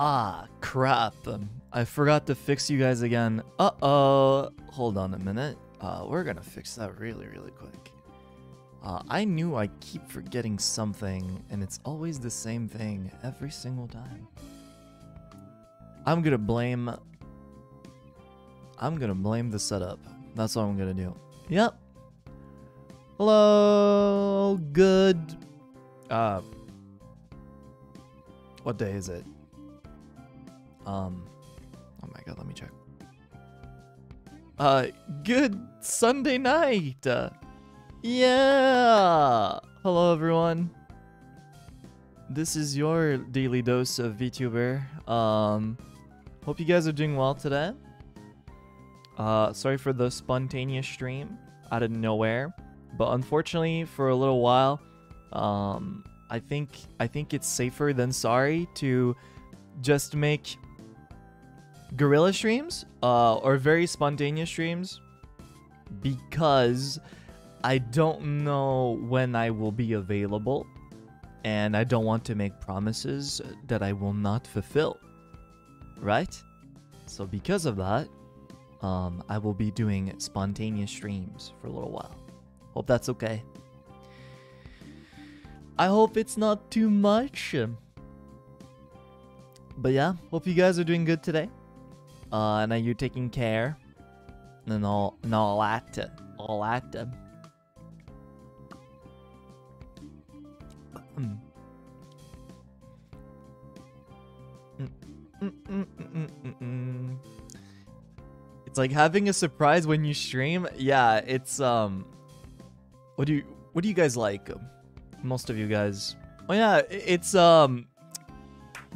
Ah, crap. I forgot to fix you guys again. Uh-oh. Hold on a minute. Uh, we're gonna fix that really, really quick. Uh, I knew I keep forgetting something, and it's always the same thing every single time. I'm gonna blame... I'm gonna blame the setup. That's what I'm gonna do. Yep. Hello, good... Uh... What day is it? Um, oh my god, let me check. Uh, good Sunday night. Uh, yeah. Hello, everyone. This is your daily dose of VTuber. Um, hope you guys are doing well today. Uh, sorry for the spontaneous stream out of nowhere, but unfortunately, for a little while, um, I think I think it's safer than sorry to just make guerrilla streams uh, or very spontaneous streams because I don't know when I will be available and I don't want to make promises that I will not fulfill. Right? So because of that, um, I will be doing spontaneous streams for a little while. Hope that's okay. I hope it's not too much. But yeah, hope you guys are doing good today. Uh, and you're taking care. And all, and all that. All that. It's like having a surprise when you stream. Yeah, it's um. What do you What do you guys like? Most of you guys. Oh yeah, it's um.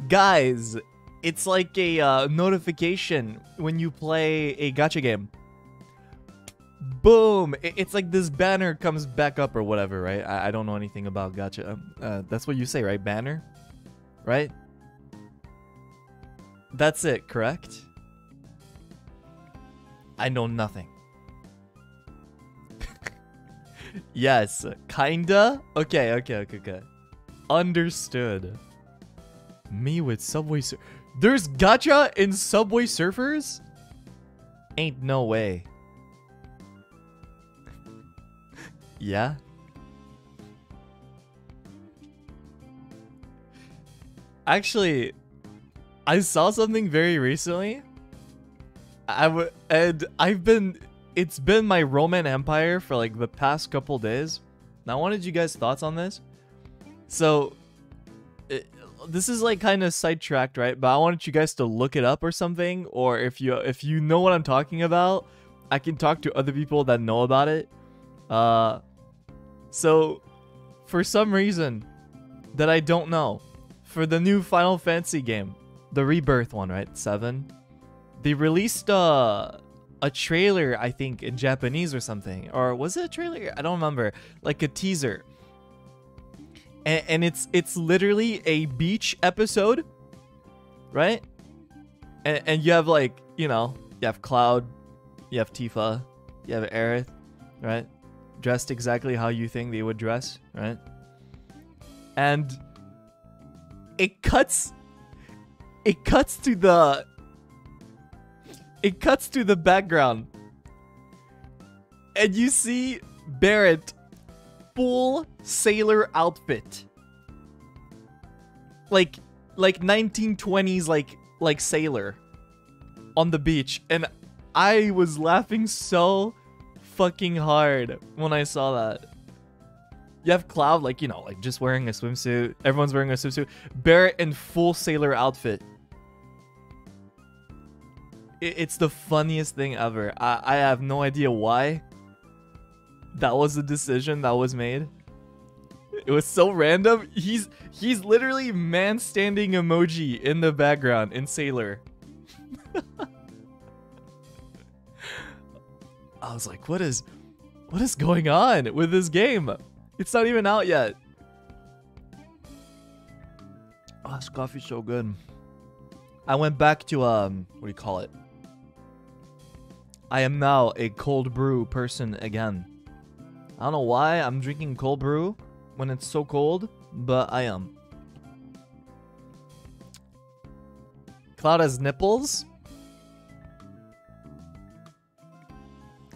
Guys, it's like a uh, notification when you play a gacha game. Boom! It's like this banner comes back up or whatever, right? I, don't know anything about gacha Uh, that's what you say, right? Banner? Right? That's it, correct? I know nothing. yes, kinda? Okay, okay, okay, okay. Understood. Me with Subway Sur- There's gacha in Subway Surfers? Ain't no way. Yeah? Actually, I saw something very recently. I w- and I've been it's been my Roman Empire for like the past couple days. Now I wanted you guys thoughts on this. So it, this is like kind of sidetracked, right? But I wanted you guys to look it up or something or if you if you know what I'm talking about, I can talk to other people that know about it. Uh so for some reason that I don't know, for the new Final Fantasy game, the Rebirth one, right? 7. They released uh, a trailer, I think, in Japanese or something. Or was it a trailer? I don't remember. Like a teaser. And, and it's it's literally a beach episode, right? And, and you have like, you know, you have Cloud, you have Tifa, you have Aerith, right? Dressed exactly how you think they would dress, right? And it cuts it cuts to the it cuts to the background. And you see Barret full sailor outfit. Like like 1920s like like sailor on the beach. And I was laughing so fucking hard when I saw that you have Cloud, like, you know, like just wearing a swimsuit. Everyone's wearing a swimsuit. Barret in full sailor outfit. it's the funniest thing ever. I, I have no idea why that was the decision that was made. It was so random. He's he's literally man standing emoji in the background in Sailor. I was like, what is what is going on with this game? It's not even out yet. Oh, this coffee's so good. I went back to um what do you call it? I am now a cold brew person again. I don't know why I'm drinking cold brew when it's so cold, but I am. Cloud has nipples?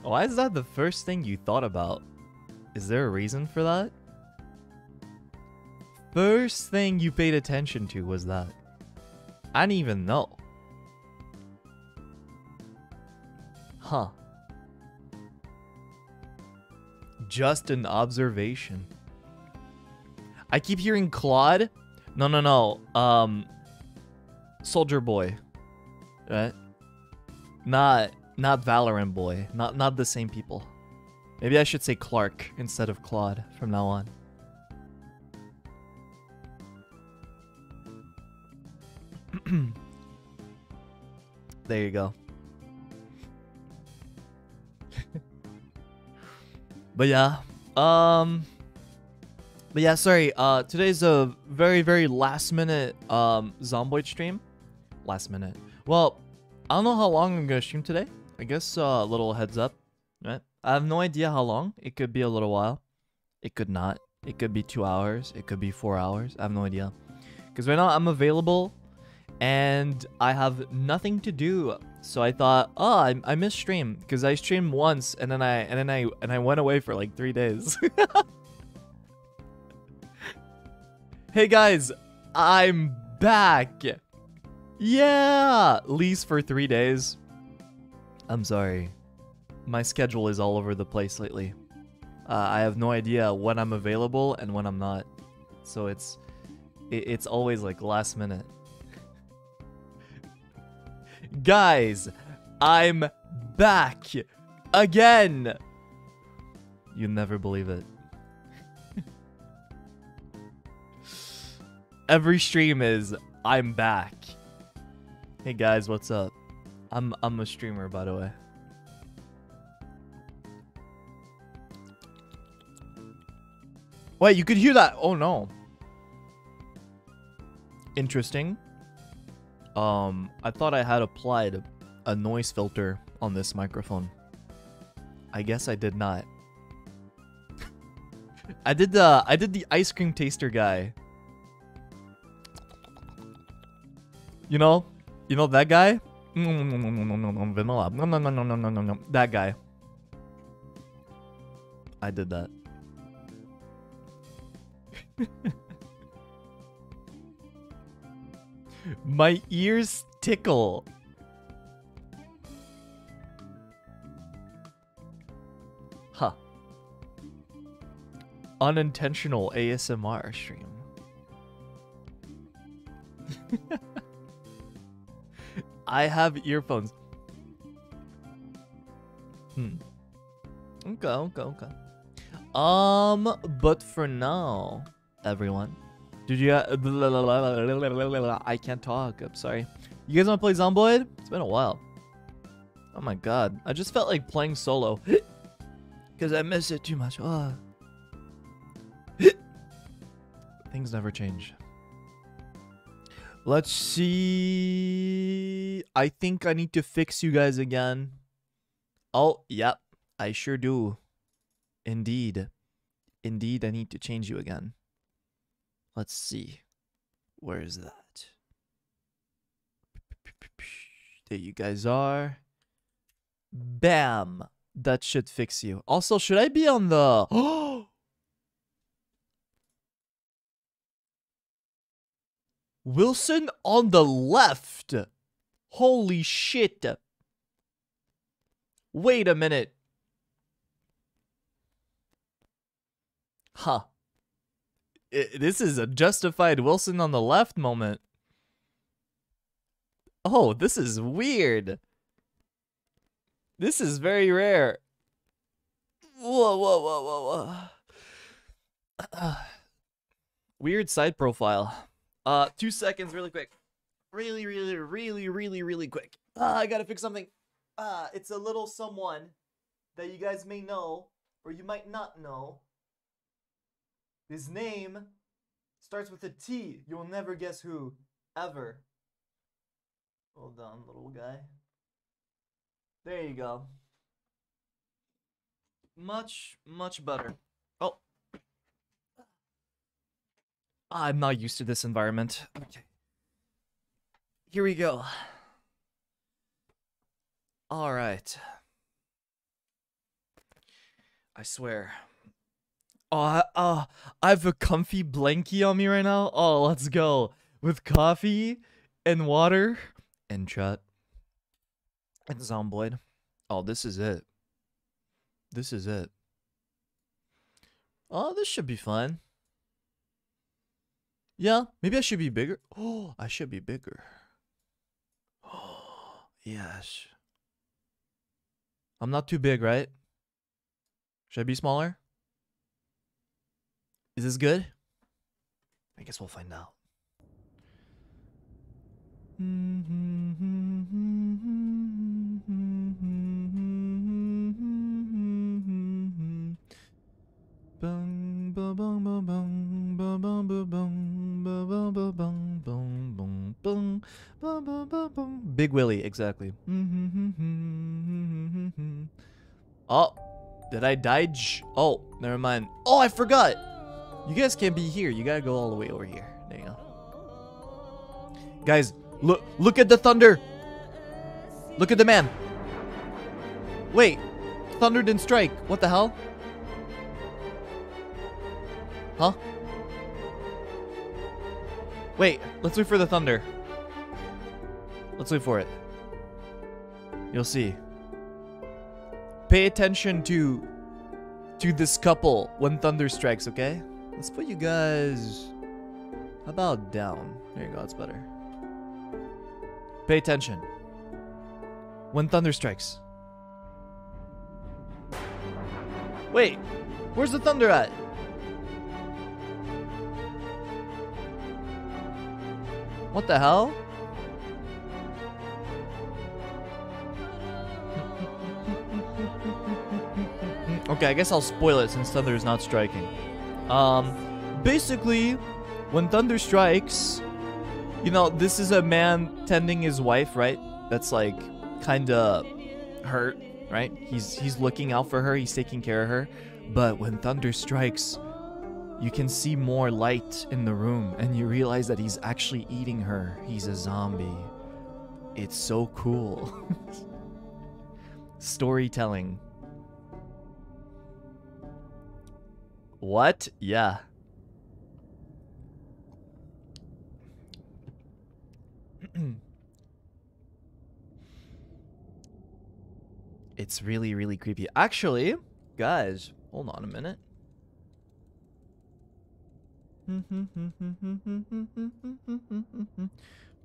Why is that the first thing you thought about? Is there a reason for that? First thing you paid attention to was that. I didn't even know. Huh. Just an observation. I keep hearing Claude. No, no, no. Um, Soldier Boy. Right? Not, not Valorant Boy. Not, not the same people. Maybe I should say Clark instead of Claude from now on. there you go. but yeah, um, but yeah, sorry. Uh, today's a very very last minute um Zomboid stream. Last minute. Well, I don't know how long I'm gonna stream today. I guess uh, a little heads up, right? I have no idea how long. It could be a little while. It could not. It could be two hours. It could be four hours. I have no idea. Because right now I'm available and I have nothing to do. So I thought, oh, I, I missed stream because I streamed once and then I and then I and I went away for like three days. hey guys, I'm back. Yeah, at least for three days. I'm sorry my schedule is all over the place lately. Uh, I have no idea when I'm available and when I'm not. So it's it, it's always like last minute. Guys, I'm back again. You never believe it. Every stream is I'm back. Hey guys, what's up? I'm I'm a streamer by the way. Wait, you could hear that. Oh no. Interesting. Um, I thought I had applied a noise filter on this microphone. I guess I did not. I did the I did the ice cream taster guy. You know? You know that guy? Mm-hmm. Vanilla. No, no, no, no, no, no, no, no. That guy. I did that. My ears tickle. Huh. Unintentional ASMR stream. I have earphones. Hmm. Okay, okay, okay. Um, but for now, everyone, did you? I can't talk. I'm sorry. You guys want to play Zomboid? It's been a while. Oh my god, I just felt like playing solo because I miss it too much. Oh. Things never change. Let's see. I think I need to fix you guys again. Oh, yep. I sure do. Indeed. Indeed, I need to change you again. Let's see. Where is that? There you guys are. Bam. That should fix you. Also, should I be on the... Wilson on the left. Holy shit. Wait a minute. Huh. This is a justified Wilson on the left moment. Oh, this is weird. This is very rare. Whoa, whoa, whoa, whoa, whoa. weird side profile. Uh, two seconds, really quick. Really, really, really, really, really quick. Uh, I gotta fix something. Uh, it's a little someone that you guys may know, or you might not know. His name starts with a T. You'll never guess who. Ever. Hold on, little guy. There you go. Much, much better. Oh, I'm not used to this environment. Okay. Here we go. All right. I swear. Oh, I, oh, I have a comfy blankie on me right now. Oh, let's go. With coffee and water and chat and Zomboid. Oh, this is it. This is it. Oh, this should be fun. Yeah, maybe I should be bigger. Oh, I should be bigger. Oh, yes. I'm not too big, right? Should I be smaller? Is this good? I guess we'll find out. Mm-hmm, mm-hmm, mm-hmm. Big Willie, exactly. Mm-hmm. Oh, did I dodge? Oh, never mind. Oh, I forgot. You guys can't be here. You gotta go all the way over here. There you go. Guys, look look at the thunder. Look at the man. Wait, thunder didn't strike. What the hell? Huh? Wait, let's wait for the thunder. Let's wait for it. You'll see. Pay attention to to this couple when thunder strikes, okay? Let's put you guys about down. There you go, that's better. Pay attention. When thunder strikes. Wait, where's the thunder at? What the hell? Okay, I guess I'll spoil it since Thunder is not striking. Um, basically, when Thunder strikes, you know, this is a man tending his wife, right? That's like kind of hurt, right? He's he's looking out for her, he's taking care of her. But when Thunder strikes, you can see more light in the room and you realize that he's actually eating her. He's a zombie. It's so cool. Storytelling. What? Yeah. it's really, really creepy. Actually, guys, hold on a minute.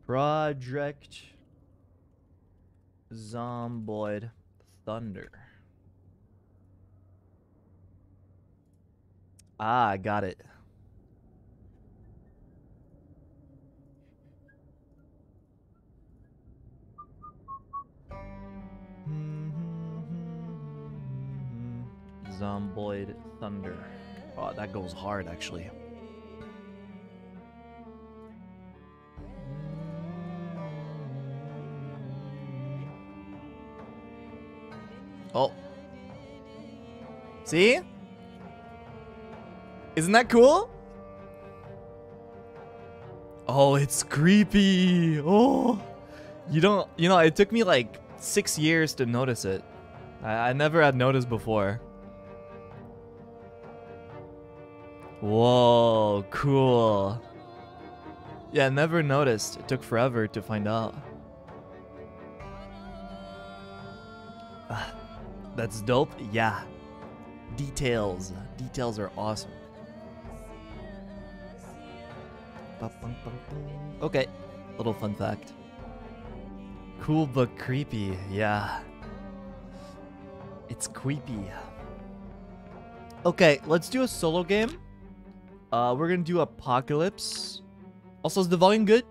Project Zomboid Thunder. Ah, I got it. Zomboid Thunder. Oh, that goes hard, actually. Oh. See? Isn't that cool? Oh, it's creepy. Oh. You don't, you know, it took me like six years to notice it. I, I never had noticed before. Whoa, cool. Yeah, never noticed. It took forever to find out. Ah, that's dope? Yeah. Details. Details are awesome. Okay, little fun fact. Cool but creepy, yeah. It's creepy. Okay, let's do a solo game. Uh, we're gonna do Apocalypse. Also, is the volume good?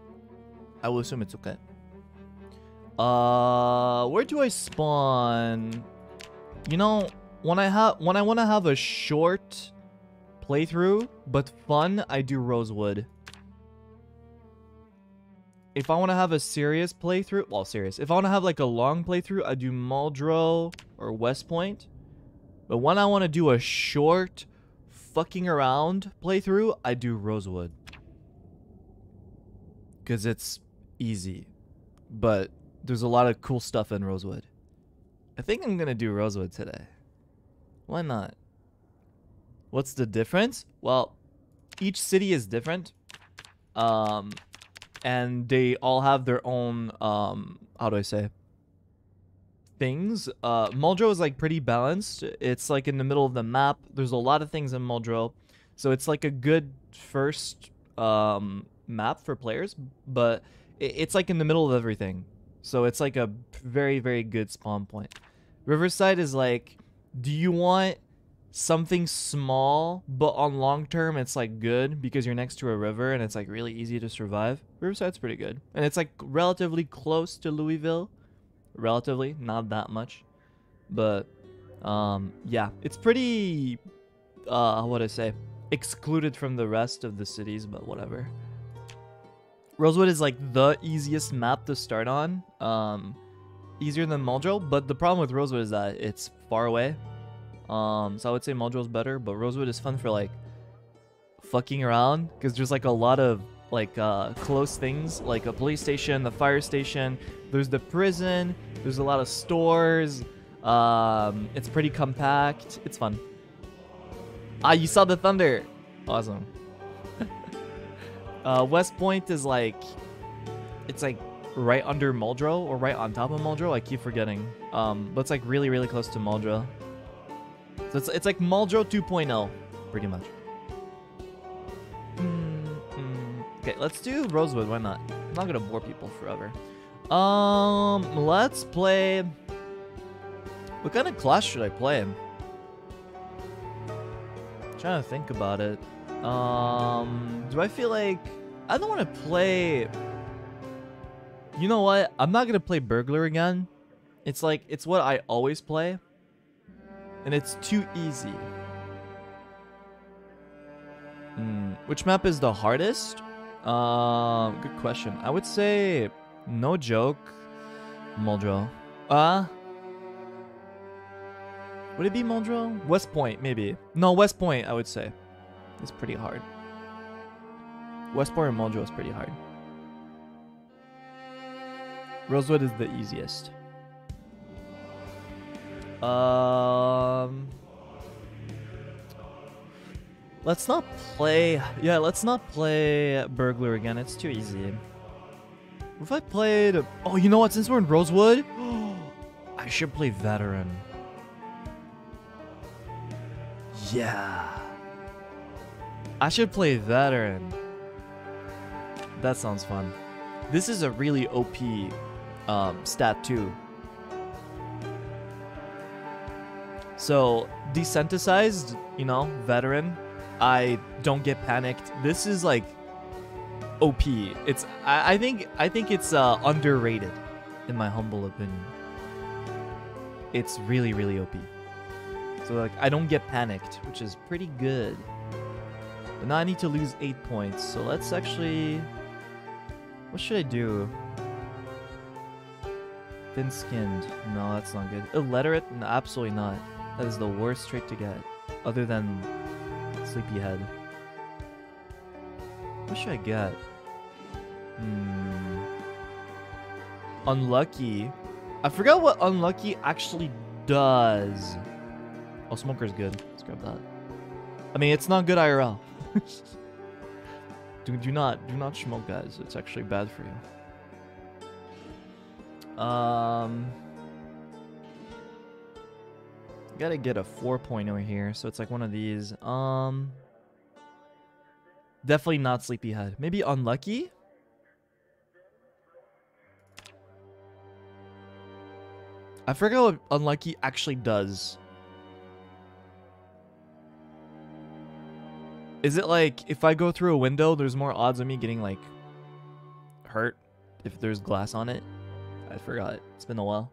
I will assume it's okay. Uh, where do I spawn? You know, when I have when I want to have a short playthrough but fun, I do Rosewood. If I want to have a serious playthrough, well, serious. If I want to have like a long playthrough, I do Muldraugh or West Point. But when I want to do a short fucking around playthrough, I do Rosewood. Because it's easy. But there's a lot of cool stuff in Rosewood. I think I'm going to do Rosewood today. Why not? What's the difference? Well, each city is different. Um, and they all have their own, um, how do I say? Things. Uh, Muldraugh is like pretty balanced. It's like in the middle of the map. There's a lot of things in Muldraugh. So it's like a good first um, map for players, but it's like in the middle of everything. So it's like a very, very good spawn point. Riverside is like, do you want something small, but on long term it's like good because you're next to a river and it's like really easy to survive? Riverside's pretty good. And it's like relatively close to Louisville. Relatively, not that much. But um yeah, it's pretty uh what I say, excluded from the rest of the cities, but whatever. Rosewood is like the easiest map to start on. Um, easier than Muldraugh, but the problem with Rosewood is that it's far away. Um, so I would say Muldraugh's better, but Rosewood is fun for like fucking around because there's like a lot of like uh, close things, like a police station, the fire station. There's the prison. There's a lot of stores. Um, it's pretty compact. It's fun. Ah, you saw the thunder. Awesome. Uh, West Point is like, it's like right under Muldraugh or right on top of Muldraugh. I keep forgetting. Um, but it's like really, really close to Muldraugh. So it's, it's like Muldraugh 2.0, pretty much. Mm. Okay, let's do Rosewood. Why not? I'm not gonna bore people forever. Um, let's play. What kind of class should I play? I'm trying to think about it. Um, do I feel like I don't want to play You know what? I'm not gonna play Burglar again. It's like, it's what I always play. And it's too easy. Hmm, which map is the hardest? Um, good question. I would say, no joke, Muldraugh. Uh, would it be Muldraugh? West Point, maybe. No, West Point, I would say. It's pretty hard. West Point Muldraugh is pretty hard. Rosewood is the easiest. Um... Let's not play... Yeah, let's not play Burglar again. It's too easy. If I played... Oh, you know what? Since we're in Rosewood... I should play Veteran. Yeah. I should play Veteran. That sounds fun. This is a really OP um, stat too. So, desensitized, you know, veteran, I don't get panicked. This is like OP. It's I, I think I think it's uh, underrated, in my humble opinion. It's really really OP. So like I don't get panicked, which is pretty good. But now I need to lose eight points. So let's actually. What should I do? Thin skinned. No, that's not good. Illiterate? No, absolutely not. That is the worst trait to get. Other than Sleepyhead. What should I get? Hmm. Unlucky. I forgot what unlucky actually does. Oh, smoker's good. Let's grab that. I mean, it's not good IRL. do, do not, do not smoke, guys. It's actually bad for you. Um... Gotta get a 4.0 here, so it's like one of these. Um, Definitely not Sleepyhead. Maybe Unlucky? I forget what Unlucky actually does. Is it like, if I go through a window, there's more odds of me getting, like, hurt if there's glass on it? I forgot. It's been a while.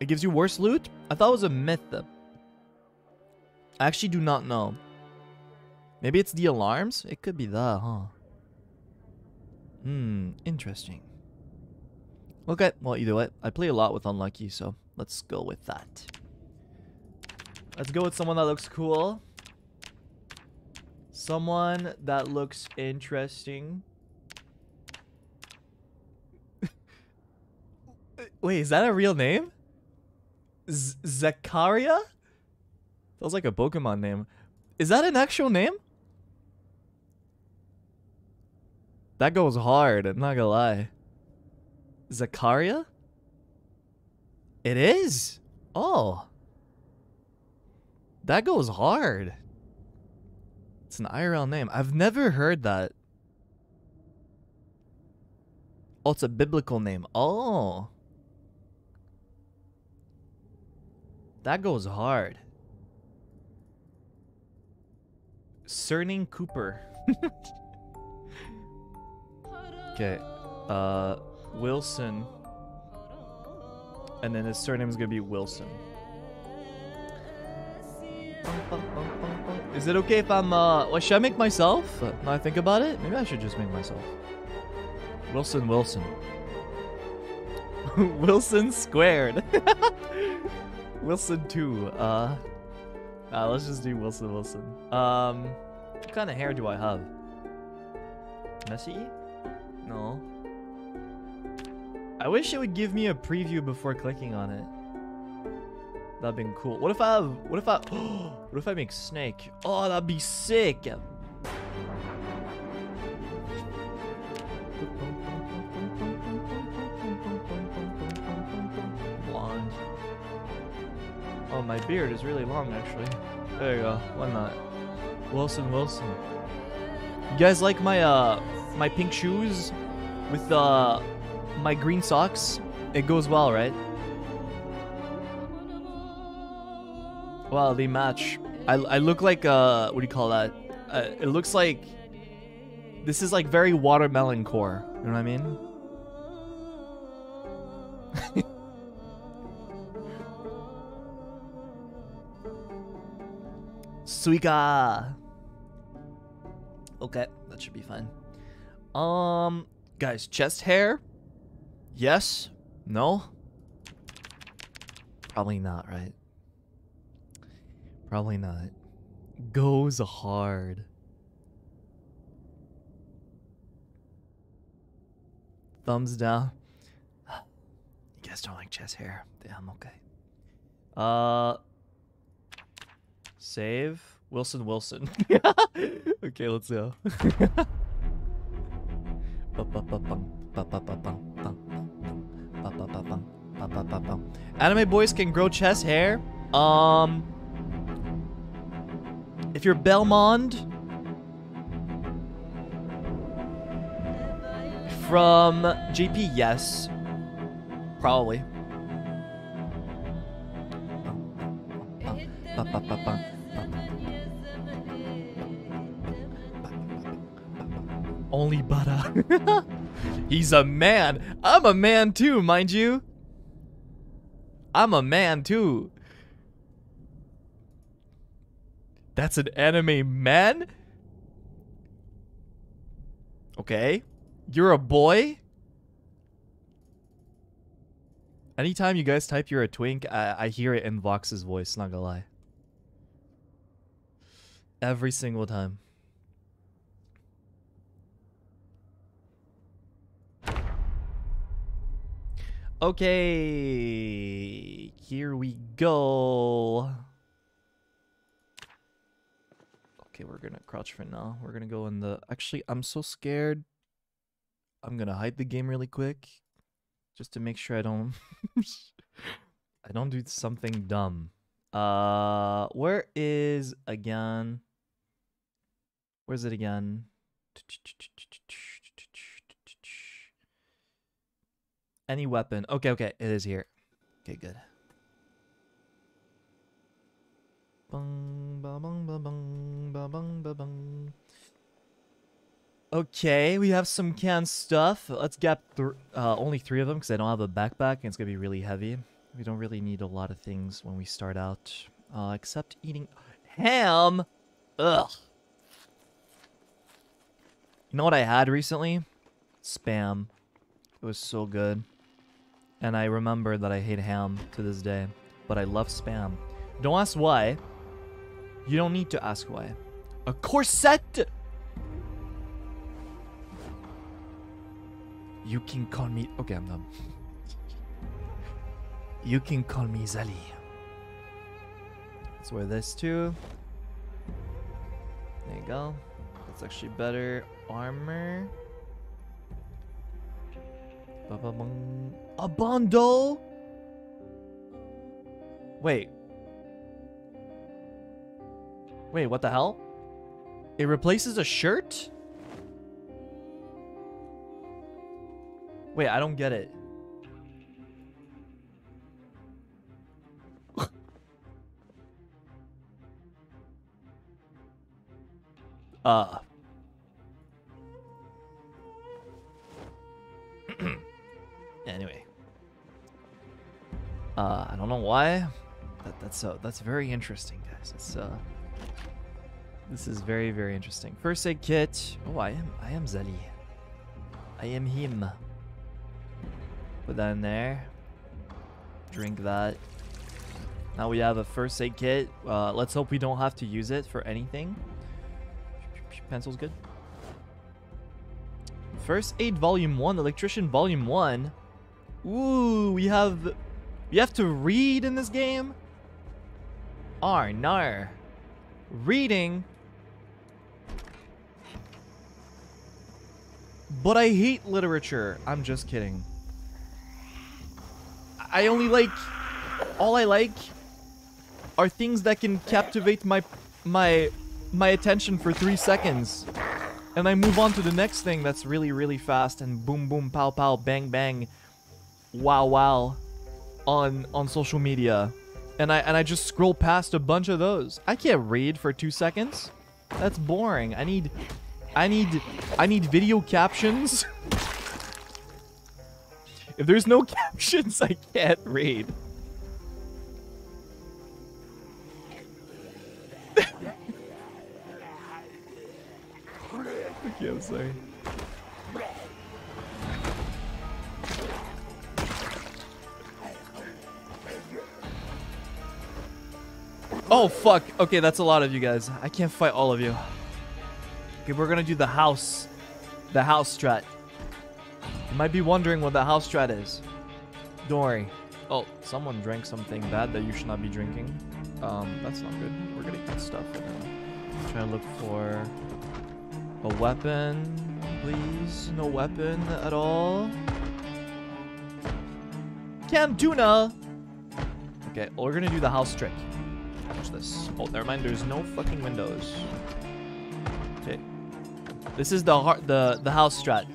It gives you worse loot? I thought it was a myth. I actually do not know. Maybe it's the alarms? It could be that, huh? Hmm, interesting. Okay, well, either way, I play a lot with Unlucky, so let's go with that. Let's go with someone that looks cool. Someone that looks interesting. Wait, is that a real name? Z Zakaria? Sounds like a Pokemon name. Is that an actual name? That goes hard, I'm not gonna lie. Zakaria? It is? Oh. That goes hard. It's an IRL name. I've never heard that. Oh, it's a biblical name. Oh. That goes hard. Cerning Cooper. okay. Uh, Wilson. And then his surname is going to be Wilson. Is it okay if I'm, uh, well, should I make myself? Uh, now I think about it, maybe I should just make myself. Wilson Wilson. Wilson squared. Wilson too. Uh, uh, let's just do Wilson Wilson. Um, what kind of hair do I have? Messy? No. I wish it would give me a preview before clicking on it. That'd been cool. What if I have, what if I, what if I make Snake? Oh, that'd be sick. My beard is really long, actually. There you go. Why not? Wilson Wilson. You guys like my, uh, my pink shoes with, uh, my green socks? It goes well, right? Wow, they match. I, I look like, uh, what do you call that? Uh, it looks like This is like very watermelon core. You know what I mean? Suika. Okay, that should be fine. Um, guys, chest hair? Yes? No? Probably not, right? Probably not. Goes hard. Thumbs down. You guys don't like chest hair. Damn, okay. Uh Save. Wilson Wilson. okay, let's go. Anime boys can grow chest hair. Um, if you're Belmond from GP, yes, probably. Only butter. He's a man. I'm a man too, mind you. I'm a man too. That's an anime man? Okay. You're a boy? Anytime you guys type you're a twink, I, I hear it in Vox's voice, not gonna lie. Every single time. Okay, here we go. Okay, we're gonna crouch for now. We're gonna go in the... Actually, I'm so scared. I'm gonna hide the game really quick. Just to make sure I don't... I don't do something dumb. Uh, where is again? Where's it again? Any weapon. Okay, okay. It is here. Okay, good. Okay, we have some canned stuff. Let's get th uh, only three of them because I don't have a backpack and it's going to be really heavy. We don't really need a lot of things when we start out. Uh, except eating ham. Ugh. You know what I had recently? Spam. It was so good. And I remember that I hate ham to this day. But I love spam. Don't ask why. You don't need to ask why. A corset! You can call me... Okay, I'm done. you can call me Zali. Let's wear this too. There you go. That's actually better. Armor. A bundle? Wait. Wait, what the hell? It replaces a shirt? Wait, I don't get it. uh. Why. That, that's uh, that's very interesting, guys. It's uh, this is very very interesting. First aid kit. Oh, I am I am Zali. I am him. Put that in there. Drink that. Now we have a first aid kit. Uh, let's hope we don't have to use it for anything. Pencil's good. First aid volume 1, electrician volume 1. Ooh, we have... We have to read in this game? R, nar. Reading. But I hate literature. I'm just kidding. I only like... All I like are things that can captivate my my my attention for three seconds. And I move on to the next thing that's really, really fast and boom, boom, pow, pow, bang, bang, wow, wow on on social media. And I and I just scroll past a bunch of those. I can't read for two seconds. That's boring. I need I need I need video captions. if there's no captions, I can't read. okay, I'm sorry. Oh, fuck. Okay, that's a lot of you guys. I can't fight all of you. Okay, we're gonna do the house. The house strat. You might be wondering what the house strat is. Don't worry. Oh, someone drank something bad that you should not be drinking. Um, that's not good. We're gonna get stuff right now. Try to look for a weapon, please. No weapon at all. Cantuna! Okay, we're gonna do the house trick. Watch this. Oh, never mind. There's no fucking windows. Okay. This is the heart, the the house strat.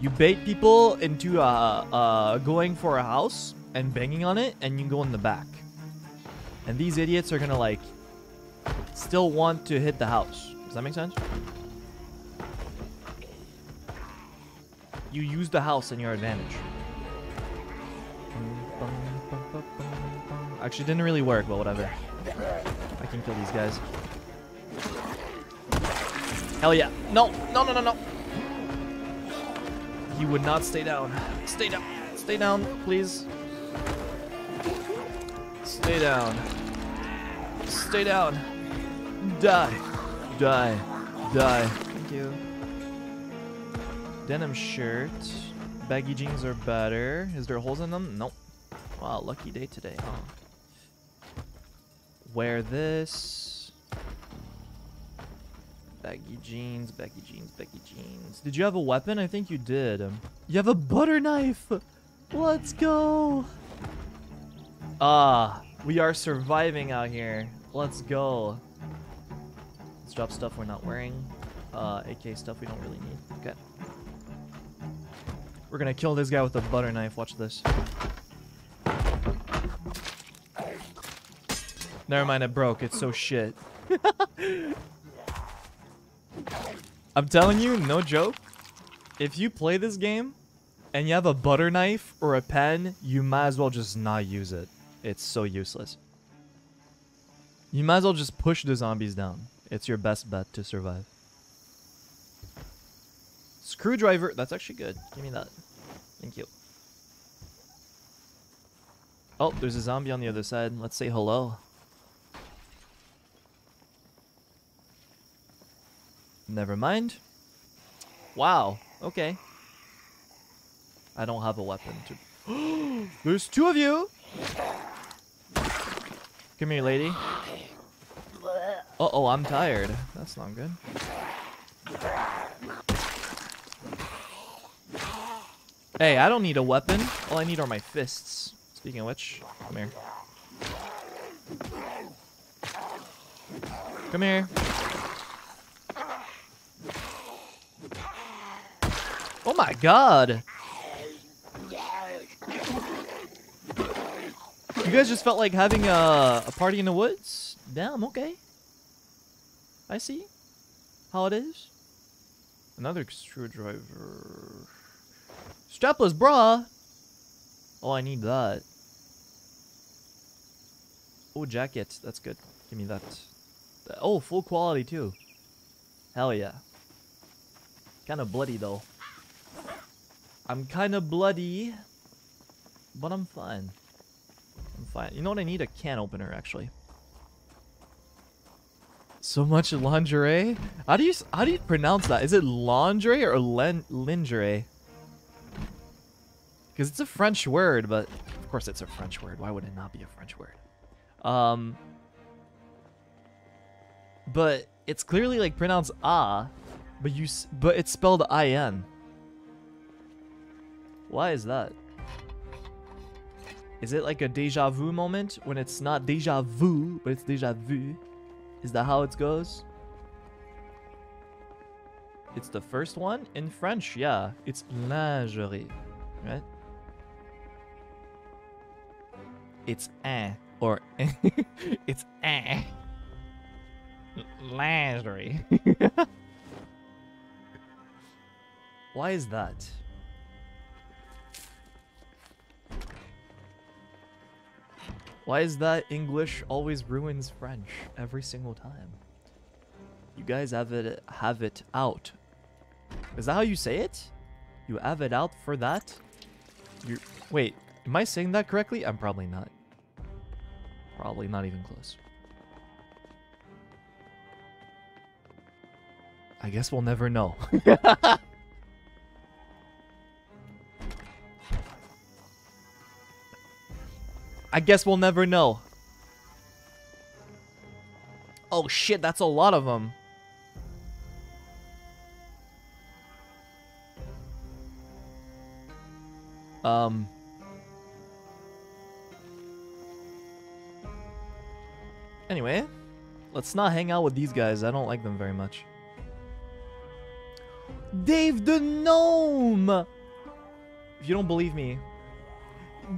You bait people into uh, uh, going for a house and banging on it, and you go in the back. And these idiots are gonna like still want to hit the house. Does that make sense? You use the house in your advantage. Actually, didn't really work, but whatever. I can kill these guys. Hell yeah. No, no, no, no, no. He would not stay down. Stay down. Stay down, please. Stay down. Stay down. Die. Die. Die. Thank you. Denim shirt. Baggy jeans are better. Is there holes in them? Nope. Wow, lucky day today, huh? Wear this. Baggy jeans, baggy jeans, baggy jeans. Did you have a weapon? I think you did. You have a butter knife! Let's go! Ah, we are surviving out here. Let's go. Let's drop stuff we're not wearing. Uh, AK stuff we don't really need. Okay. We're gonna kill this guy with a butter knife. Watch this. Never mind, it broke. It's so shit. I'm telling you, no joke. If you play this game and you have a butter knife or a pen, you might as well just not use it. It's so useless. You might as well just push the zombies down. It's your best bet to survive. Screwdriver. That's actually good. Give me that. Thank you. Oh, there's a zombie on the other side. Let's say hello. Never mind. Wow. Okay. I don't have a weapon to... There's two of you! Come here, lady. Uh-oh, I'm tired. That's not good. Hey, I don't need a weapon. All I need are my fists. Speaking of which, come here. Come here. Oh my god! You guys just felt like having a, a party in the woods? Damn, okay. I see how it is. Another screwdriver. Strapless bra! Oh, I need that. Oh, jacket. That's good. Give me that. Oh, full quality too. Hell yeah. Kind of bloody though. I'm kind of bloody, but I'm fine. I'm fine. You know what? I need a can opener actually. So much lingerie. How do you how do you pronounce that? Is it lingerie or len, lingerie? Because it's a French word, but of course it's a French word. Why would it not be a French word? Um, but it's clearly like pronounced ah, but you but it's spelled I N. Why is that? Is it like a deja vu moment when it's not deja vu, but it's deja vu? Is that how it goes? It's the first one in French, yeah. It's lingerie, right? It's un or it's un. Landry. Why is that? Why is that English always ruins French every single time? You guys have it have it out. Is that how you say it? You have it out for that? You wait, am I saying that correctly? I'm probably not. Probably not even close. I guess we'll never know. I guess we'll never know. Oh shit, that's a lot of them. Um. Anyway, let's not hang out with these guys. I don't like them very much. Dave the Gnome! If you don't believe me,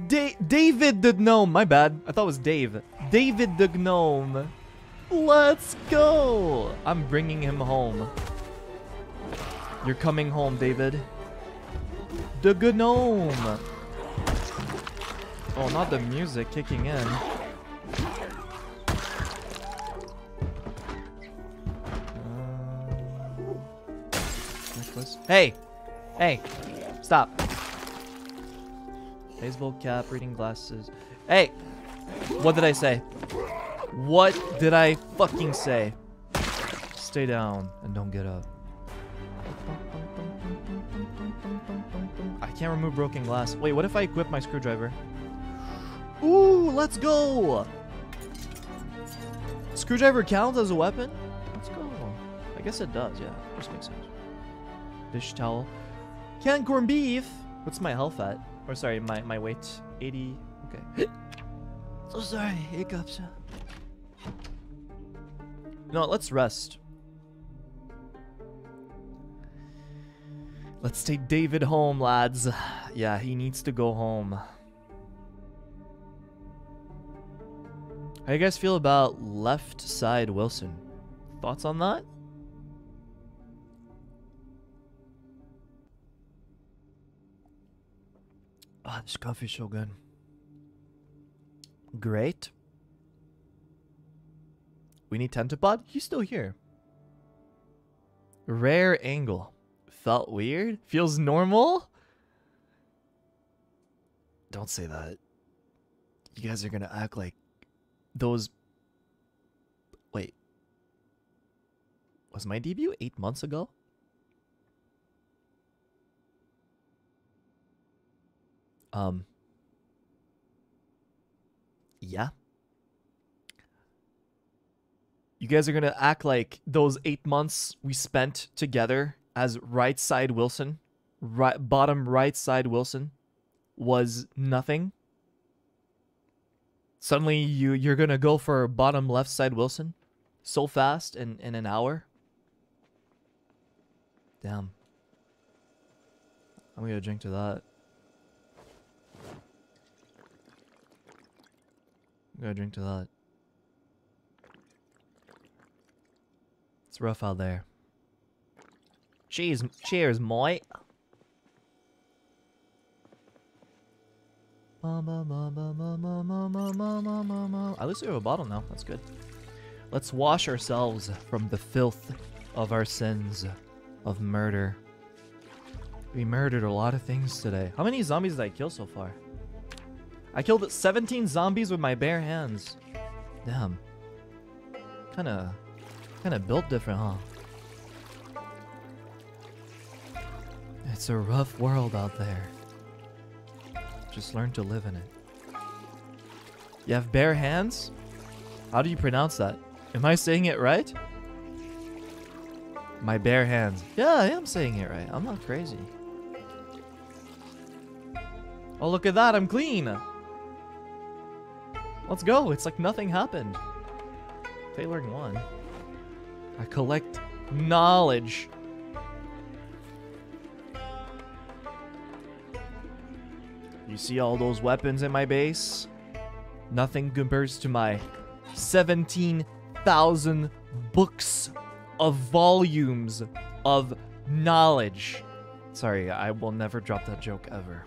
Da David the Gnome. My bad. I thought it was Dave. David the Gnome. Let's go. I'm bringing him home. You're coming home, David. The Gnome. Oh, not the music kicking in. Uh, hey! Hey! Stop. Baseball cap, reading glasses. Hey! What did I say? What did I fucking say? Stay down and don't get up. I can't remove broken glass. Wait, what if I equip my screwdriver? Ooh, let's go! Screwdriver counts as a weapon? Let's go. I guess it does, yeah. This makes sense. Dish towel. Canned corned beef! What's my health at? Or sorry, my, my weight. 80. Okay. so sorry, hiccups. No, let's rest. Let's take David home, lads. Yeah, he needs to go home. How you guys feel about left side Wilson? Thoughts on that? Oh, this coffee's so good. Great. We need Tentapod? He's still here. Rare angle. Felt weird? Feels normal? Don't say that. You guys are gonna act like those... Wait. Was my debut eight months ago? Um, yeah. You guys are going to act like those eight months we spent together as right side Wilson, right bottom right side Wilson, was nothing. Suddenly you you're gonna go for bottom left side Wilson, so fast in in an hour. Damn. I'm gonna drink to that. Gonna drink to that. It's rough out there. Cheers, cheers, mate. At least we have a bottle now. That's good. Let's wash ourselves from the filth of our sins of murder. We murdered a lot of things today. How many zombies did I kill so far? I killed 17 zombies with my bare hands. Damn. Kinda... Kinda built different, huh? It's a rough world out there. Just learn to live in it. You have bare hands? How do you pronounce that? Am I saying it right? My bare hands. Yeah, I am saying it right. I'm not crazy. Oh, look at that. I'm clean. Let's go. It's like nothing happened. Tailoring one. I collect knowledge. You see all those weapons in my base? Nothing compares to my 17,000 books of volumes of knowledge. Sorry, I will never drop that joke ever.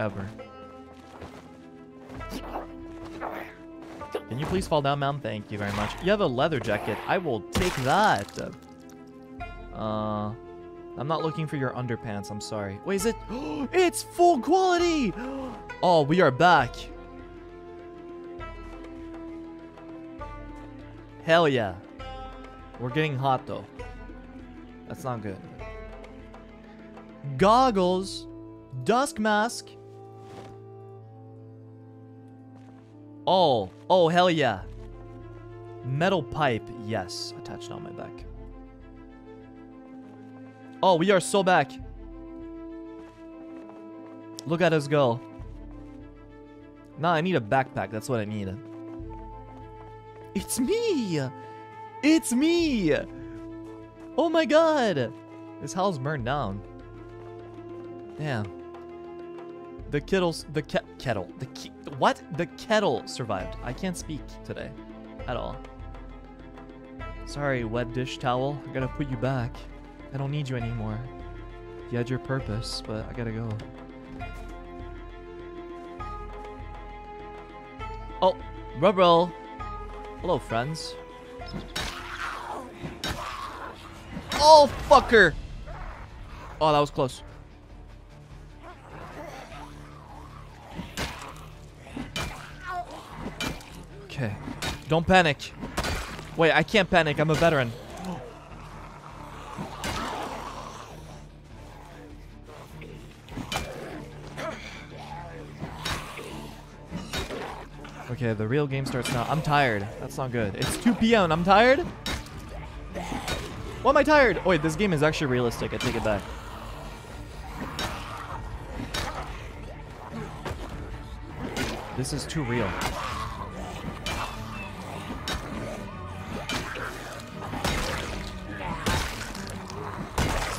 Ever. Can you please fall down, ma'am? Thank you very much. You have a leather jacket. I will take that. Uh, I'm not looking for your underpants. I'm sorry. Wait, is it? it's full quality. Oh, we are back. Hell yeah. We're getting hot though. That's not good. Goggles. Dusk mask. Oh, oh, hell yeah. Metal pipe, yes, attached on my back. Oh, we are so back. Look at us go. Nah, I need a backpack. That's what I need. It's me! It's me! Oh my god! This house burned down. Damn. The kettles, the ke kettle, the ke what? The kettle survived. I can't speak today, at all. Sorry, wet dish towel. I gotta put you back. I don't need you anymore. You had your purpose, but I gotta go. Oh, Rubble. Hello, friends. Oh, fucker! Oh, that was close. Okay. Don't panic. Wait, I can't panic. I'm a veteran. Okay, the real game starts now. I'm tired. That's not good. It's 2 p.m. I'm tired? Why am I tired? Oh, wait, this game is actually realistic. I take it back. This is too real.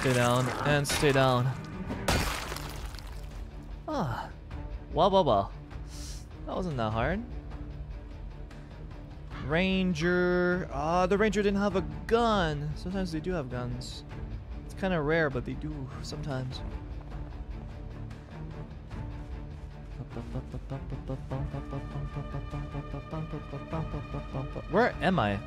Stay down and stay down. Ah. Well, well, well. That wasn't that hard. Ranger. Ah, the Ranger didn't have a gun. Sometimes they do have guns. It's kind of rare, but they do sometimes. Where am I?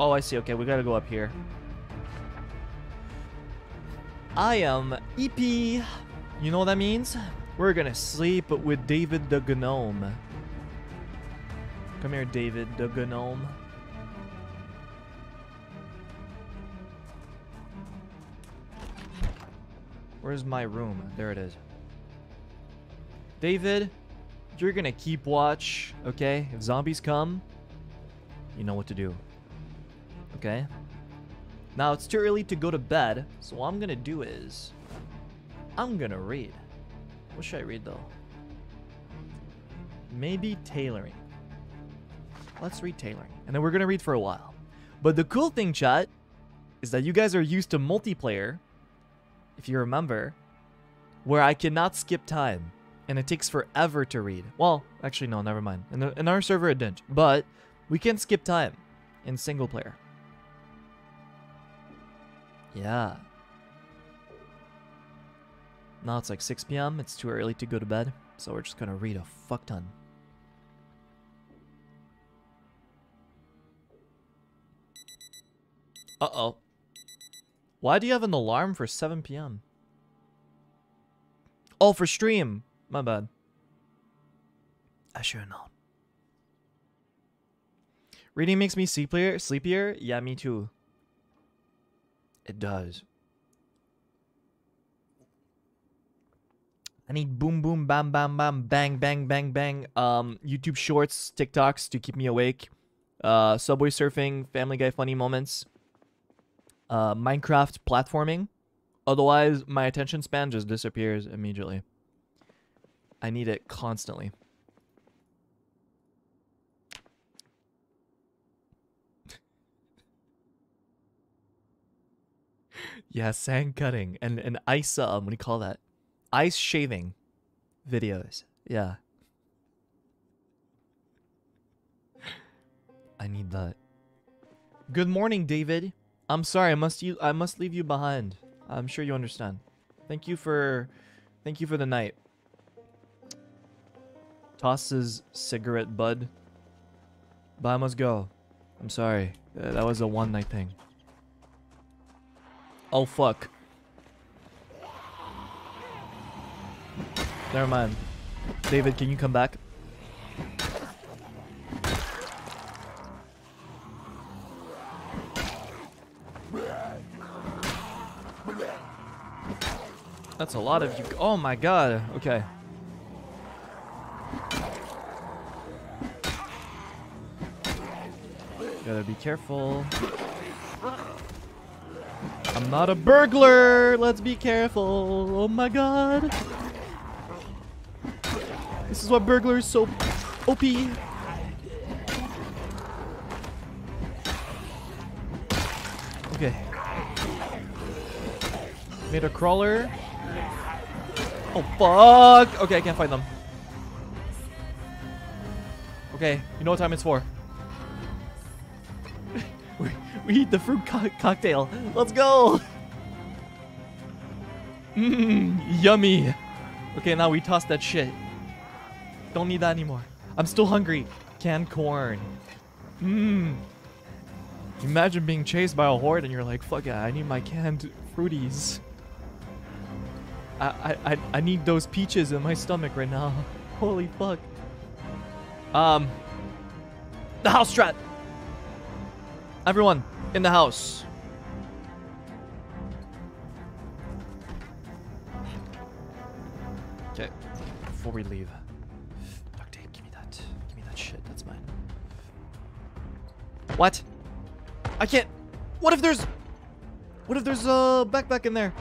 Oh, I see. Okay, we gotta go up here. I am EP. You know what that means? We're gonna sleep with David the Gnome. Come here, David the Gnome. Where's my room? There it is. David, you're gonna keep watch, okay? If zombies come, you know what to do. Okay? Now, it's too early to go to bed, so what I'm gonna do is... I'm gonna read. What should I read, though? Maybe tailoring. Let's read tailoring. And then we're gonna read for a while. But the cool thing, chat, is that you guys are used to multiplayer, if you remember, where I cannot skip time. And it takes forever to read. Well, actually, no, never mind. In, the, in our server, it didn't. But we can skip time in single player. Yeah. Now it's like 6 p.m. It's too early to go to bed. So we're just gonna read a fuck ton. Uh-oh. Why do you have an alarm for 7 p.m.? Oh, for stream. My bad. I should know. Reading makes me sleepier. Sleepier? Yeah, me too. It does. I need boom, boom, bam, bam, bam, bang, bang, bang, bang. Um, YouTube Shorts, TikToks to keep me awake. Uh, Subway surfing, Family Guy funny moments. Uh, Minecraft platforming. Otherwise, my attention span just disappears immediately. I need it constantly. Yeah, sand cutting and and ice um, what do you call that? Ice shaving videos. Yeah. I need that. Good morning, David. I'm sorry, I must you I must leave you behind. I'm sure you understand. Thank you for thank you for the night. Tosses cigarette bud. But I must go. I'm sorry. Uh, that was a one night thing. Oh fuck. Never mind. David, can you come back? That's a lot of you. Oh my god. Okay. Gotta be careful. I'm not a burglar. Let's be careful. Oh my god. This is what burglars so OP. Okay. Made a crawler. Oh, fuck. Okay, I can't find them. Okay, you know what time it's for. eat the fruit co cocktail. Let's go. Mmm, yummy. Okay, now we toss that shit. Don't need that anymore. I'm still hungry. Canned corn. Mmm. Imagine being chased by a horde and you're like, fuck it, I need my canned fruities. I, I, I need those peaches in my stomach right now. Holy fuck. Um, the house strat. Everyone in the house. Okay, before we leave, duct tape. Give me that. Give me that shit. That's mine. What? I can't. What if there's? What if there's a backpack in there?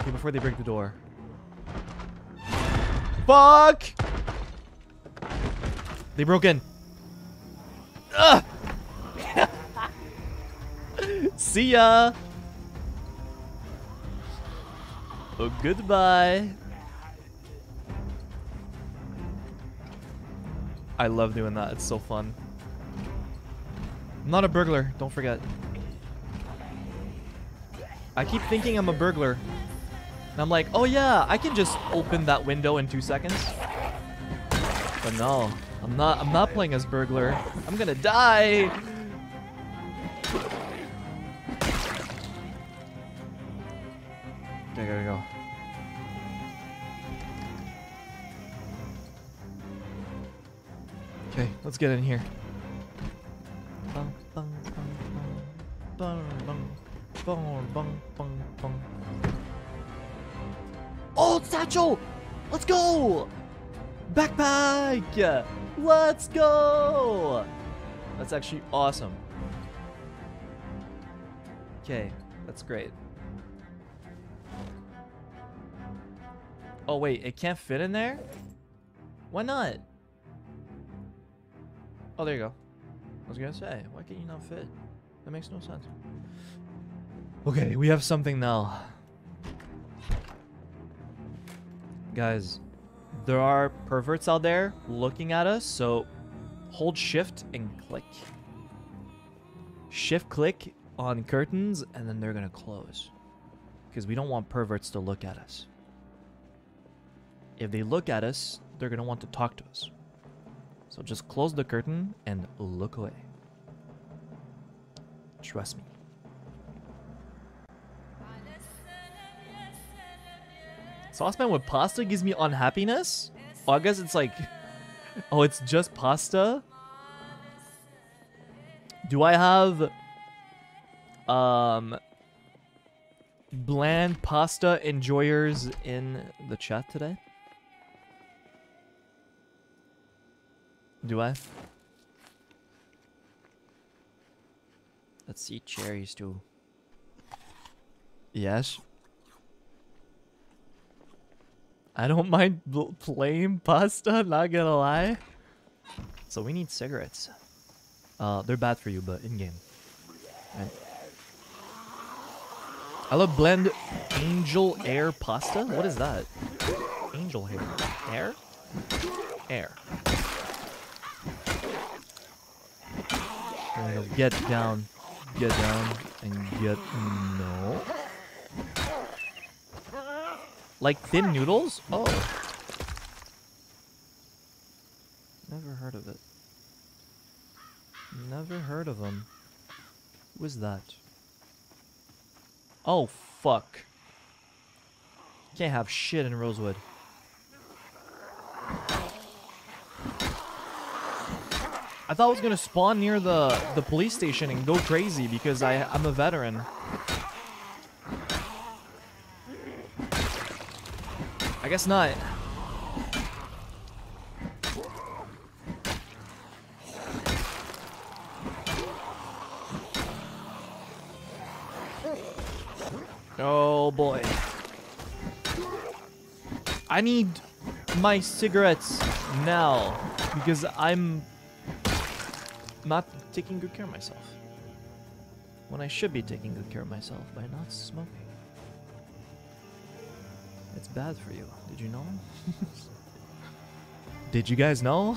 Okay, before they break the door. Fuck! They broke in. Ugh! See ya! Oh, goodbye. I love doing that. It's so fun. I'm not a burglar. Don't forget. I keep thinking I'm a burglar. And I'm like, oh yeah, I can just open that window in two seconds. But no, I'm not. I'm not playing as burglar. I'm gonna die. Okay, gotta go. Okay, let's get in here. Old satchel! Let's go! Backpack! Let's go! That's actually awesome. Okay, that's great. Oh wait, it can't fit in there? Why not? Oh, there you go. I was gonna say, why can't you not fit? That makes no sense. Okay, we have something now. Guys, there are perverts out there looking at us, so hold shift and click. Shift click on curtains and then they're gonna close. Because we don't want perverts to look at us. If they look at us, they're gonna want to talk to us. So just close the curtain and look away. Trust me. Saucepan with pasta gives me unhappiness? Oh, I guess it's like... Oh, it's just pasta? Do I have... Um... Bland pasta enjoyers in the chat today? Do I? Let's see cherries too. Yes. I don't mind plain pasta, not gonna lie. So we need cigarettes. Uh, they're bad for you, but in-game. Right. I love blend angel air pasta. What is that? Angel hair. Air? Air. Go. Get down. Get down. And get... No. Like thin noodles? Oh. Never heard of it. Never heard of them. Who is that? Oh, fuck. Can't have shit in Rosewood. I thought I was gonna spawn near the the police station and go crazy because I I'm a veteran. I guess not. Oh boy. I need my cigarettes now because I'm not taking good care of myself. When I should be taking good care of myself by not smoking. It's bad for you. Did you know? Did you guys know?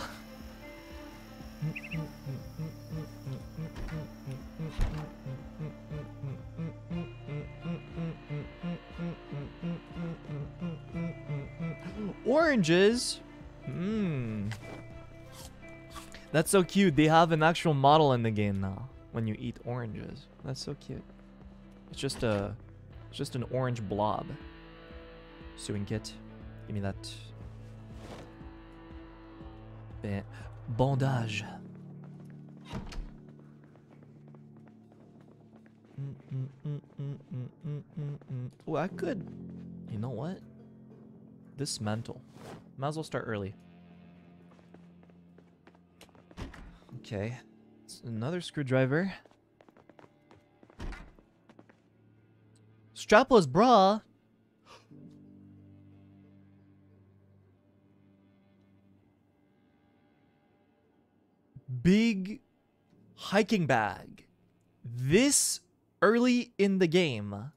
Oranges? That's so cute. They have an actual model in the game now when you eat oranges. That's so cute. It's just a it's just an orange blob. Suing kit. Give me that. Ba- Bondage. Oh, I could. You know what? Dismantle. Might as well start early. Okay. It's another screwdriver. Strapless bra. Big hiking bag. This early in the game.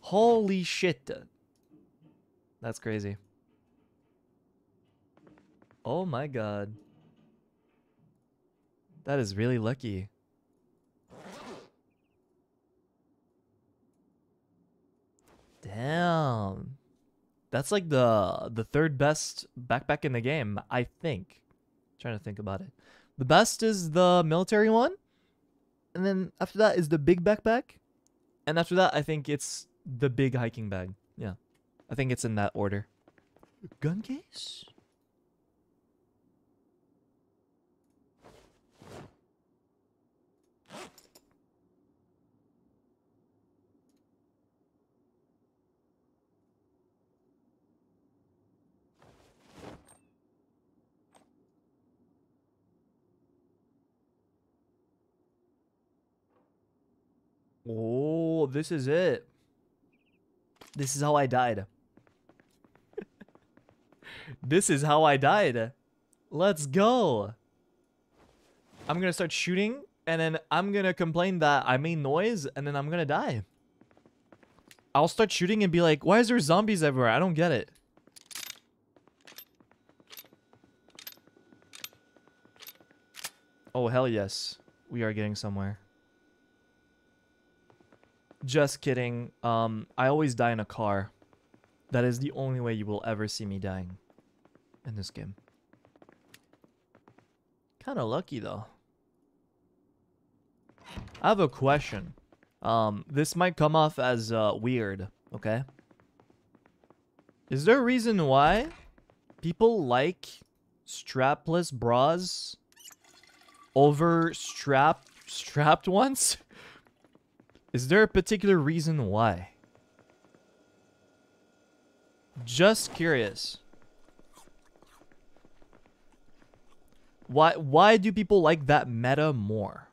Holy shit. That's crazy. Oh my god. That is really lucky. Damn. That's like the the third best backpack in the game, I think. trying to think about it. The best is the military one. And then after that is the big backpack. And after that, I think it's the big hiking bag. Yeah. I think it's in that order. Gun case? Oh, this is it. This is how I died. this is how I died. Let's go. I'm gonna start shooting, and then I'm gonna complain that I made noise, and then I'm gonna die. I'll start shooting and be like, why is there zombies everywhere? I don't get it. Oh, hell yes. We are getting somewhere. Just kidding. Um, I always die in a car. That is the only way you will ever see me dying in this game. Kind of lucky though. I have a question. Um, this might come off as uh, weird, okay? Is there a reason why people like strapless bras over strap strapped ones? Is there a particular reason why? Just curious. Why why do people like that meta more?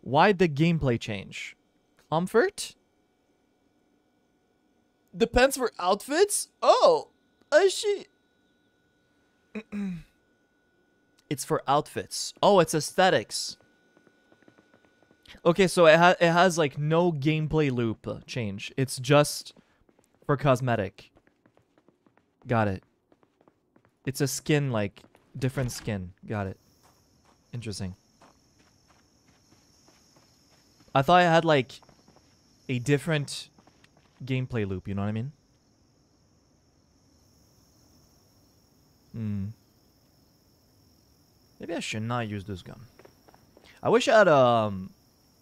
Why the gameplay change? Comfort? Depends for outfits? Oh, I see. it's for outfits. Oh, it's aesthetics. Okay, so it, ha it has like no gameplay loop change. It's just for cosmetic. Got it. It's a skin, like, different skin. Got it. Interesting. I thought I had like a different gameplay loop, you know what I mean? Hmm. Maybe I should not use this gun. I wish I had um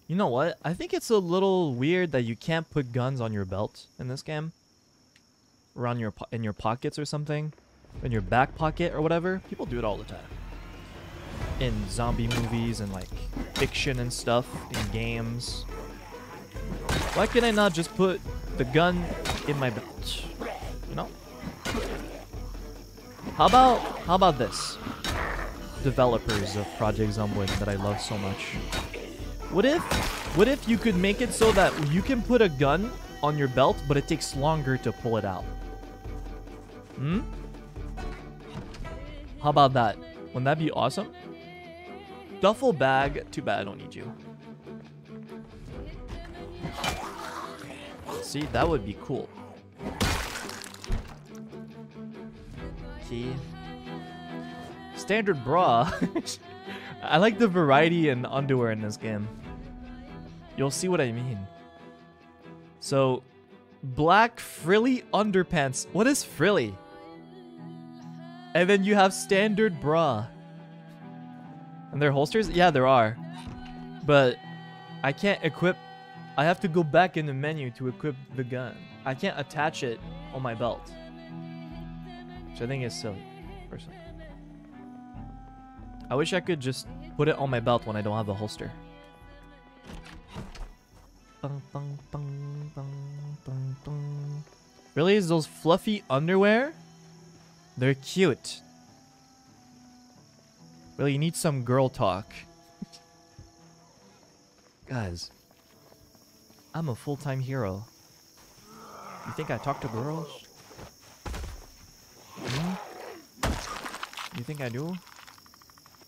you know what? I think it's a little weird that you can't put guns on your belt in this game. Around your in your pockets or something. In your back pocket or whatever. People do it all the time. In zombie movies and like fiction and stuff in games. Why can I not just put the gun in my belt? You know? How about how about this? Developers of Project Zomboid that I love so much. What if what if you could make it so that you can put a gun on your belt, but it takes longer to pull it out? Hmm? How about that? Wouldn't that be awesome? Duffel bag. Too bad I don't need you. See, that would be cool. Key. Standard bra. I like the variety in underwear in this game. You'll see what I mean. So, black frilly underpants. What is frilly? And then you have standard bra. And there are holsters? Yeah, there are. But I can't equip... I have to go back in the menu to equip the gun. I can't attach it on my belt. Which I think is silly, personally. I wish I could just put it on my belt when I don't have a holster. Really? Is those fluffy underwear? They're cute. Really, you need some girl talk. Guys, I'm a full-time hero. You think I talk to girls? Hmm? You think I do?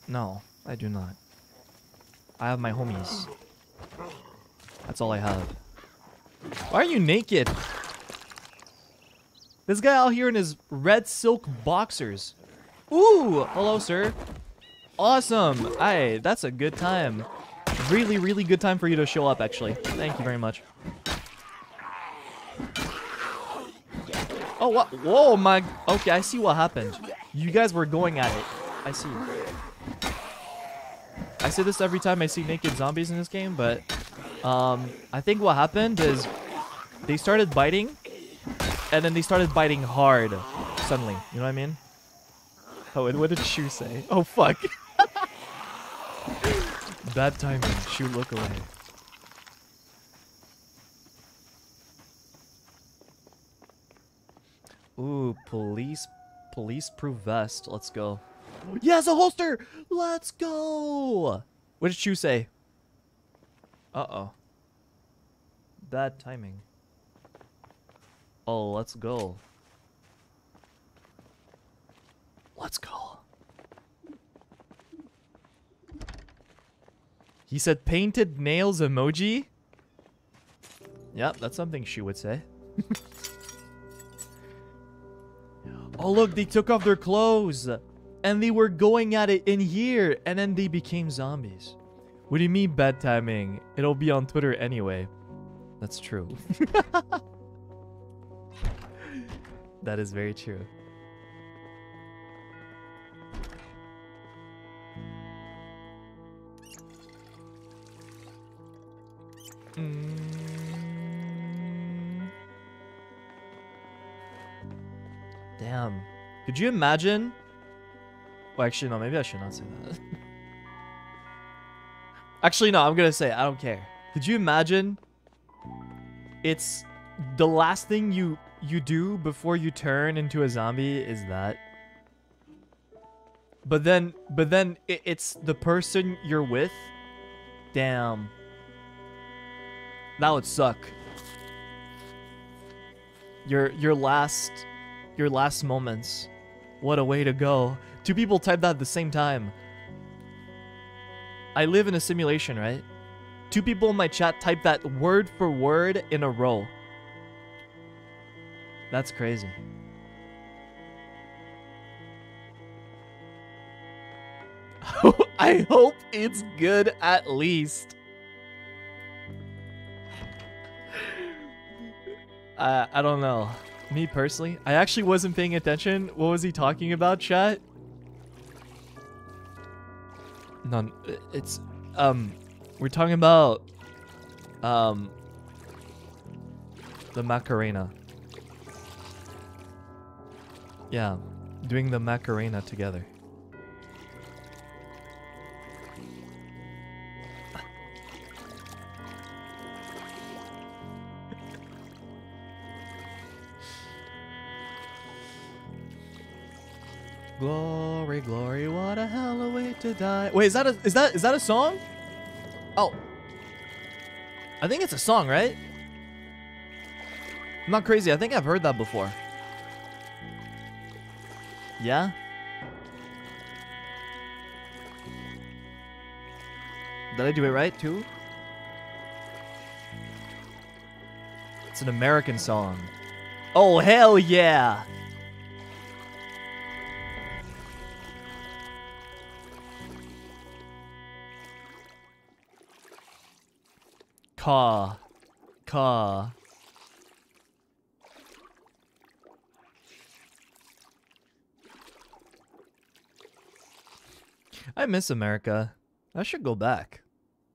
No, I do not. I have my homies. That's all I have. Why are you naked? This guy out here in his red silk boxers. Ooh, hello, sir. Awesome. Hey, that's a good time. Really, really good time for you to show up, actually. Thank you very much. Oh, what? Whoa, my... Okay, I see what happened. You guys were going at it. I see. I say this every time I see naked zombies in this game, but... Um, I think what happened is... They started biting, and then they started biting hard suddenly. You know what I mean? Oh, and what did Shu say? Oh, fuck. Bad timing. Shu, look away. Ooh, police, police-proof vest. Let's go. Yes, a holster! Let's go! What did Shu say? Uh-oh. Bad timing. Oh, let's go. Let's go. He said painted nails emoji? Yep, that's something she would say. oh, look, they took off their clothes. And they were going at it in here. And then they became zombies. What do you mean bad timing? It'll be on Twitter anyway. That's true. that is very true. Mm. Damn. Could you imagine? Well, actually, no. Maybe I should not say that. actually, no. I'm gonna say it. I don't care. Could you imagine? It's the last thing you you do before you turn into a zombie is that. But then, but then it, it's the person you're with. Damn. That would suck. Your your last your last moments. What a way to go. Two people type that at the same time. I live in a simulation, right? Two people in my chat type that word for word in a row. That's crazy. I hope it's good at least. uh, I don't know. Me personally, I actually wasn't paying attention. What was he talking about, chat? None. It's um, we're talking about um the Macarena. Yeah, doing the Macarena together. Glory, glory, what a hell of a way to die. Wait, is that a is that is that a song? Oh. I think it's a song, right? I'm not crazy. I think I've heard that before. Yeah? Did I do it right too? It's an American song. Oh, hell yeah! Caw. Caw. I miss America. I should go back.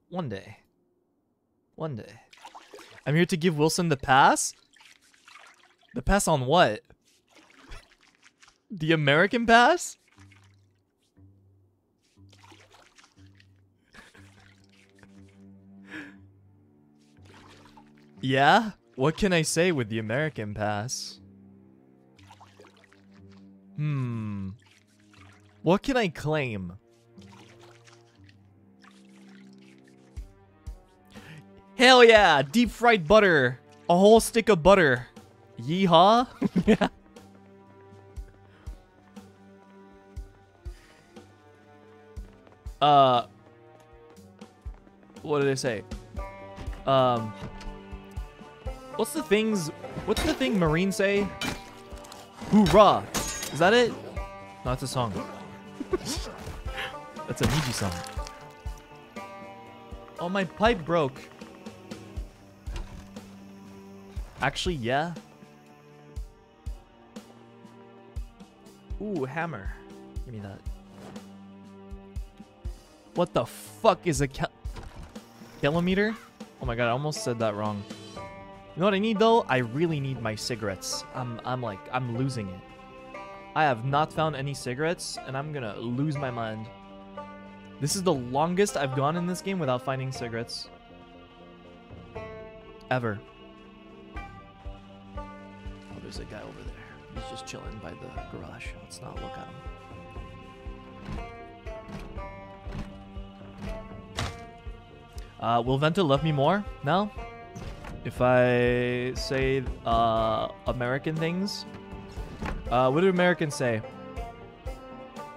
One day. One day. I'm here to give Wilson the pass? The pass on what? the American pass? Yeah? What can I say with the American pass? Hmm. What can I claim? Hell yeah! Deep fried butter. A whole stick of butter. Yeehaw. yeah. Uh. What did I say? Um. What's the things? What's the thing Marines say? Hoorah! Is that it? No, it's a song. That's a Niji song. Oh, my pipe broke. Actually, yeah. Ooh, hammer. Give me that. What the fuck is a kilometer? Oh my god, I almost said that wrong. You know what I need though? I really need my cigarettes. I'm I'm like I'm losing it. I have not found any cigarettes and I'm gonna lose my mind. This is the longest I've gone in this game without finding cigarettes. Ever. Oh, there's a guy over there. He's just chilling by the garage. Let's not look at him. Uh, will Vento love me more now? If I say uh, American things? Uh, what do Americans say?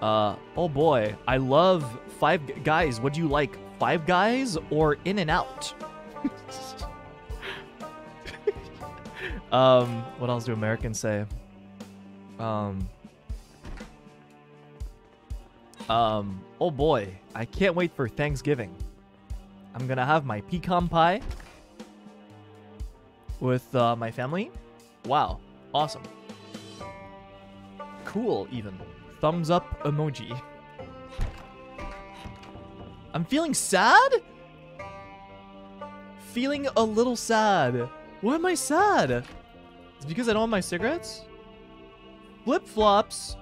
Uh, oh boy, I love Five Guys. What do you like? Five Guys or In and Out? um, what else do Americans say? Um, um, oh boy, I can't wait for Thanksgiving. I'm gonna have my pecan pie with uh, my family. Wow, awesome. Cool, even. Thumbs up emoji. I'm feeling sad? Feeling a little sad. Why am I sad? It's because I don't have my cigarettes? Flip-flops.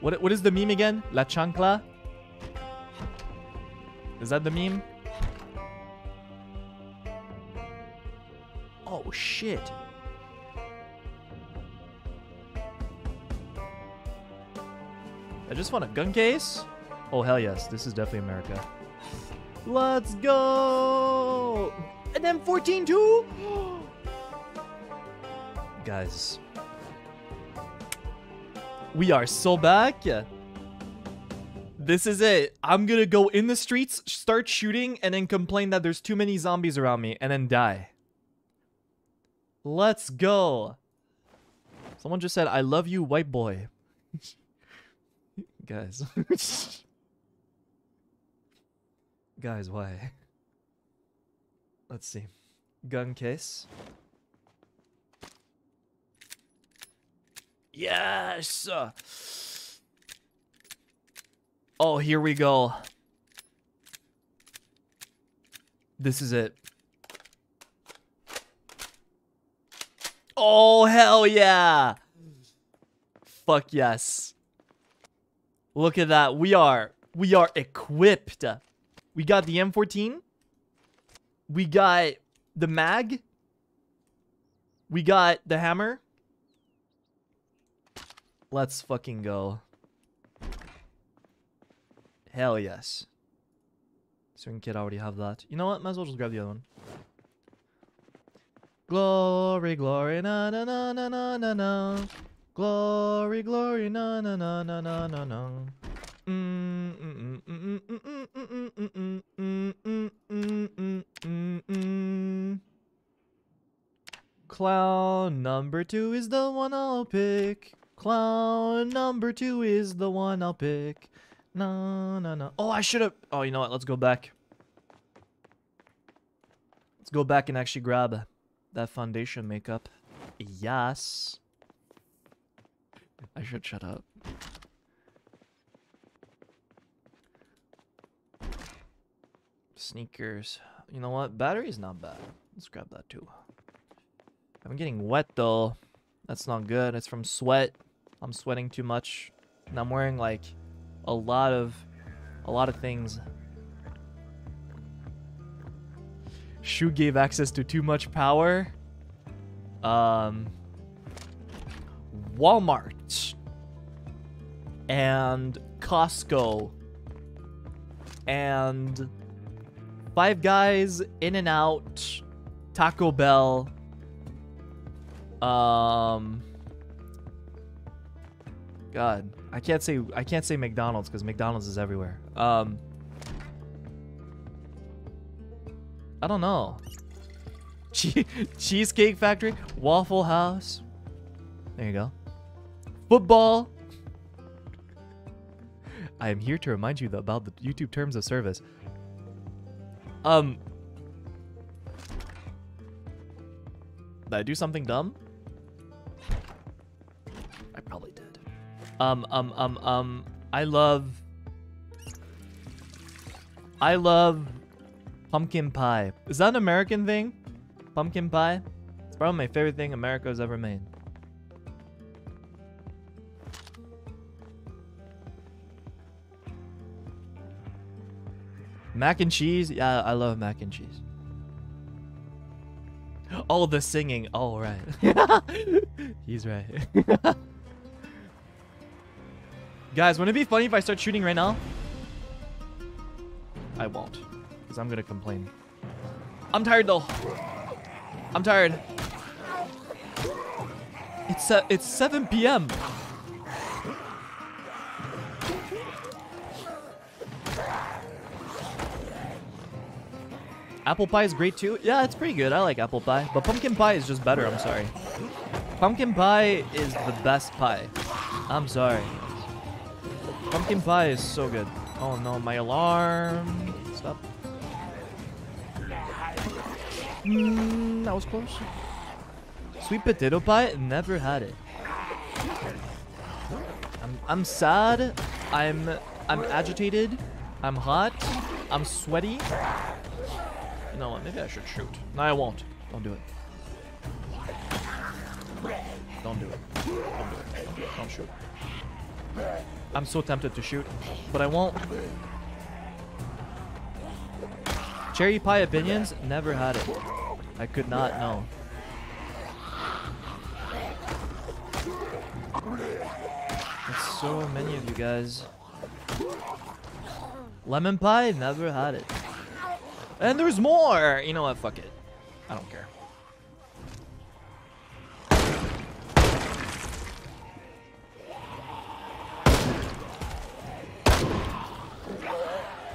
What, what is the meme again? La chancla? Is that the meme? Oh, shit. I just want a gun case? Oh, hell yes. This is definitely America. Let's go! And then 14 too? Guys. We are so back. This is it. I'm gonna go in the streets, start shooting, and then complain that there's too many zombies around me, and then die. Let's go. Someone just said, I love you, white boy. Guys. Guys, why? Let's see. gun case. Yes! Oh, here we go. This is it. Oh, hell yeah! Fuck yes. Look at that. We are, we are equipped. We got the M14. We got the mag. We got the hammer. Let's fucking go. Hell yes. So Swing kid already have that. You know what? Might as well just grab the other one. Glory, glory, na na na na na na na. Glory, glory, na na na na na na na. Clown number two is the one I'll pick. Clown number two is the one I'll pick. No, no, no. Oh, I should have. Oh, you know what? Let's go back. Let's go back and actually grab that foundation makeup. Yes. I should shut up. Sneakers. You know what? Battery's not bad. Let's grab that too. I'm getting wet though. That's not good. It's from sweat. I'm sweating too much. And I'm wearing like a lot of a lot of things. Shoe gave access to too much power. Um Walmart and Costco and Five Guys, In and Out, Taco Bell, um God, I can't say I can't say McDonald's because McDonald's is everywhere. Um I don't know. Che Cheesecake Factory, Waffle House. There you go. Football. I am here to remind you about the YouTube terms of service. Um. Did I do something dumb? I probably did. Um, um, um, um, I love... I love pumpkin pie. Is that an American thing? Pumpkin pie? It's probably my favorite thing America's ever made. Mac and cheese? Yeah, I love mac and cheese. Oh, the singing. Oh, right. He's right. Guys, wouldn't it be funny if I start shooting right now? I won't. Because I'm going to complain. I'm tired, though. I'm tired. It's, uh, it's 7 p.m. Apple pie is great too. Yeah, it's pretty good. I like apple pie. But pumpkin pie is just better. I'm sorry. Pumpkin pie is the best pie. I'm sorry. Pumpkin pie is so good. Oh no, my alarm. Stop. Mm, that was close. Sweet potato pie? Never had it. I'm, I'm sad. I'm I'm agitated. I'm hot. I'm sweaty. You know what? Maybe I should shoot. No, I won't. Don't do it. Don't do it. Don't do it. Don't shoot. I'm so tempted to shoot, but I won't. Cherry pie opinions? Never had it. I could not know. There's so many of you guys. Lemon pie? Never had it. And there's more! You know what? Fuck it. I don't care.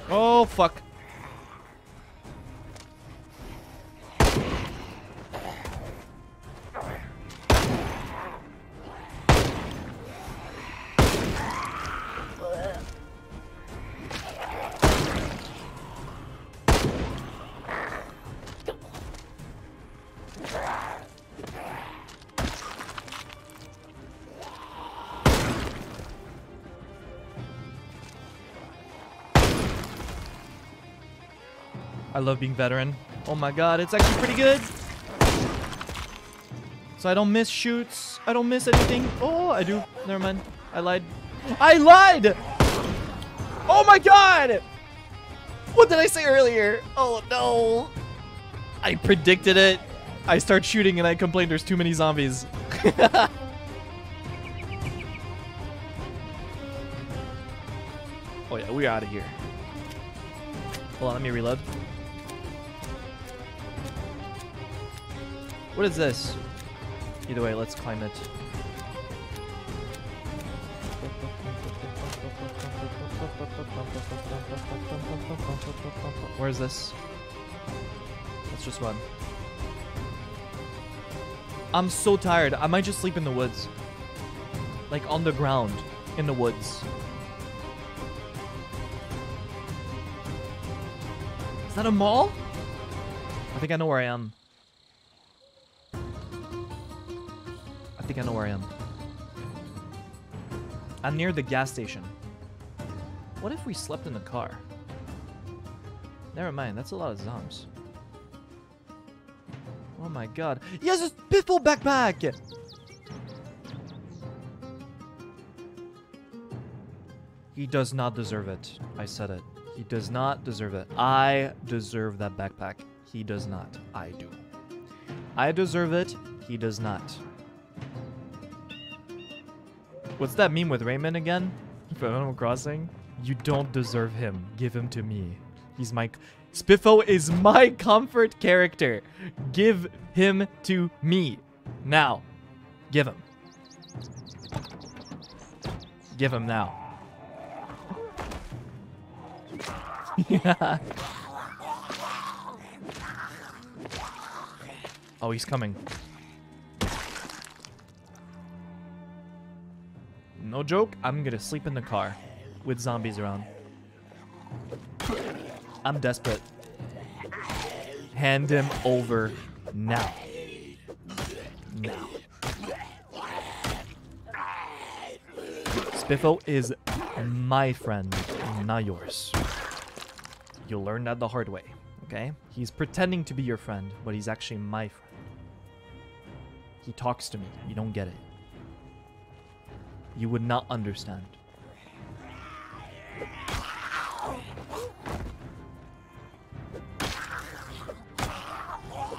Oh, fuck. I love being veteran. Oh my god, it's actually pretty good. So I don't miss shoots. I don't miss anything. Oh, I do. Never mind. I lied. I lied! Oh my god! What did I say earlier? Oh no. I predicted it. I start shooting and I complain there's too many zombies. oh yeah, we're out of here. Hold on, let me reload. What is this? Either way, let's climb it. Where's this? Let's just run. I'm so tired. I might just sleep in the woods. Like on the ground in the woods. Is that a mall? I think I know where I am. I think I know where I am. I'm near the gas station. What if we slept in the car? Never mind, that's a lot of zombies. Oh my god. Has a Spiffo backpack! He does not deserve it. I said it. He does not deserve it. I deserve that backpack. He does not. I do. I deserve it. He does not. What's that meme with Raymond again? From Animal Crossing? You don't deserve him. Give him to me. He's my... Spiffo is my comfort character. Give him to me. Now. Give him. Give him now. oh, he's coming. No joke, I'm gonna sleep in the car with zombies around. I'm desperate. Hand him over now. Now. Spiffo is my friend, not yours. You'll learn that the hard way, okay? He's pretending to be your friend, but he's actually my friend. He talks to me. You don't get it. You would not understand.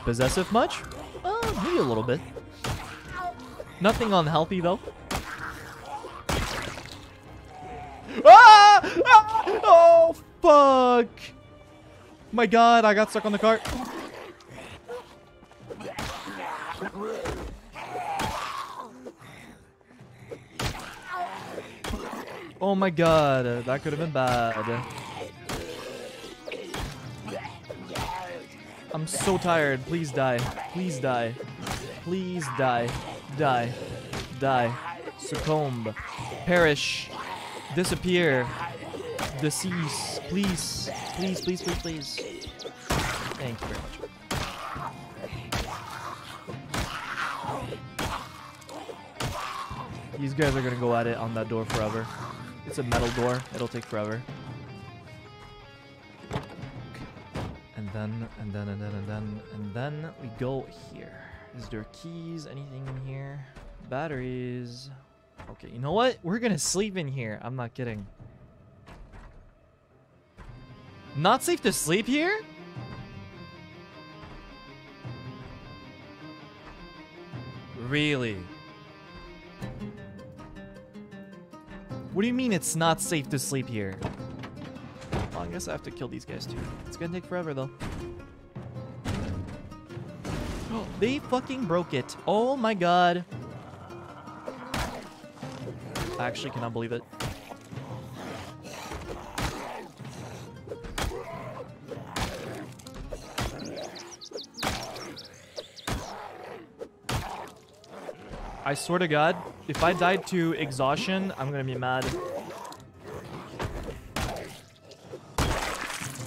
Possessive much? Uh, maybe a little bit. Nothing unhealthy though. Ah! ah! Oh, fuck! My god, I got stuck on the cart. Oh my god, that could have been bad. I'm so tired. Please die. Please die. Please die. Die. Die. Succumb. Perish. Disappear. Decease. Please. Please, please, please, please. Thank you very much. These guys are gonna go at it on that door forever. It's a metal door. It'll take forever. And then, and then, and then, and then, and then we go here. Is there keys? Anything in here? Batteries. Okay, you know what? We're gonna sleep in here. I'm not kidding. Not safe to sleep here? Really? What do you mean it's not safe to sleep here? Well, I guess I have to kill these guys too. It's gonna take forever though. they fucking broke it. Oh my god. I actually cannot believe it. I swear to God, if I died to exhaustion, I'm gonna be mad.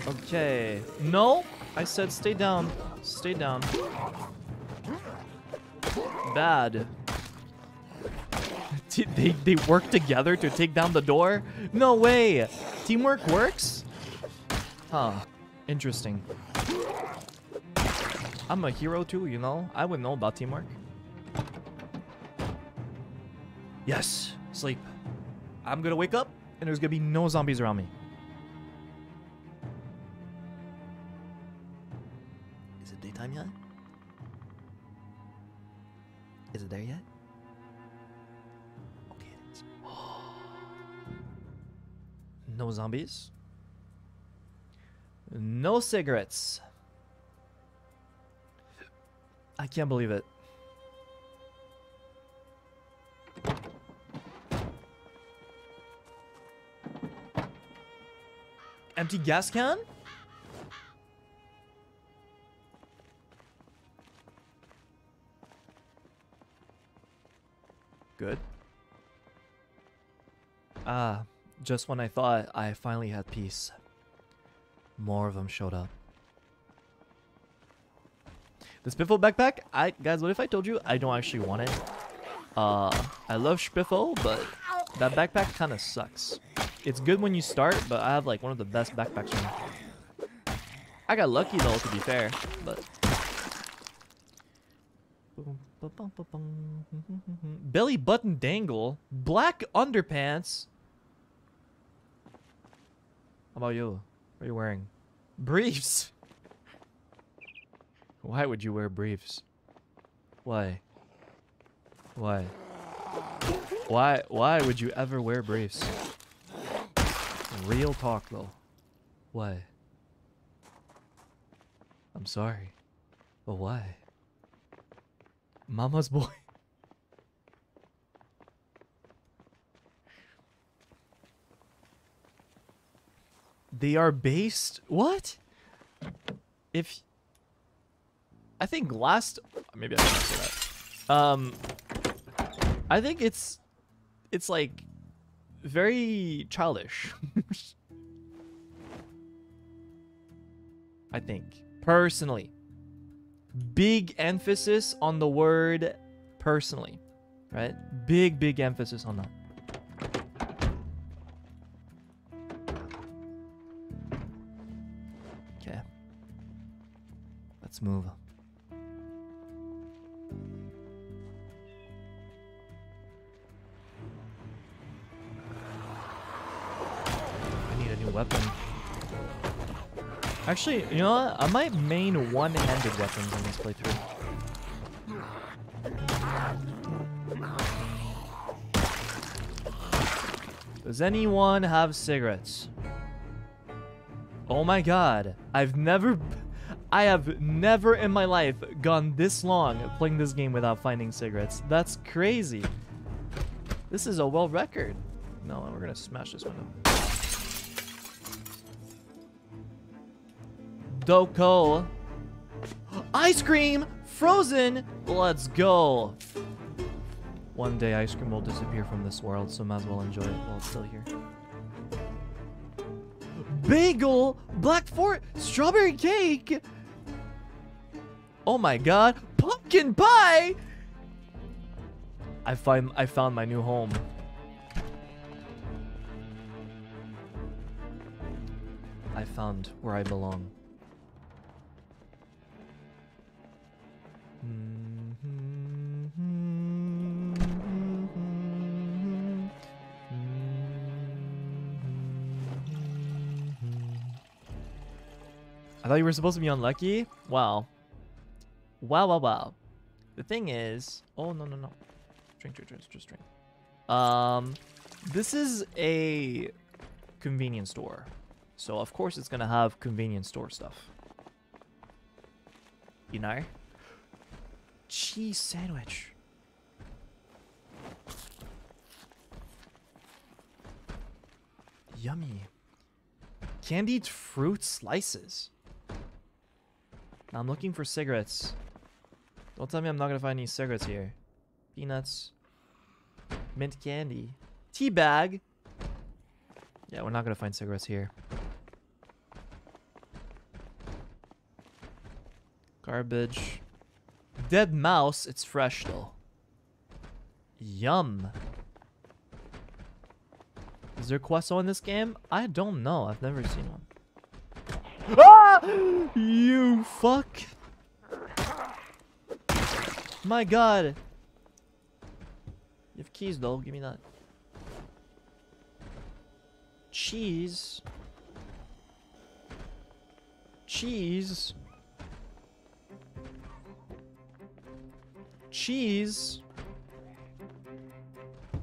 Okay. No! I said stay down. Stay down. Bad. Did they, they work together to take down the door? No way! Teamwork works? Huh. Interesting. I'm a hero too, you know? I would know about teamwork. Yes, sleep. I'm gonna wake up and there's gonna be no zombies around me. Is it daytime yet? Is it there yet? Okay, it is. no zombies. No cigarettes. I can't believe it. Empty gas can? Good. Ah, just when I thought I finally had peace, more of them showed up. The Spiffo backpack, I guys, what if I told you I don't actually want it? Uh, I love Spiffo, but that backpack kind of sucks. It's good when you start, but I have like one of the best backpacks right. I got lucky though, to be fair, but. Belly button dangle, black underpants. How about you? What are you wearing? Briefs. Why would you wear briefs? Why? Why? Why why would you ever wear briefs? Real talk though. Why? I'm sorry. But why? Mama's boy. They are based what? If I think last maybe I shouldn't say that. Um I think it's it's like very childish. I think personally. Big emphasis on the word personally, right? Big big emphasis on that. Okay. Let's move. I weapon. Actually, you know what? I might main one-handed weapons in this playthrough. Does anyone have cigarettes? Oh my god. I've never... I have never in my life gone this long playing this game without finding cigarettes. That's crazy. This is a world record. No, we're gonna smash this window. Doko. Ice cream! Frozen! Let's go! One day ice cream will disappear from this world, so might as well enjoy it while it's still here. Bagel! Black Fort! Strawberry cake! Oh my god! Pumpkin pie! I find I found my new home. I found where I belong. I thought you were supposed to be unlucky? Wow. Wow, wow, wow. The thing is... Oh, no, no, no. Drink, drink, drink, just drink. Um, this is a convenience store. So, of course, it's going to have convenience store stuff. You know? Cheese sandwich. Yummy. Candied fruit slices. Now I'm looking for cigarettes. Don't tell me I'm not gonna find any cigarettes here. Peanuts. Mint candy. Tea bag. Yeah, we're not gonna find cigarettes here. Garbage. Dead mouse. It's fresh though. Yum. Is there Queso in this game? I don't know. I've never seen one. Ah! Ah! You fuck. My god. You have keys though, give me that. Cheese. Cheese. Cheese.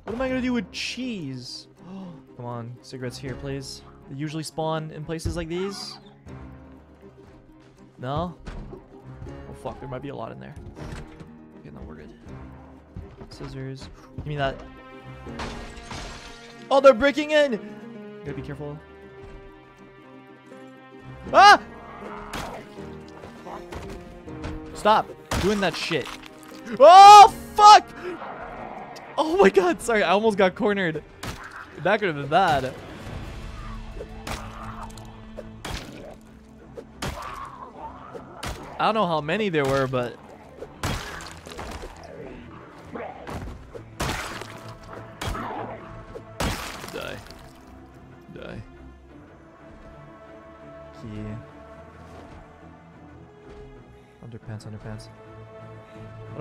What am I gonna do with cheese? Come on, cigarettes here, please. They usually spawn in places like these. No? Oh fuck, there might be a lot in there. Okay, no, we're good. Scissors. Give me that. Oh, they're breaking in! Gotta be careful. Ah! Stop doing that shit. Oh, fuck! Oh my god, sorry, I almost got cornered. That could have been bad. I don't know how many there were, but...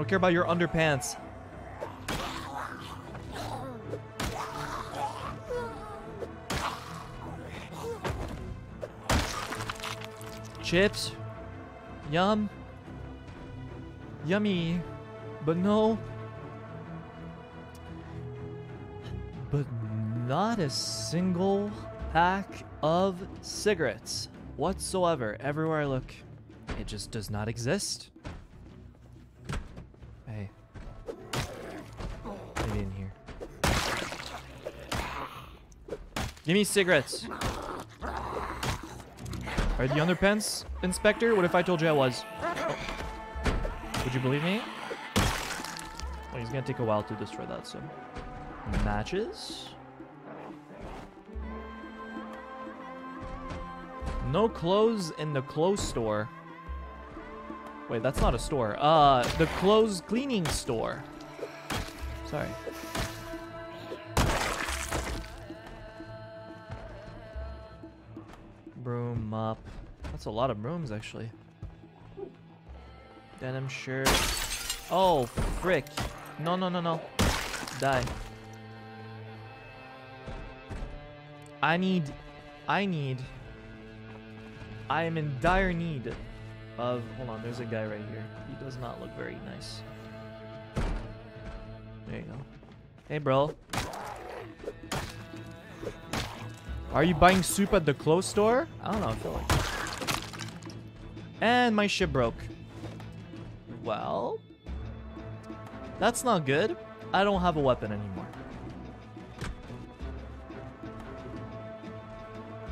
don't care about your underpants. Chips. Yum. Yummy. But no. But not a single pack of cigarettes whatsoever. Everywhere I look, it just does not exist. Give me cigarettes. Are the underpants, Inspector? What if I told you I was? Oh. Would you believe me? Well, he's gonna take a while to destroy that, so. Matches. No clothes in the clothes store. Wait, that's not a store. Uh, the clothes cleaning store. Sorry. Mop. That's a lot of brooms, actually. Denim shirt. Oh, frick. No, no, no, no. Die. I need... I need... I am in dire need of... Hold on, there's a guy right here. He does not look very nice. There you go. Hey, bro. Are you buying soup at the clothes store? I don't know, I feel like And my ship broke. Well... That's not good. I don't have a weapon anymore.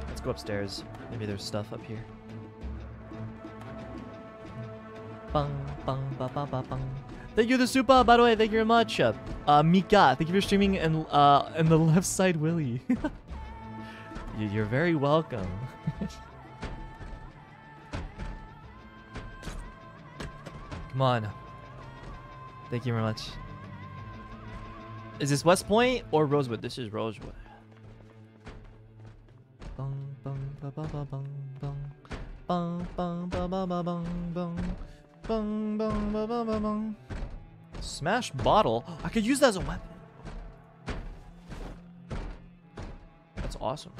Let's go upstairs. Maybe there's stuff up here. Bang, bang, ba, ba, ba, bang. Thank you, the super. By the way, thank you very much. Uh, Mika, thank you for streaming and uh, and the left side You're very welcome. Come on. Thank you very much. Is this West Point or Rosewood? This is Rosewood. Smash bottle? I could use that as a weapon. That's awesome.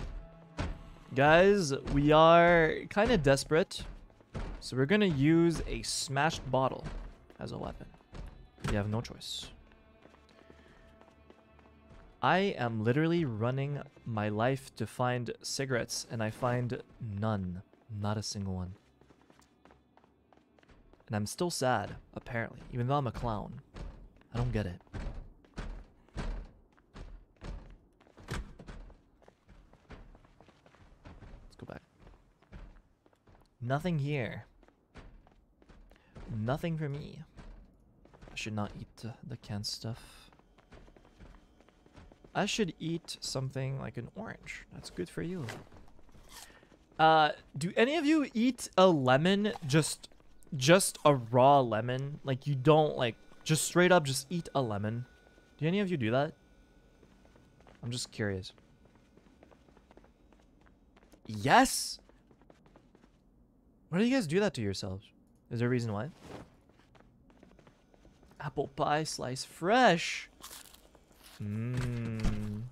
Guys, we are kind of desperate. So we're going to use a smashed bottle as a weapon. We have no choice. I am literally running my life to find cigarettes, and I find none. Not a single one. And I'm still sad, apparently, even though I'm a clown. I don't get it. Nothing here. Nothing for me. I should not eat the canned stuff. I should eat something like an orange. That's good for you. Uh, do any of you eat a lemon just just a raw lemon? Like you don't like just straight up just eat a lemon? Do any of you do that? I'm just curious. Yes? Why do you guys do that to yourselves? Is there a reason why? Apple pie slice fresh. Mmm.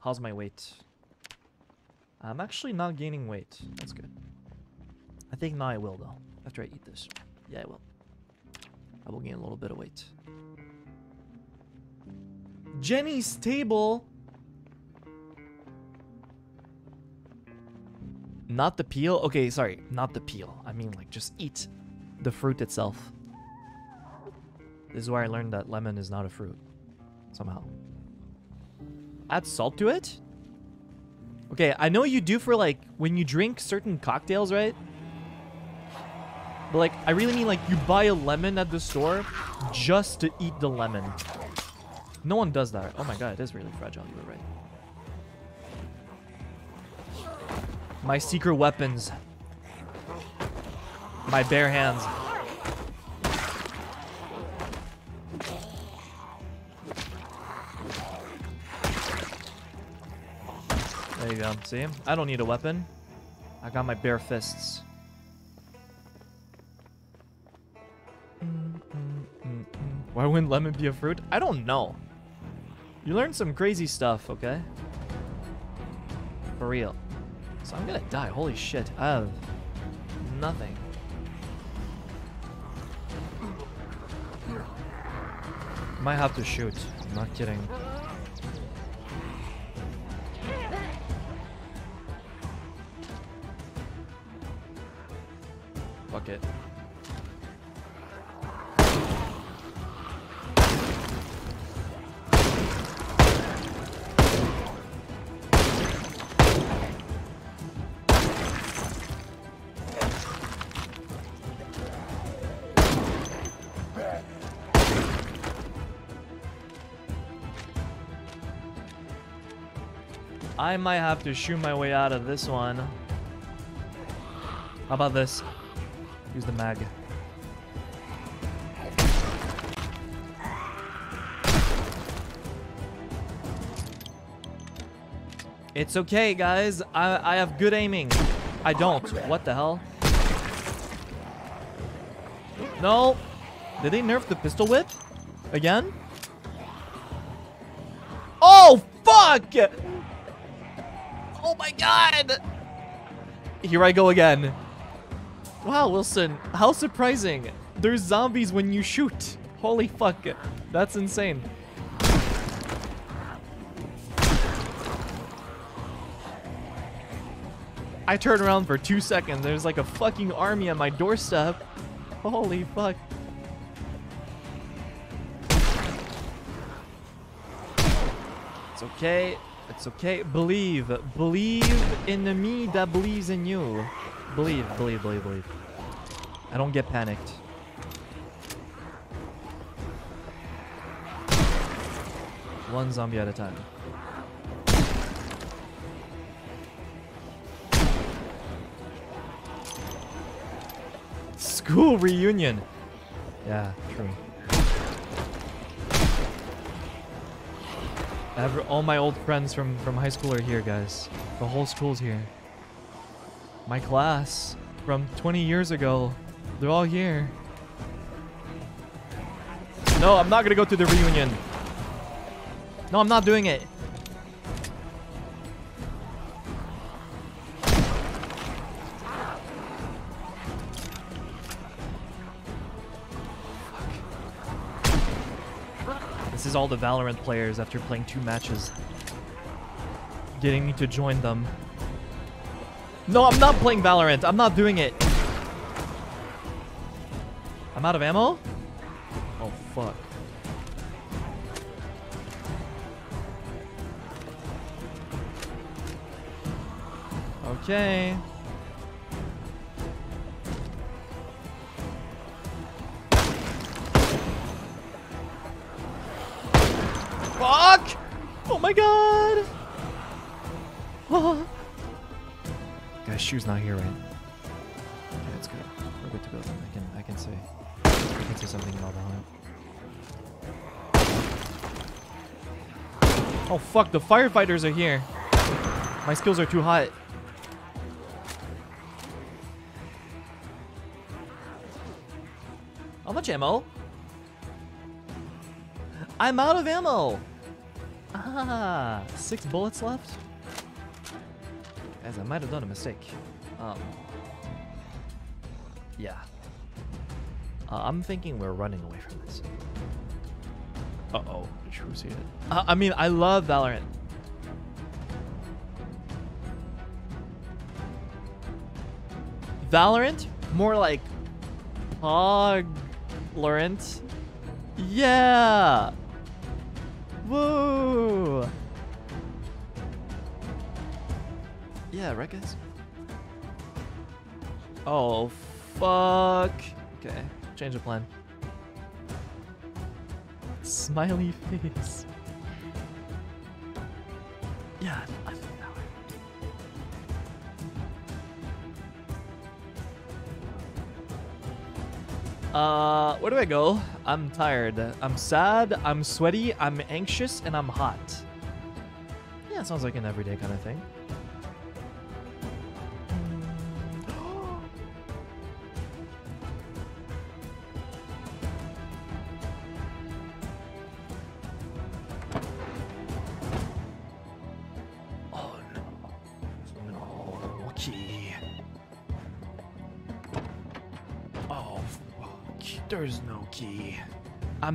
How's my weight? I'm actually not gaining weight. That's good. I think now I will though. After I eat this. Yeah, I will. I will gain a little bit of weight. Jenny's table. Not the peel? Okay, sorry. Not the peel. I mean, like, just eat the fruit itself. This is where I learned that lemon is not a fruit. Somehow. Add salt to it? Okay, I know you do for, like, when you drink certain cocktails, right? But, like, I really mean, like, you buy a lemon at the store just to eat the lemon. No one does that. Oh my god, it is really fragile. You were right. My secret weapons. My bare hands. There you go. See? I don't need a weapon. I got my bare fists. Why wouldn't lemon be a fruit? I don't know. You learned some crazy stuff, okay? For real. So I'm gonna die. Holy shit. I have nothing. Might have to shoot. I'm not kidding. I might have to shoot my way out of this one. How about this? Use the mag. It's okay, guys. I, I have good aiming. I don't. What the hell? No. Did they nerf the pistol whip? Again? Oh, fuck! God! Here I go again. Wow, Wilson, how surprising. There's zombies when you shoot. Holy fuck. That's insane. I turn around for two seconds. There's like a fucking army on my doorstep. Holy fuck. It's okay. It's okay. Believe. Believe in me that believes in you. Believe, believe, believe, believe. I don't get panicked. One zombie at a time. School reunion. Yeah, true. Every, all my old friends from, from high school are here, guys. The whole school's here. My class from 20 years ago, they're all here. No, I'm not gonna go to the reunion. No, I'm not doing it. All the Valorant players after playing two matches. Getting me to join them. No, I'm not playing Valorant. I'm not doing it. I'm out of ammo? Oh, fuck. Okay. My god! Oh. Guy's shoe's not here, right? Okay, that's good. We're good to go then. I can I can say I can say something about that. Oh fuck, the firefighters are here. My skills are too hot. How much ammo? I'm out of ammo! Ah, six bullets left? Guys, I might have done a mistake. Um, yeah. Uh, I'm thinking we're running away from this. Uh-oh, true see it. Uh, I mean, I love Valorant. Valorant? More like Pog-Lorant? Yeah! Woo! Yeah, right guys? Oh, fuck. Okay, change the plan. Smiley face. Yeah, Uh, where do I go? I'm tired. I'm sad, I'm sweaty, I'm anxious, and I'm hot. Yeah, sounds like an everyday kind of thing.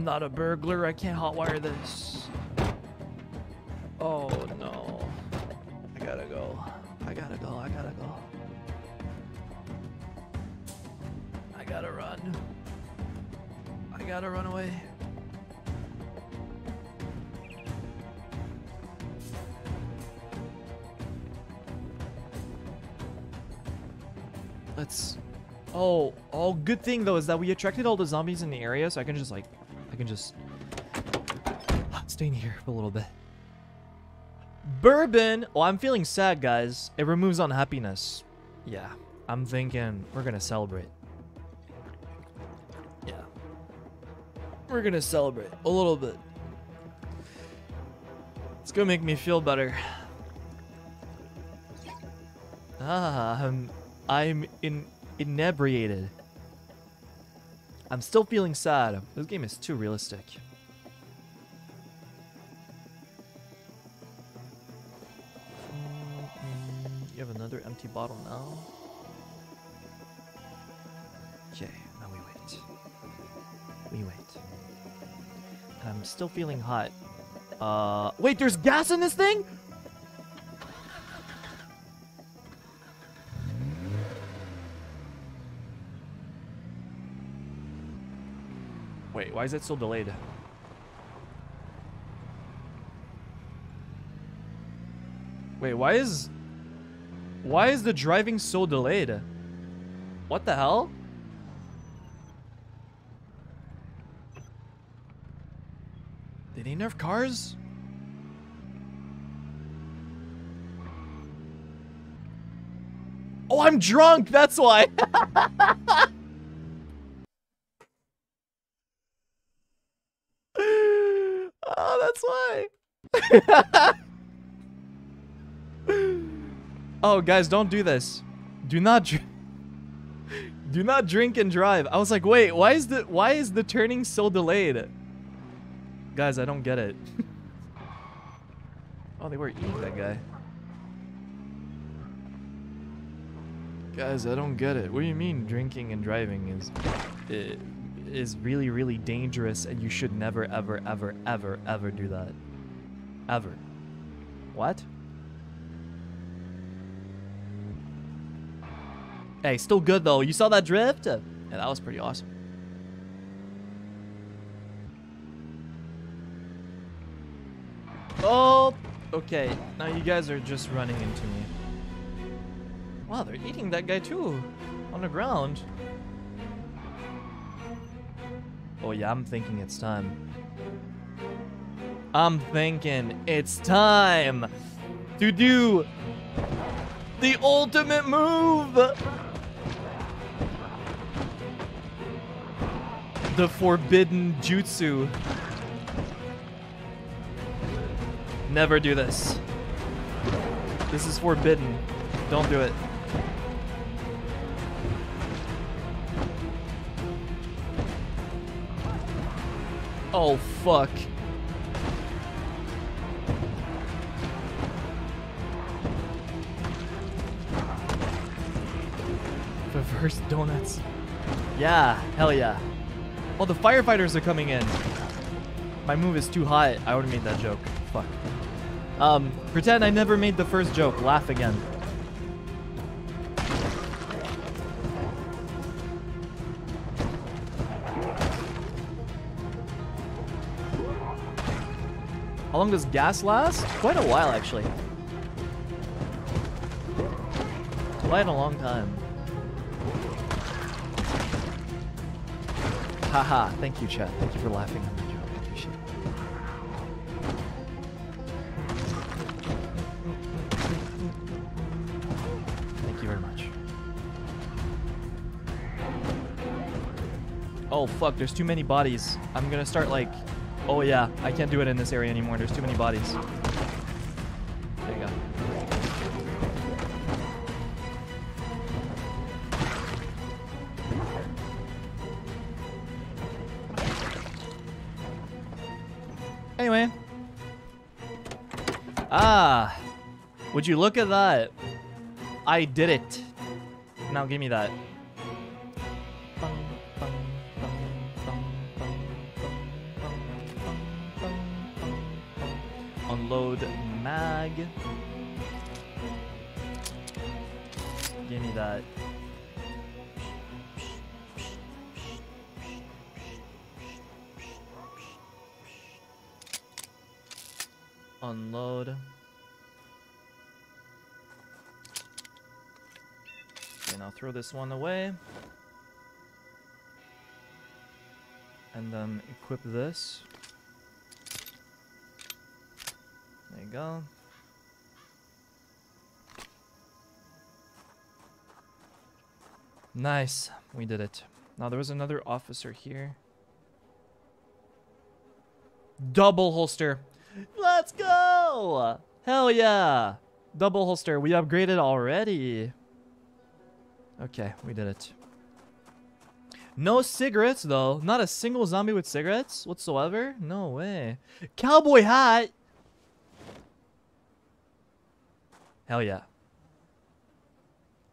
I'm not a burglar, I can't hotwire this. Oh no. I gotta go. I gotta go, I gotta go. I gotta run. I gotta run away. Let's. Oh, oh, good thing though is that we attracted all the zombies in the area, so I can just like, I can just stay in here for a little bit. Bourbon. Oh, I'm feeling sad, guys. It removes unhappiness. Yeah, I'm thinking we're gonna celebrate. Yeah, we're gonna celebrate a little bit. It's gonna make me feel better. Ah, I'm I'm in inebriated. I'm still feeling sad. This game is too realistic. Mm, You have another empty bottle now. Okay, now we wait. We wait. I'm still feeling hot. Uh, wait, there's gas in this thing? Wait, why is it still delayed? Wait, why is... Why is the driving so delayed? What the hell? Did they nerf cars? Oh, I'm drunk! That's why! oh, that's why! oh, guys, don't do this. Do not dr- Do not drink and drive. I was like, wait, why is the why is the turning so delayed? Guys, I don't get it. oh, they were eating that guy. Guys, I don't get it. What do you mean drinking and driving is i- is really really dangerous and you should never ever ever ever ever do that. Ever. What? Hey, still good though. You saw that drift? Yeah, that was pretty awesome. Oh, okay. Now you guys are just running into me. Wow, they're eating that guy too. On the ground. Oh yeah, I'm thinking it's time. I'm thinking it's time to do the ultimate move. The forbidden jutsu. Never do this. This is forbidden. Don't do it. Oh, fuck. Reverse donuts. Yeah, hell yeah. Oh, the firefighters are coming in. My move is too high. I would have made that joke. Fuck. Um, pretend I never made the first joke. Laugh again. Long does gas last? Quite a while, actually. Quite a long time. Haha, thank you, chat. Thank you for laughing at my joke. Appreciate it. Thank you very much. Oh fuck, there's too many bodies. I'm gonna start like... Oh yeah, I can't do it in this area anymore. There's too many bodies. There you go. Anyway. Ah. Would you look at that? I did it. Now give me that. This one away. And then equip this. There you go. Nice. We did it. Now there was another officer here. Double holster. Let's go! Hell yeah! Double holster. We upgraded already. Okay, we did it. No cigarettes, though. Not a single zombie with cigarettes whatsoever. No way. Cowboy hat! Hell yeah.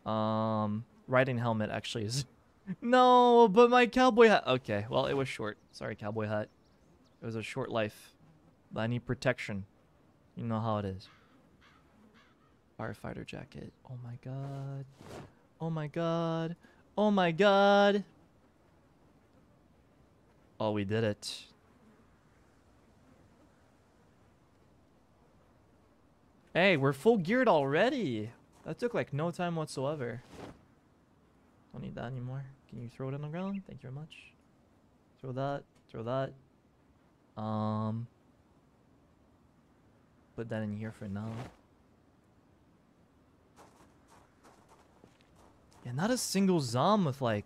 Um, riding helmet actually is... no, but my cowboy hat... Okay, well, it was short. Sorry, cowboy hat. It was a short life. But I need protection. You know how it is. Firefighter jacket. Oh my god. Oh my god. Oh my god. Oh, we did it. Hey, we're full geared already. That took like no time whatsoever. Don't need that anymore. Can you throw it on the ground? Thank you very much. Throw that. Throw that. Um. Put that in here for now. Yeah, not a single zom with like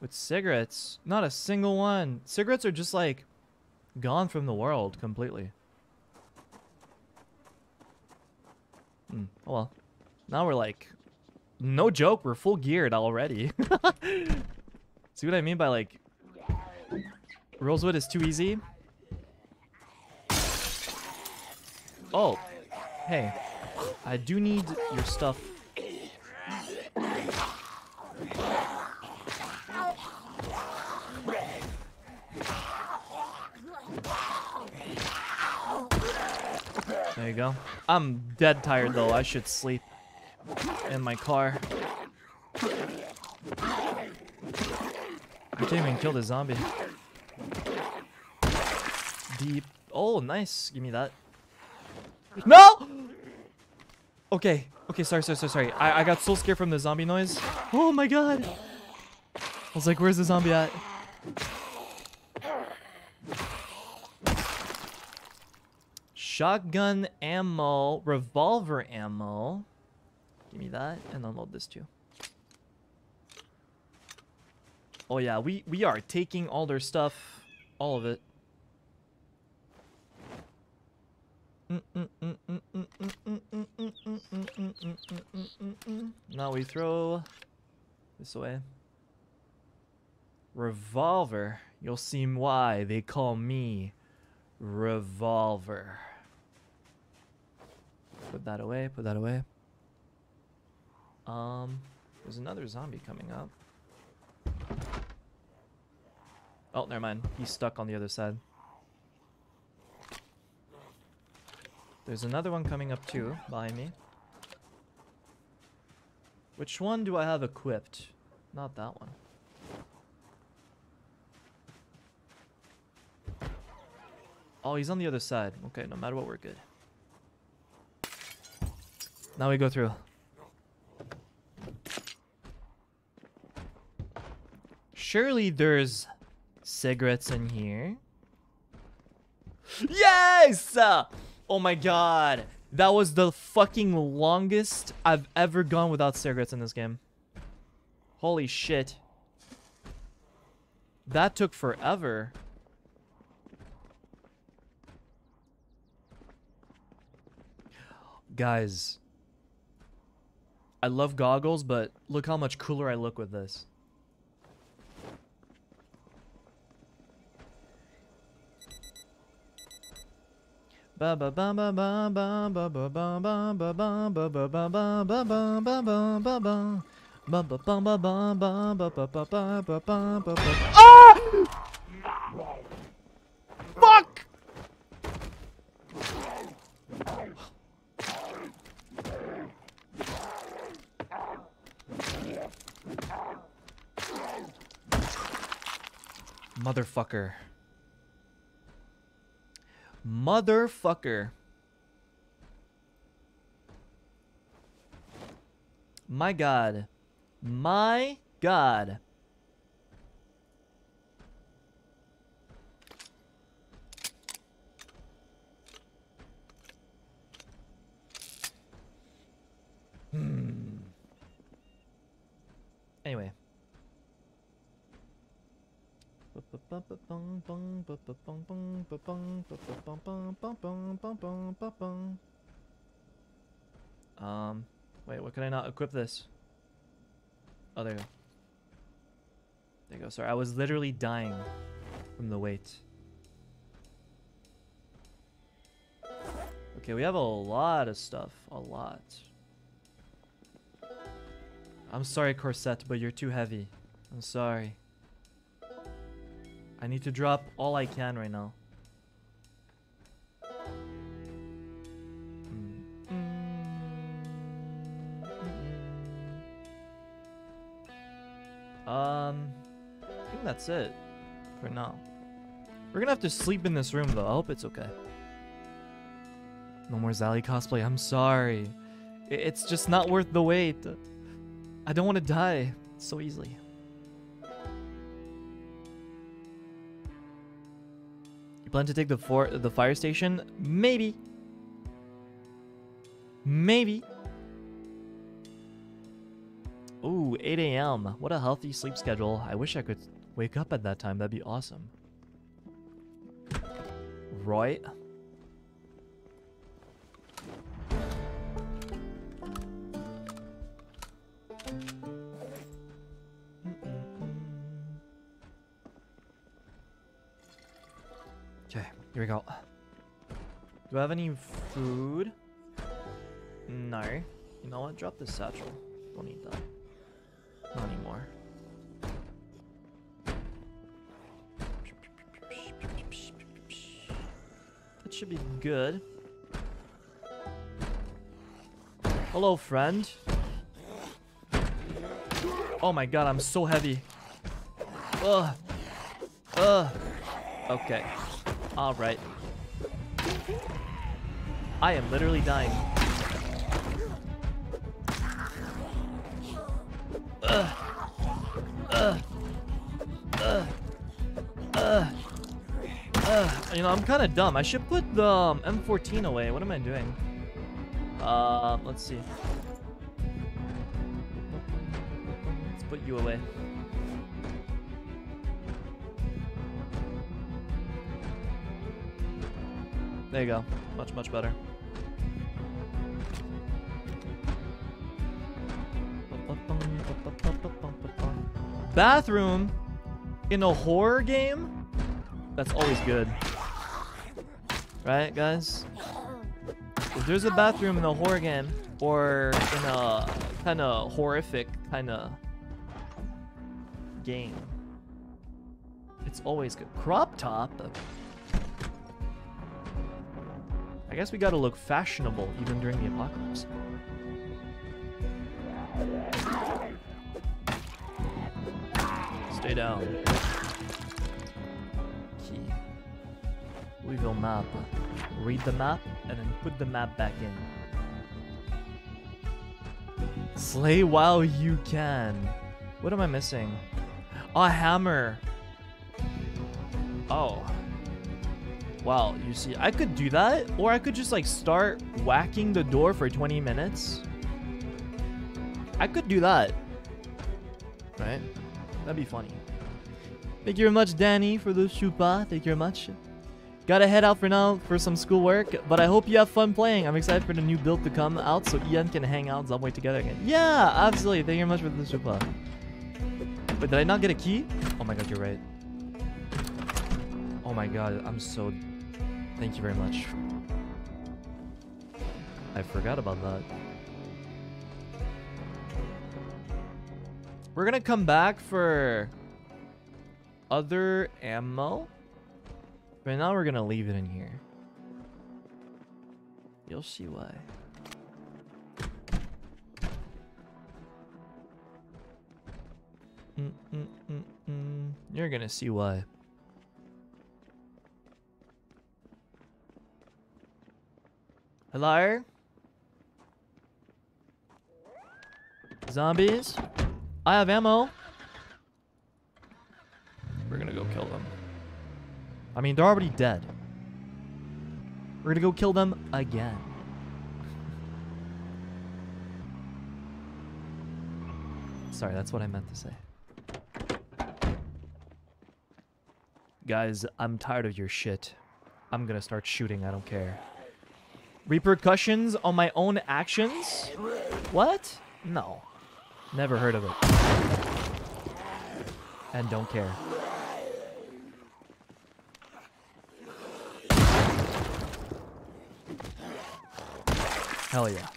with cigarettes. Not a single one. Cigarettes are just like gone from the world completely. Hmm. Oh well. Now we're like no joke, we're full geared already. See what I mean by like Rosewood is too easy? Oh. Hey. I do need your stuff. There you go. I'm dead tired though. I should sleep in my car. I can't even kill the zombie. Deep. Oh, nice. Give me that. No! Okay. Okay, sorry, sorry, sorry, sorry. I, I got so scared from the zombie noise. Oh my god. I was like, where's the zombie at? Shotgun ammo, revolver ammo. Give me that and unload this too. Oh yeah, we, we are taking all their stuff. All of it. Now we throw this away. Revolver. you'll see why they call me Revolver. Put that away, put that away. Um, there's another zombie coming up. Oh, never mind. He's stuck on the other side. There's another one coming up too, behind me. Which one do I have equipped? Not that one. Oh, he's on the other side. Okay, no matter what, we're good. Now we go through. Surely there's cigarettes in here. Yes! Oh my god. That was the fucking longest I've ever gone without cigarettes in this game. Holy shit. That took forever. Guys. I love goggles, but look how much cooler I look with this. Ba Motherfucker. Motherfucker. My god. My god. Hmm. Anyway. Um, wait, what can I not equip this? Oh, there you go. There you go. Sorry, I was literally dying from the weight. Okay, we have a lot of stuff. A lot. I'm sorry, Corset, but you're too heavy. I'm sorry. I need to drop all I can right now. Um, I think that's it for now. We're gonna have to sleep in this room though. I hope it's okay. No more Zali cosplay. I'm sorry. It's just not worth the wait. I don't want to die so easily. You plan to take the for the fire station? Maybe. Maybe. Ooh, 8 a.m. What a healthy sleep schedule. I wish I could wake up at that time. That'd be awesome. Right? Here we go. Do I have any food? No. You know what? Drop the satchel. Don't need that. Not anymore. That should be good. Hello, friend. Oh my god, I'm so heavy. Ugh. Ugh. Okay. Alright. I am literally dying. You know, I'm kind of dumb. I should put the um, M14 away. What am I doing? Uh, let's see. Let's put you away. There you go. Much, much better. Bathroom. in a horror game, that's always good. Right, guys? If there's a bathroom in a horror game, or in a kind of horrific kind of game, it's always good. Crop top? I guess we gotta look fashionable even during the apocalypse. Stay down. Key. Louisville map. Read the map and then put the map back in. Slay while you can. What am I missing? A hammer. Oh. Wow, you see, I could do that, or I could just like start whacking the door for 20 minutes. I could do that. Right? That'd be funny. Thank you very much, Danny, for the chupa. Thank you very much. Gotta head out for now for some schoolwork, but I hope you have fun playing. I'm excited for the new build to come out so Ian can hang out Zomboid together again. Yeah, absolutely. Thank you very much for the chupa. But did I not get a key? Oh my god, you're right. Oh my god, I'm so... Thank you very much. I forgot about that. We're gonna come back for other ammo. But now we're gonna leave it in here. You'll see why. Mm -mm -mm -mm. You're gonna see why. Hello? Zombies? I have ammo. We're gonna go kill them. I mean, they're already dead. We're gonna go kill them again. Sorry, that's what I meant to say. Guys, I'm tired of your shit. I'm gonna start shooting, I don't care. Repercussions on my own actions? What? No. Never heard of it. And don't care. Hell yeah.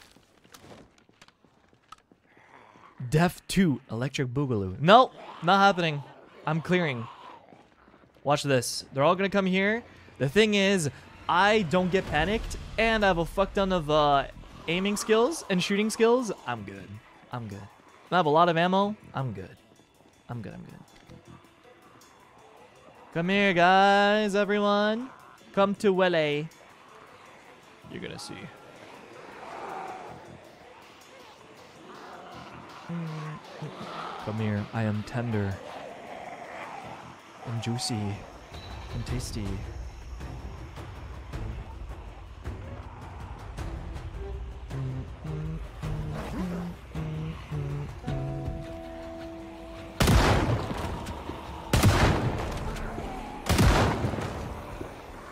Def 2 Electric Boogaloo. No, not happening. I'm clearing. Watch this. They're all gonna come here. The thing is, I don't get panicked, and I have a fuck ton of uh, aiming skills and shooting skills. I'm good. I'm good. I have a lot of ammo. I'm good. I'm good. I'm good. Come here, guys, everyone. Come to Wele. You're gonna see. Come here. I am tender. And juicy. And tasty.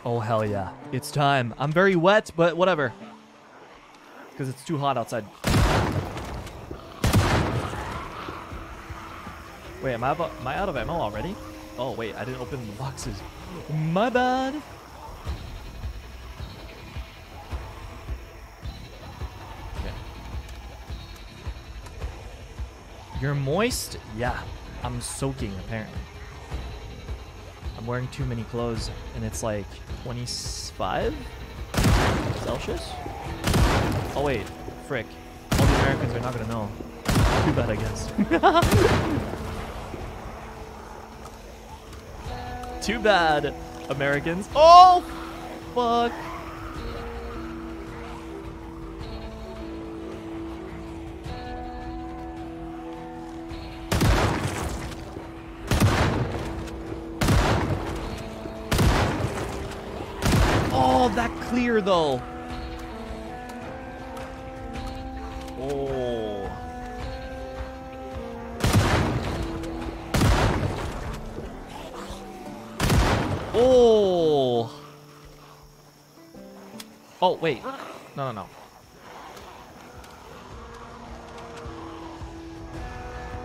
Oh, hell yeah. It's time. I'm very wet, but whatever. Because it's too hot outside. Wait, am I, am I out of ammo already? Oh, wait, I didn't open the boxes. My bad. You're moist? Yeah, I'm soaking, apparently. Wearing too many clothes, and it's like 25 Celsius? Oh, wait. Frick. All the Americans are not gonna know. Too bad, I guess. Too bad, Americans. Oh, fuck. Clear though. Oh. Oh. Oh, wait. No, no, no.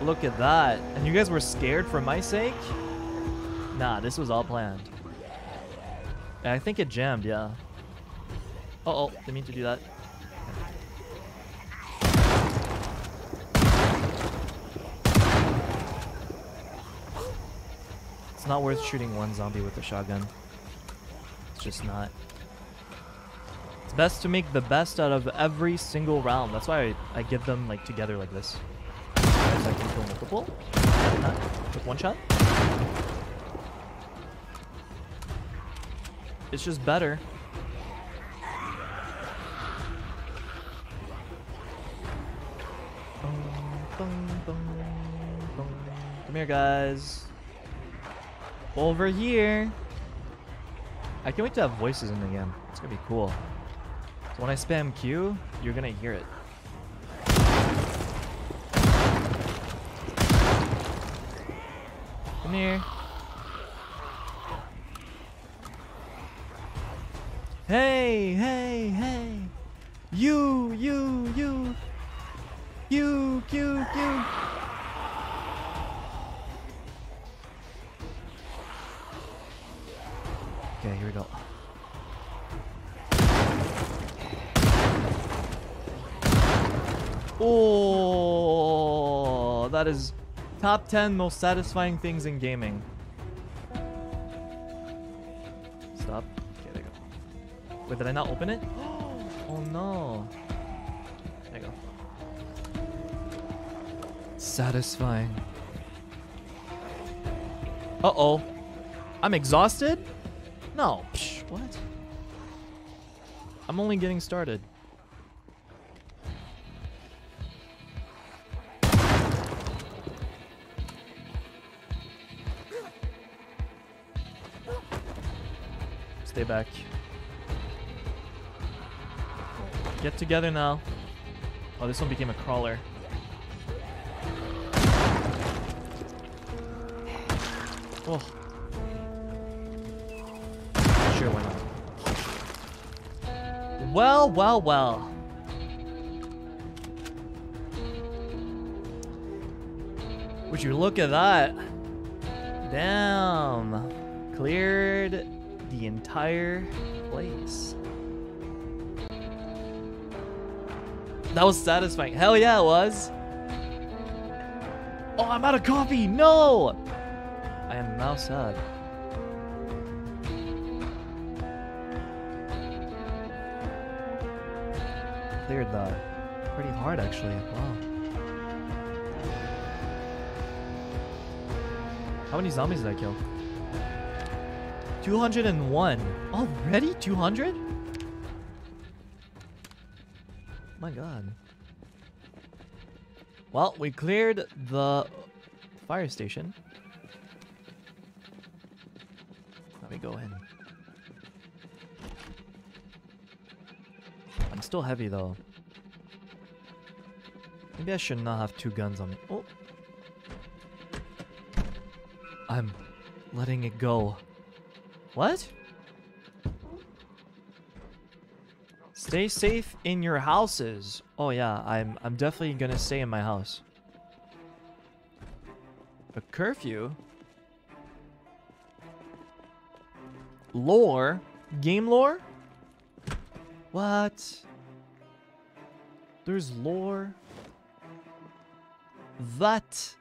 Look at that. And you guys were scared for my sake? Nah, this was all planned. I think it jammed, yeah. Uh oh, didn't mean to do that. It's not worth shooting one zombie with a shotgun. It's just not. It's best to make the best out of every single round. That's why I, I give them like together like this. So I can kill multiple with one shot. It's just better. Here, guys. Over here. I can't wait to have voices in the game. It's gonna be cool. So when I spam Q, you're gonna hear it. Come here. Top 10 most satisfying things in gaming. Stop. Okay, there you go. Wait, did I not open it? Oh no. There you go. Satisfying. Uh-oh. I'm exhausted? No. Psh, what? I'm only getting started. Stay back. Get together now. Oh, this one became a crawler. Oh. Sure, why not? Well, well, well. Would you look at that? Damn. Cleared entire place. That was satisfying. Hell yeah, it was. Oh, I'm out of coffee. No. I am now sad. Cleared that. Pretty hard, actually. Wow. How many zombies did I kill? 201. Already 200? My god. Well, we cleared the fire station. Let me go in. I'm still heavy though. Maybe I should not have two guns on me. Oh. I'm letting it go. What? Stay safe in your houses. Oh yeah, I'm I'm definitely gonna stay in my house. A curfew? Lore? Game lore? What? There's lore? That?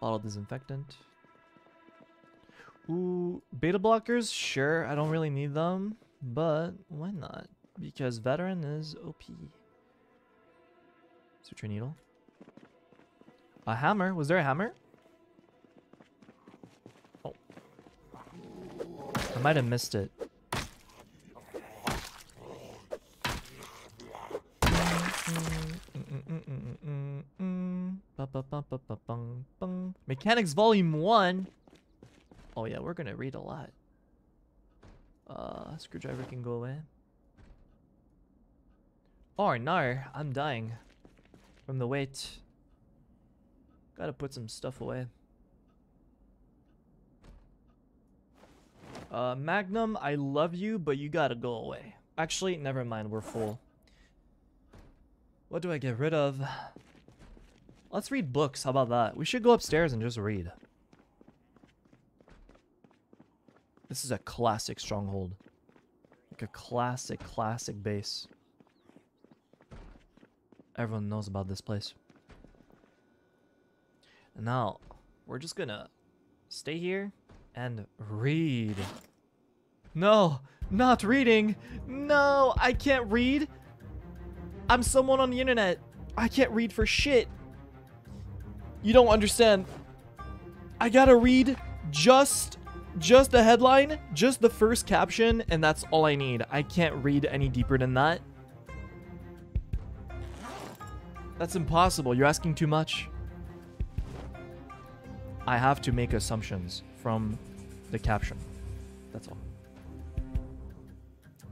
Bottle disinfectant. Ooh, beta blockers? Sure, I don't really need them, but why not? Because veteran is OP. Suture needle. A hammer? Was there a hammer? Oh. I might have missed it. Mechanics Volume 1? Oh yeah, we're gonna read a lot. Uh, screwdriver can go away. Oh no, I'm dying from the weight. Gotta put some stuff away. Uh, Magnum, I love you, but you gotta go away. Actually, never mind, we're full. What do I get rid of? Let's read books. How about that? We should go upstairs and just read. This is a classic stronghold. Like a classic, classic base. Everyone knows about this place. And now, we're just gonna stay here and read. No, not reading. No, I can't read. I'm someone on the internet. I can't read for shit. You don't understand. I gotta read just just the headline, just the first caption, and that's all I need. I can't read any deeper than that. That's impossible. You're asking too much. I have to make assumptions from the caption. That's all.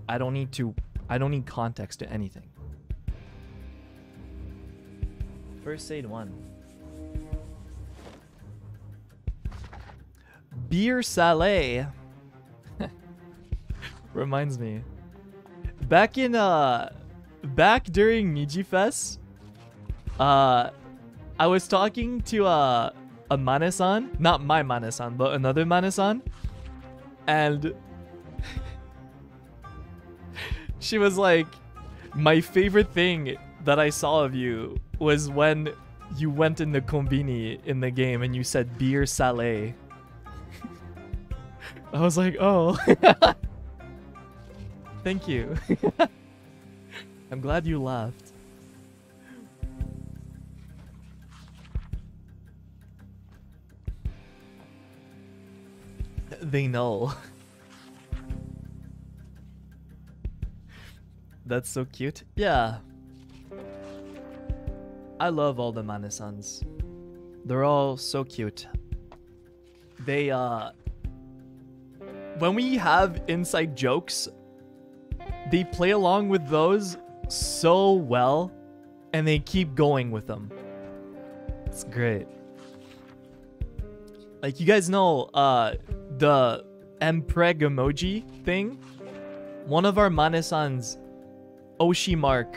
I don't need to I don't need context to anything. First aid 1. Beer Salé. Reminds me. Back in uh back during Niji Fest, uh I was talking to uh a Manesan, not my Manesan, but another Manesan, and she was like, "My favorite thing that I saw of you was when you went in the combini in the game and you said beer salé." I was like, "Oh, thank you." I'm glad you laughed. They know. That's so cute. Yeah. I love all the Manesans. They're all so cute. They, uh... When we have inside jokes, they play along with those so well, and they keep going with them. It's great. Like, you guys know, uh, the Mpreg emoji thing? One of our Manesans Oshi mark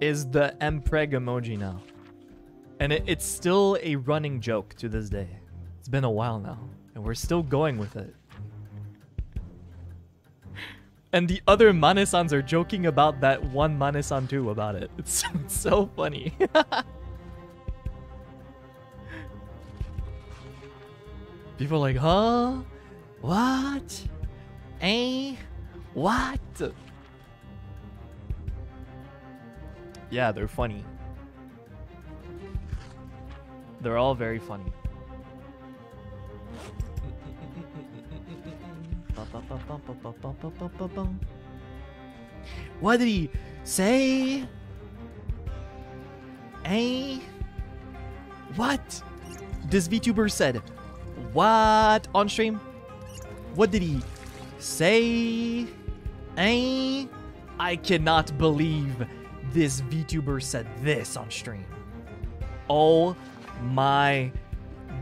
is the Mpreg emoji now. And it, it's still a running joke to this day. It's been a while now, and we're still going with it. And the other Manesans are joking about that one Manesan too about it. It's, it's so funny. People like, huh? What? Eh? What? Yeah, they're funny. They're all very funny. What did he say? Eh? What? This VTuber said, what on stream? What did he say? Eh? I cannot believe this VTuber said this on stream. Oh my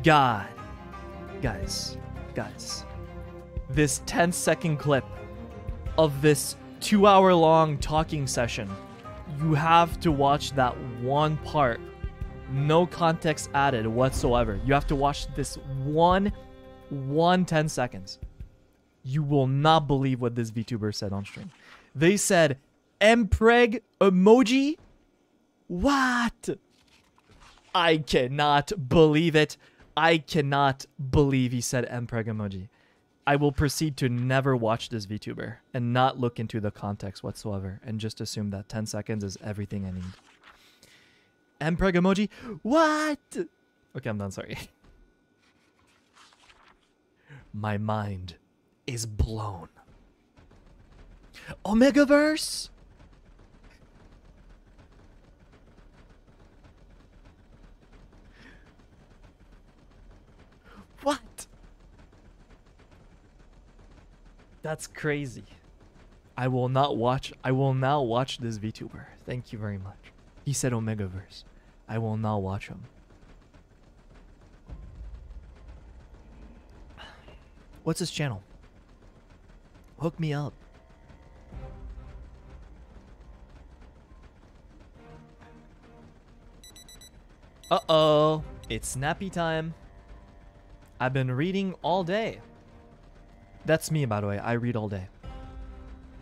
god. Guys, guys. This 10 second clip of this two hour long talking session, you have to watch that one part. No context added whatsoever. You have to watch this one, one 10 seconds. You will not believe what this VTuber said on stream. They said, Mpreg emoji? What? I cannot believe it. I cannot believe he said Mpreg emoji. I will proceed to never watch this VTuber and not look into the context whatsoever and just assume that 10 seconds is everything I need. Mpreg emoji? What? Okay, I'm done. Sorry. My mind is blown. Omegaverse? What? That's crazy. I will not watch. I will now watch this VTuber. Thank you very much. He said Omegaverse. I will now watch him. What's his channel? Hook me up. Uh-oh. It's nappy time. I've been reading all day. That's me, by the way. I read all day.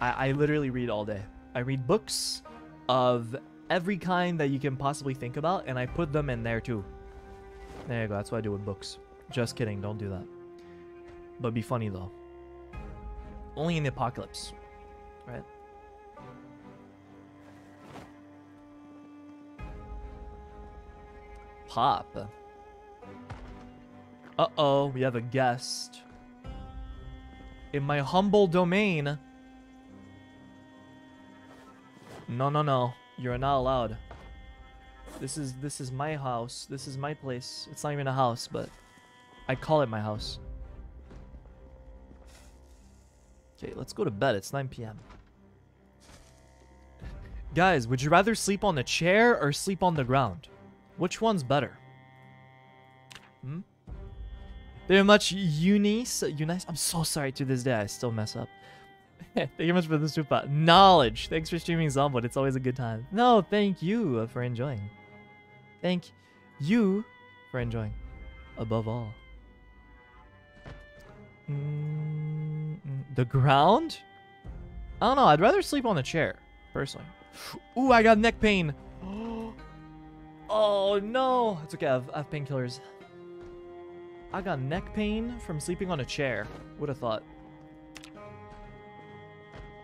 I, I literally read all day. I read books of every kind that you can possibly think about, and I put them in there too. There you go. That's what I do with books. Just kidding. Don't do that. But be funny though. Only in the apocalypse, right? Pop. Uh-oh, we have a guest. In my humble domain. No, no, no. You're not allowed. This is this is my house. This is my place. It's not even a house, but I call it my house. Okay, let's go to bed. It's 9 p.m. Guys, would you rather sleep on the chair or sleep on the ground? Which one's better? Hmm? Very much Eunice. Eunice. I'm so sorry to this day. I still mess up. thank you much for the super knowledge. Thanks for streaming Zomboid. It's always a good time. No, thank you uh, for enjoying. Thank you for enjoying. Above all. The ground? I don't know. I'd rather sleep on the chair, personally. Ooh, I got neck pain. Oh no! It's okay. I have, I have painkillers. I got neck pain from sleeping on a chair. Would have thought.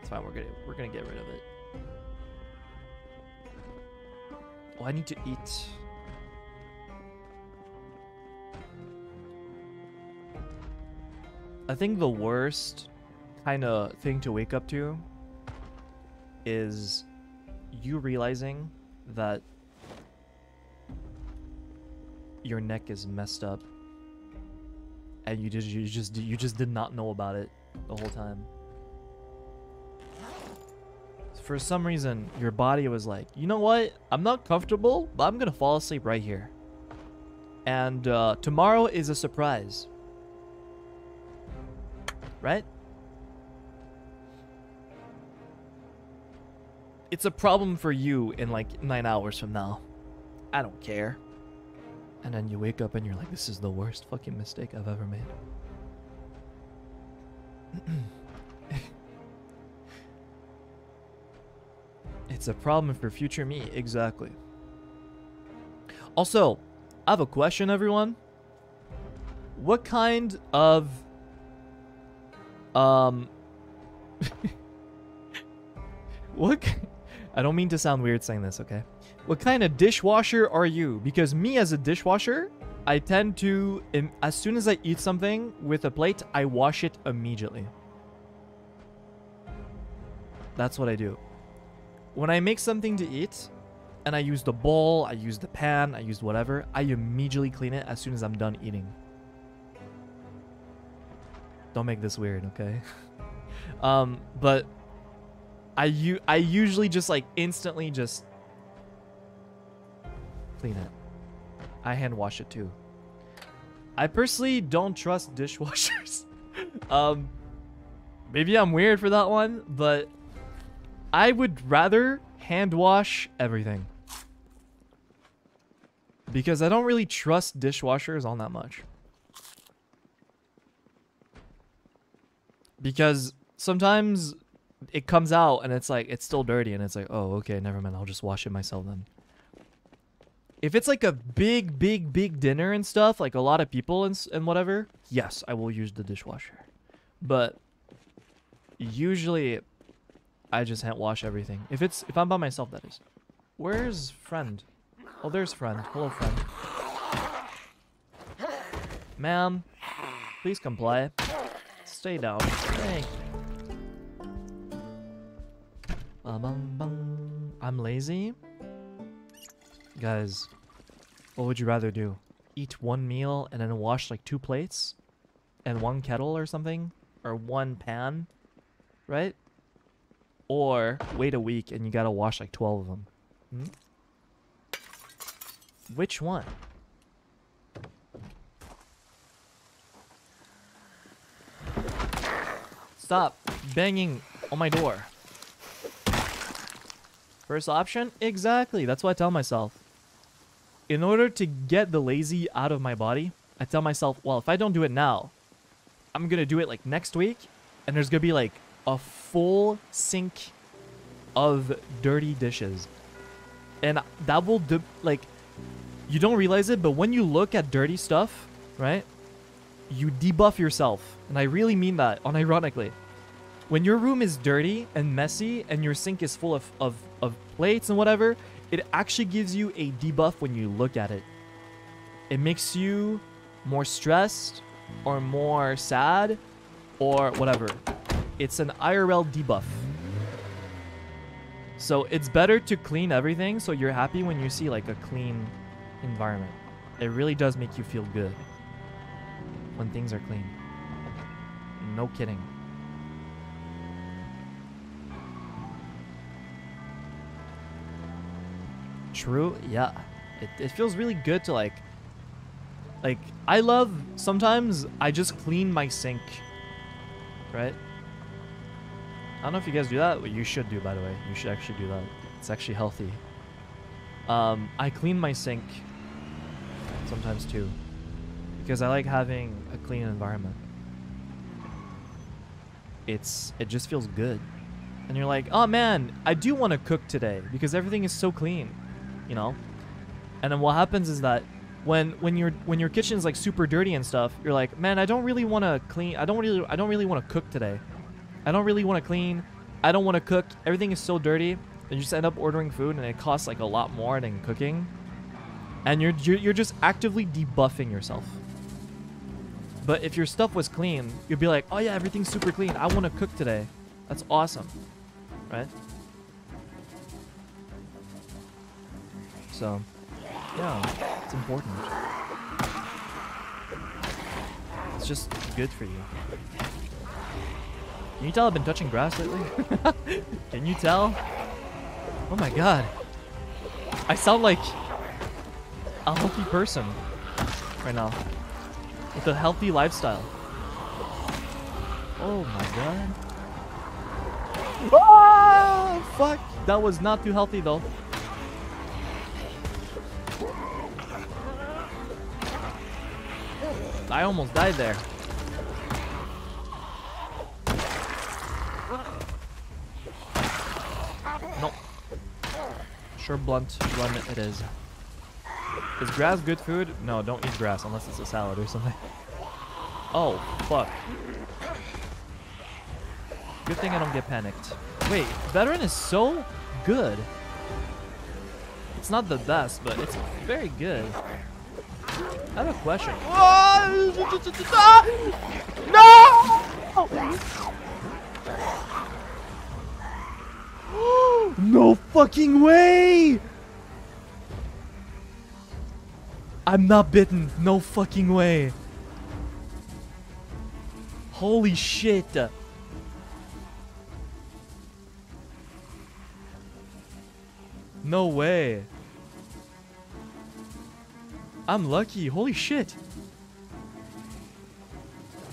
It's fine. We're gonna we're gonna get rid of it. Oh, I need to eat. I think the worst kind of thing to wake up to is you realizing that your neck is messed up and you just you just you just did not know about it the whole time. For some reason your body was like you know what? I'm not comfortable but i'm gonna fall asleep right here. And uh, tomorrow is a surprise. Right? It's a problem for you in like nine hours from now. I don't care and then you wake up and you're like, this is the worst fucking mistake I've ever made. it's a problem for future me, exactly. Also, I have a question, everyone. What kind of um what I don't mean to sound weird saying this, okay? What kind of dishwasher are you? Because me as a dishwasher, I tend to, as soon as I eat something with a plate, I wash it immediately. That's what I do. When I make something to eat, and I use the bowl, I use the pan, I use whatever, I immediately clean it as soon as I'm done eating. Don't make this weird, okay? um, but I, I usually just like instantly just clean it. I hand wash it too. I personally don't trust dishwashers. um, maybe I'm weird for that one, but I would rather hand wash everything. Because I don't really trust dishwashers all that much. Because sometimes it comes out and it's like, it's still dirty and it's like, oh, okay, never mind. I'll just wash it myself then. If it's like a big, big, big dinner and stuff, like a lot of people and, and whatever, yes, I will use the dishwasher. But usually I just hand wash everything. If it's if I'm by myself, that is. Where's friend? Oh, there's friend. Hello, friend. Ma'am, please comply. Stay down. Hey. I'm lazy. Guys, what would you rather do? Eat one meal and then wash like two plates? And one kettle or something? Or one pan? Right? Or wait a week and you gotta wash like 12 of them. Hmm? Which one? Stop banging on my door. First option? Exactly. That's what I tell myself. In order to get the lazy out of my body, I tell myself, well, if I don't do it now, I'm gonna do it like next week, and there's gonna be like a full sink of dirty dishes, and that will like you don't realize it, but when you look at dirty stuff, right, you debuff yourself, and I really mean that, unironically. When your room is dirty and messy, and your sink is full of of, of plates and whatever, it actually gives you a debuff when you look at it. It makes you more stressed or more sad or whatever. It's an IRL debuff. So it's better to clean everything so you're happy when you see like a clean environment. It really does make you feel good when things are clean. No kidding. True, yeah. It, it feels really good to like like I love sometimes I just clean my sink. Right? I don't know if you guys do that, but you should do by the way. You should actually do that. It's actually healthy. Um, I clean my sink sometimes too. Because I like having a clean environment. It's it just feels good. And you're like, oh man, I do want to cook today because everything is so clean you know. And then what happens is that when when your when your kitchen's like super dirty and stuff, you're like, man, I don't really want to clean. I don't really I don't really want to cook today. I don't really want to clean. I don't want to cook. Everything is so dirty. And you just end up ordering food, and it costs like a lot more than cooking. And you're you're, you're just actively debuffing yourself. But if your stuff was clean, you'd be like, oh yeah, everything's super clean. I want to cook today. That's awesome, right? So, yeah, it's important. It's just good for you. Can you tell I've been touching grass lately? Can you tell? Oh my god. I sound like a healthy person right now. With a healthy lifestyle. Oh my god. Ah, fuck! That was not too healthy though. I almost died there. Nope. Sure blunt run it is. Is grass good food? No, don't eat grass unless it's a salad or something. Oh, fuck. Good thing I don't get panicked. Wait, veteran is so good. It's not the best, but it's very good. I have a question. No! no fucking way! I'm not bitten. No fucking way. Holy shit. No way. I'm lucky. Holy shit.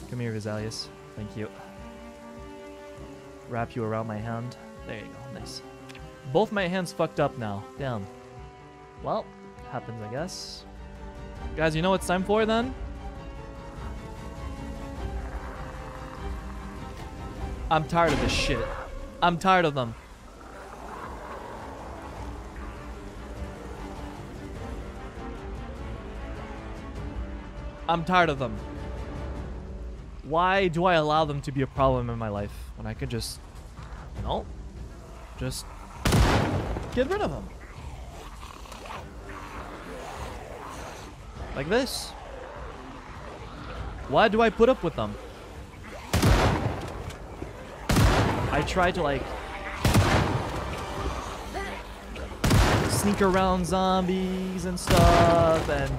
Come here, Vezalius. Thank you. Wrap you around my hand. There you go. Nice. Both my hands fucked up now. Damn. Well, happens, I guess. Guys, you know what time for then? I'm tired of this shit. I'm tired of them. I'm tired of them. Why do I allow them to be a problem in my life when I could just, you know, just get rid of them? Like this. Why do I put up with them? I try to like sneak around zombies and stuff and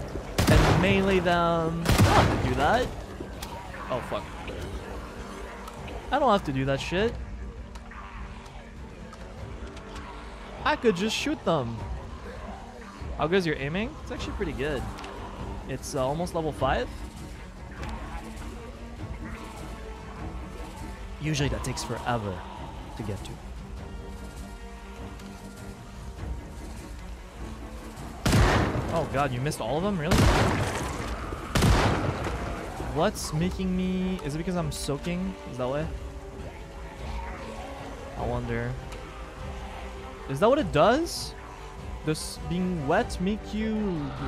melee them. I don't have to do that. Oh, fuck. I don't have to do that shit. I could just shoot them. How good is your aiming? It's actually pretty good. It's uh, almost level 5. Usually that takes forever to get to. Oh god, you missed all of them? Really? What's making me... Is it because I'm soaking? Is that what? I wonder. Is that what it does? Does being wet make you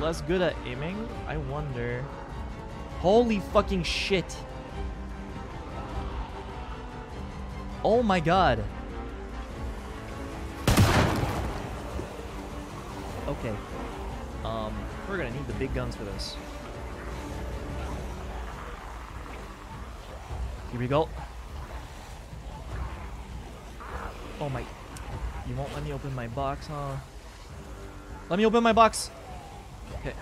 less good at aiming? I wonder. Holy fucking shit. Oh my god. Okay. Um, we're gonna need the big guns for this. Here we go. Oh my... You won't let me open my box, huh? Let me open my box! Okay.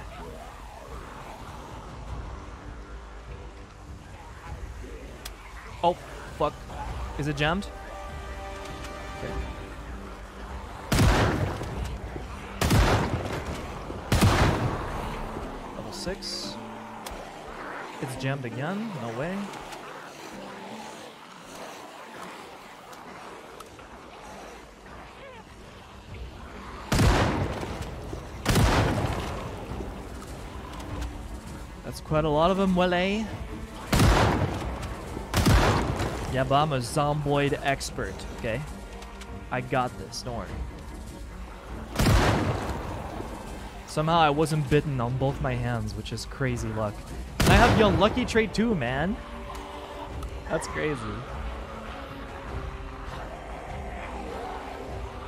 Oh, fuck. Is it jammed? Okay. 6. It's jammed again? No way. That's quite a lot of them, Wale. Yeah, but I'm a zomboid expert, okay? I got this, don't worry. Somehow I wasn't bitten on both my hands, which is crazy luck. And I have the unlucky trait too, man. That's crazy.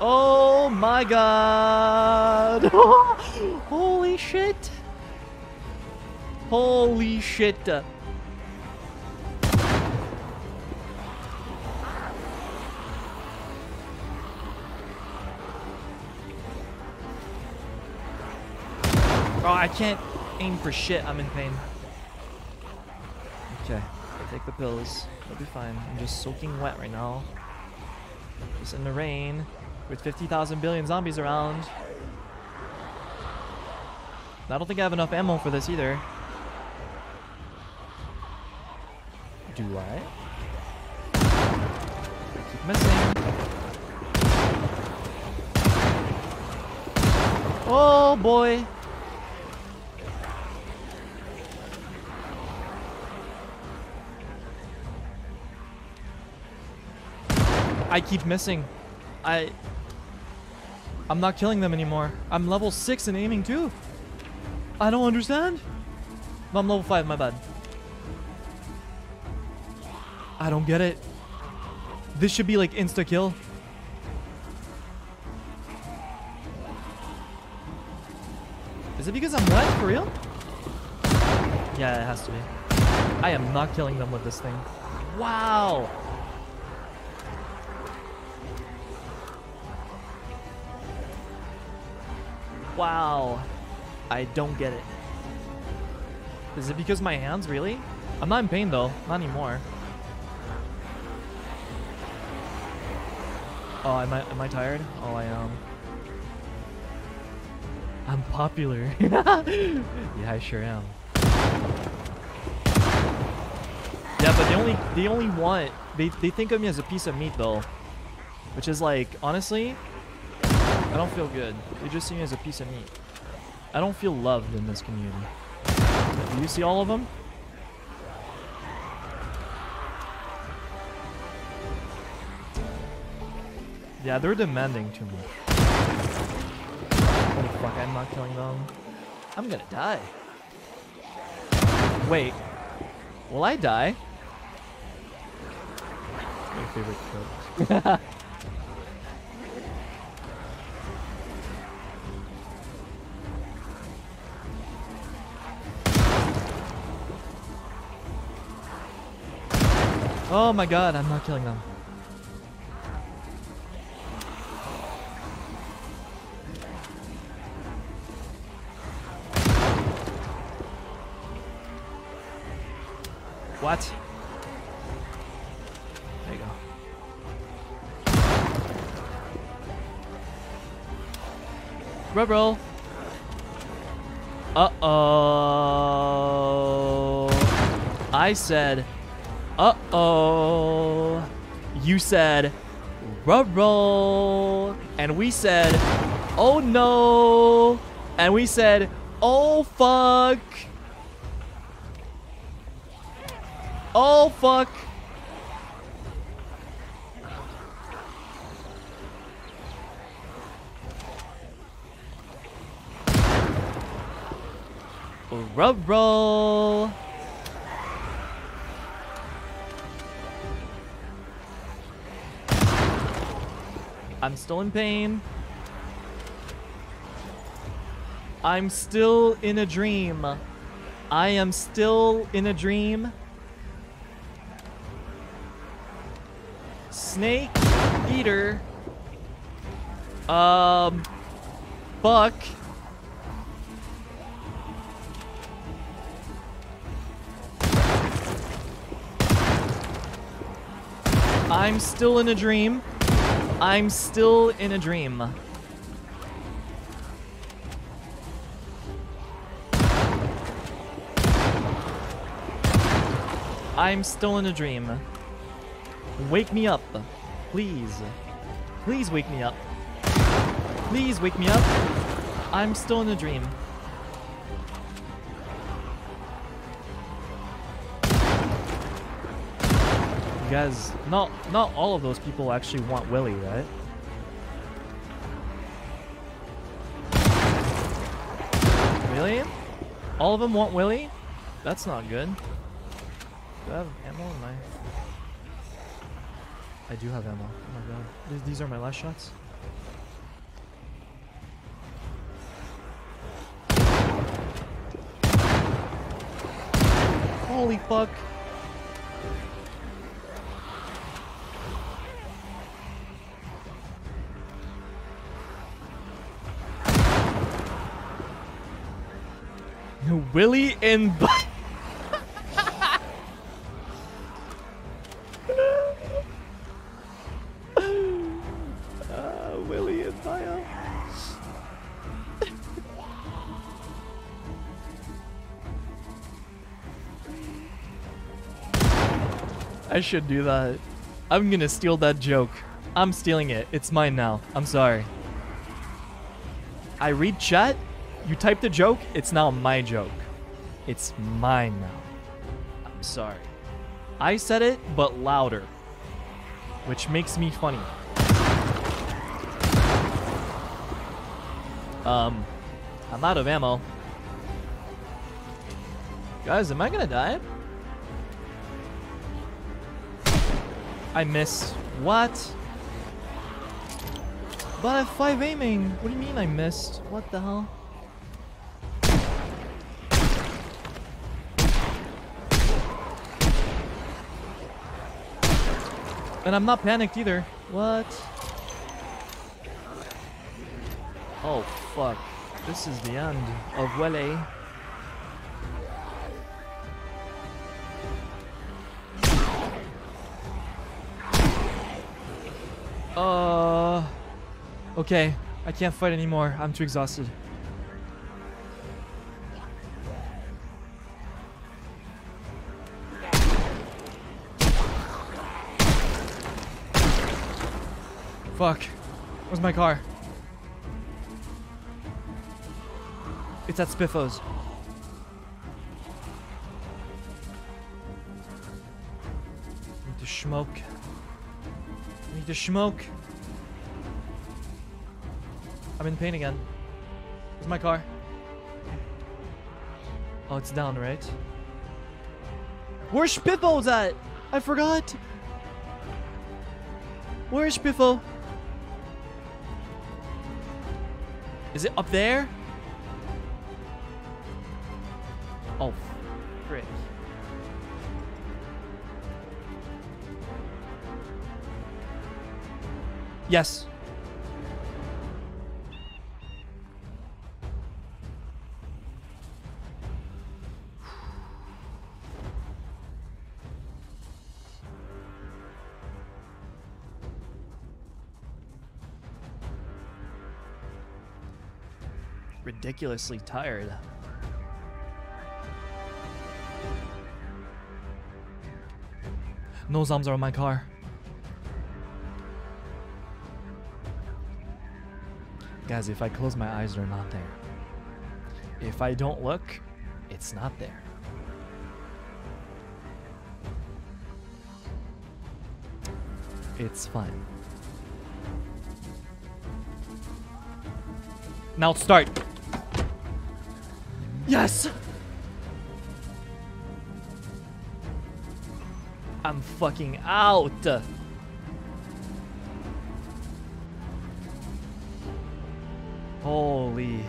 Oh my god! Holy shit! Holy shit! I can't aim for shit. I'm in pain. Okay, take the pills. It'll be fine. I'm just soaking wet right now. Just in the rain with 50,000 billion zombies around. I don't think I have enough ammo for this either. Do I? I keep missing. Oh boy. I keep missing. I... I'm not killing them anymore. I'm level 6 and aiming too. I don't understand. I'm level 5, my bad. I don't get it. This should be like insta-kill. Is it because I'm wet, for real? Yeah, it has to be. I am not killing them with this thing. Wow! Wow. I don't get it. Is it because my hands, really? I'm not in pain though, not anymore. Oh, am I, am I tired? Oh, I am. I'm popular. yeah, I sure am. Yeah, but they only they only want they they think of me as a piece of meat though, which is like honestly, I don't feel good. They just see me as a piece of meat. I don't feel loved in this community. Do you see all of them? Yeah, they're demanding too much. Holy fuck, I'm not killing them. I'm gonna die. Wait. Will I die? My favorite joke. Oh my god, I'm not killing them. What? There you go. Rubble. Uh-oh. I said uh-oh. You said, roll. And we said, oh no. And we said, Oh, fuck. Oh, fuck. Rub I'm still in pain. I'm still in a dream. I am still in a dream. Snake eater. Um, Buck. I'm still in a dream. I'm still in a dream. I'm still in a dream. Wake me up. Please. Please wake me up. Please wake me up. I'm still in a dream. Guys, not not all of those people actually want Willy, right? Really? All of them want Willy? That's not good. Do I have ammo in my... I do have ammo. Oh my god. These, these are my last shots? Holy fuck. Willy and uh, Willy and Bio. I should do that. I'm gonna steal that joke. I'm stealing it. It's mine now. I'm sorry. I read chat you typed a joke, it's now my joke. It's mine now. I'm sorry. I said it, but louder. Which makes me funny. Um, I'm out of ammo. Guys, am I gonna die? I miss. What? But I have 5 aiming. What do you mean I missed? What the hell? And I'm not panicked either. What? Oh, fuck. This is the end of Welle. Uh... Okay, I can't fight anymore. I'm too exhausted. Fuck. Where's my car? It's at Spiffo's. Need to smoke. Need to smoke. I'm in pain again. Where's my car? Oh, it's down, right? Where's Spiffo's at? I forgot. Where's Spiffo? Is it up there? Oh, frick. Yes. Ridiculously tired. No zombies are in my car. Guys, if I close my eyes, they're not there. If I don't look, it's not there. It's fine. Now start. Yes! I'm fucking out. Holy.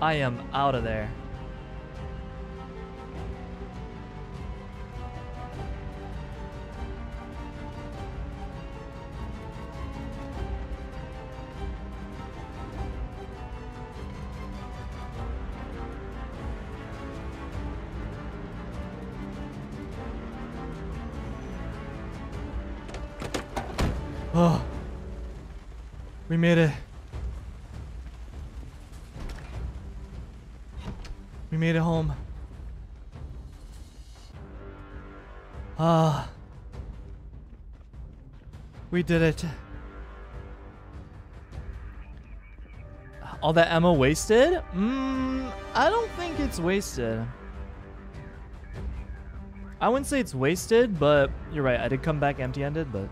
I am out of there. Made it. We made it home. Ah. We did it. All that ammo wasted? Mmm, I don't think it's wasted. I wouldn't say it's wasted, but you're right. I did come back empty-handed, but...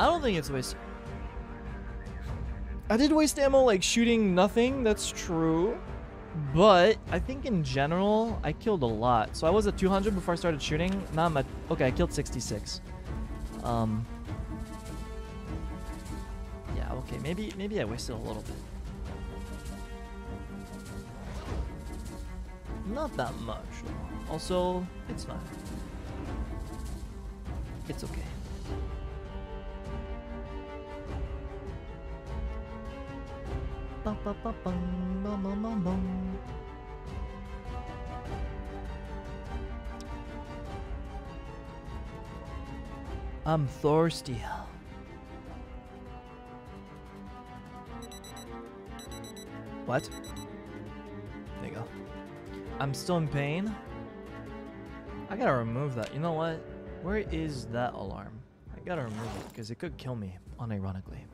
I don't think it's wasted. I did waste ammo like shooting nothing, that's true. But I think in general, I killed a lot. So I was at 200 before I started shooting. Now I'm at, okay, I killed 66. Um, yeah, okay, maybe, maybe I wasted a little bit. Not that much. Also, it's fine. I'm thirsty. What? There you go. I'm still in pain. I gotta remove that. You know what? Where is that alarm? I gotta remove it because it could kill me, unironically.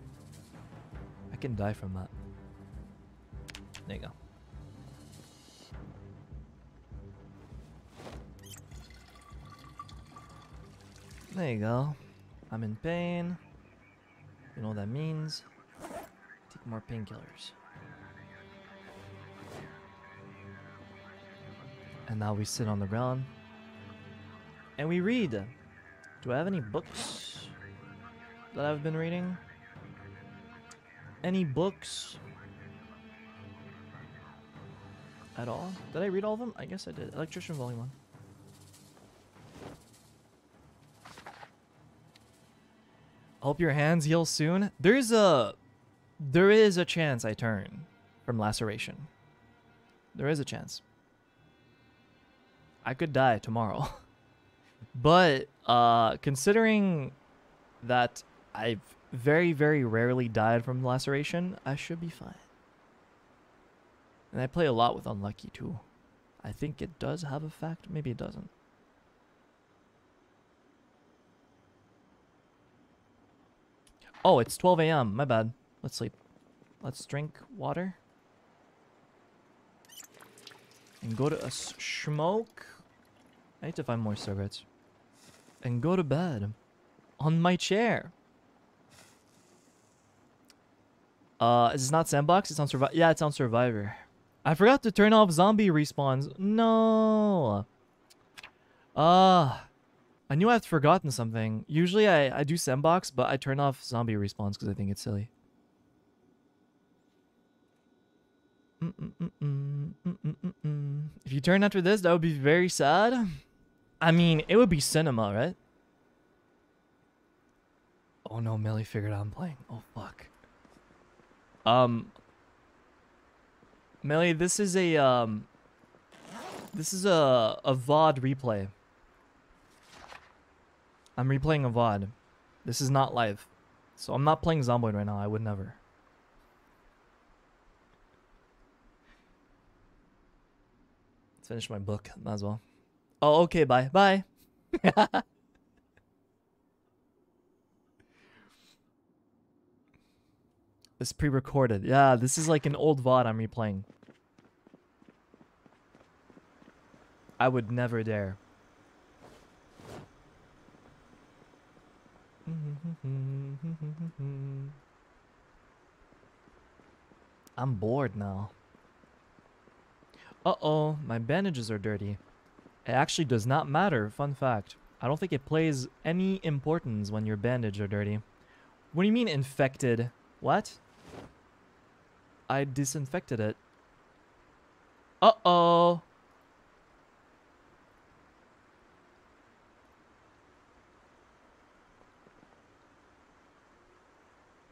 I can die from that. There you go. There you go. I'm in pain. You know what that means. Take more painkillers. And now we sit on the ground. And we read. Do I have any books that I've been reading? Any books? At all? Did I read all of them? I guess I did. Electrician Volume 1. Hope your hands heal soon. There's a... There is a chance I turn from laceration. There is a chance. I could die tomorrow. but uh, considering that I've very, very rarely died from laceration, I should be fine. And I play a lot with Unlucky too. I think it does have a fact. Maybe it doesn't. Oh, it's 12 a.m. My bad. Let's sleep. Let's drink water. And go to a smoke. I need to find more cigarettes. And go to bed. On my chair. Uh, is this not Sandbox? It's on Survivor. Yeah, it's on Survivor. I forgot to turn off zombie respawns. No. Ah. Uh, I knew I've forgotten something. Usually I, I do Sandbox, but I turn off zombie respawns because I think it's silly. If you turn after this, that would be very sad. I mean, it would be cinema, right? Oh no, Millie figured out I'm playing. Oh fuck. Um, Millie, this is a um, this is a a VOD replay. I'm replaying a VOD. This is not live. So I'm not playing Zomboid right now. I would never. Let's finish my book. Might as well. Oh, okay. Bye. Bye. It's pre-recorded. Yeah, this is like an old VOD I'm replaying. I would never dare. I'm bored now. Uh-oh, my bandages are dirty. It actually does not matter, fun fact. I don't think it plays any importance when your bandages are dirty. What do you mean infected? What? I disinfected it. Uh-oh.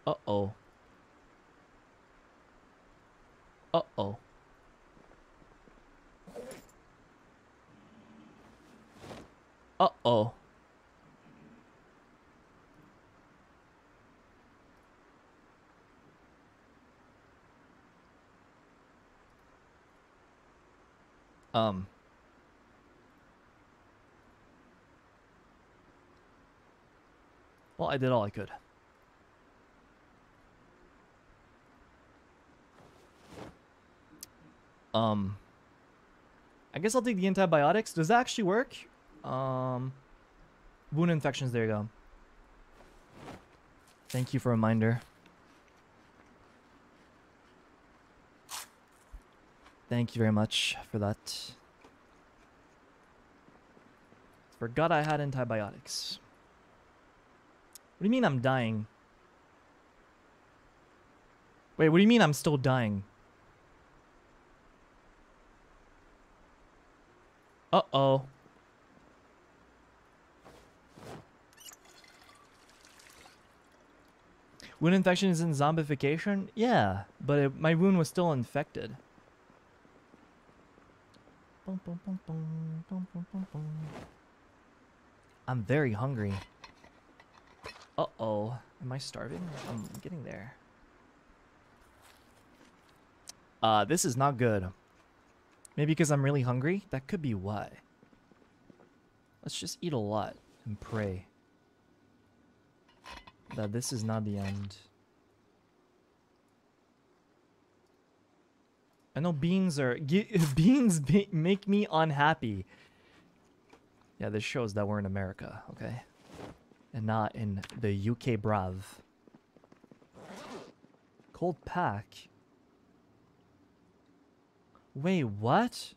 Uh-oh. Uh-oh. Uh-oh. Um. Well, I did all I could. Um. I guess I'll take the antibiotics. Does that actually work? Um. Wound infections, there you go. Thank you for a reminder. Thank you very much for that. Forgot I had antibiotics. What do you mean I'm dying? Wait, what do you mean I'm still dying? Uh-oh. Wound infection is in zombification? Yeah, but it, my wound was still infected. I'm very hungry. Uh-oh. Am I starving? I'm getting there. Uh, this is not good. Maybe because I'm really hungry? That could be why. Let's just eat a lot and pray that this is not the end. I know beans are beans make me unhappy. Yeah, this shows that we're in America, okay? And not in the UK brav. Cold pack. Wait, what?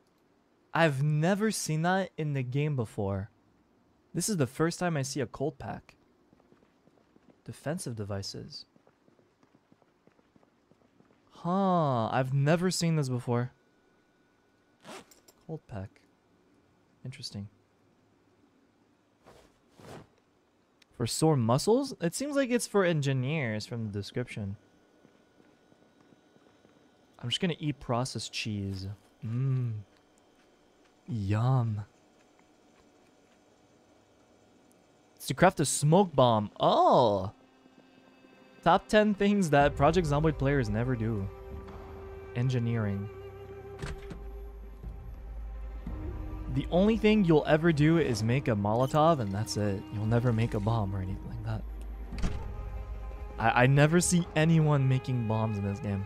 I've never seen that in the game before. This is the first time I see a cold pack. Defensive devices. Huh, I've never seen this before. Cold pack. Interesting. For sore muscles? It seems like it's for engineers from the description. I'm just gonna eat processed cheese. Mmm. Yum. It's to craft a smoke bomb. Oh! Top 10 things that Project Zomboid players never do. Engineering. The only thing you'll ever do is make a Molotov and that's it. You'll never make a bomb or anything like that. I, I never see anyone making bombs in this game.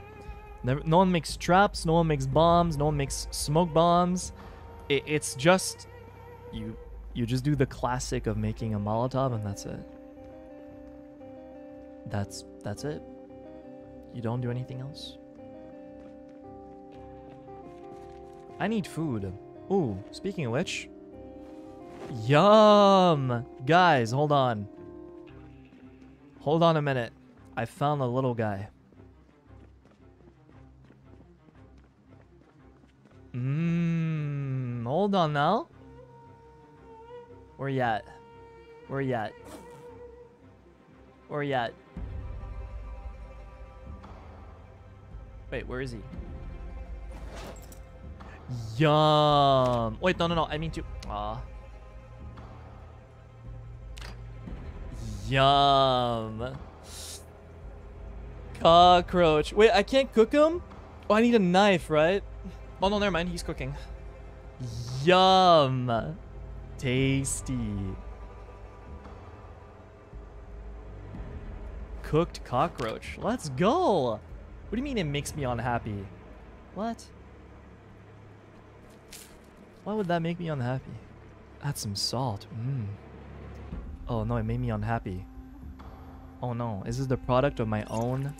Never, no one makes traps, no one makes bombs, no one makes smoke bombs. It, it's just you you just do the classic of making a Molotov and that's it. That's that's it. You don't do anything else. I need food. Ooh, speaking of which. Yum! Guys, hold on. Hold on a minute. I found a little guy. Mmm, hold on now. Where you at? Where you at? Where you? Wait, where is he? Yum. Wait, no, no, no. I mean to. Ah. Yum. Cockroach. Wait, I can't cook him? Oh, I need a knife, right? Oh, no, never mind. He's cooking. Yum. Tasty. cooked cockroach. Let's go. What do you mean it makes me unhappy? What? Why would that make me unhappy? Add some salt. Mmm. Oh no, it made me unhappy. Oh no, is this the product of my own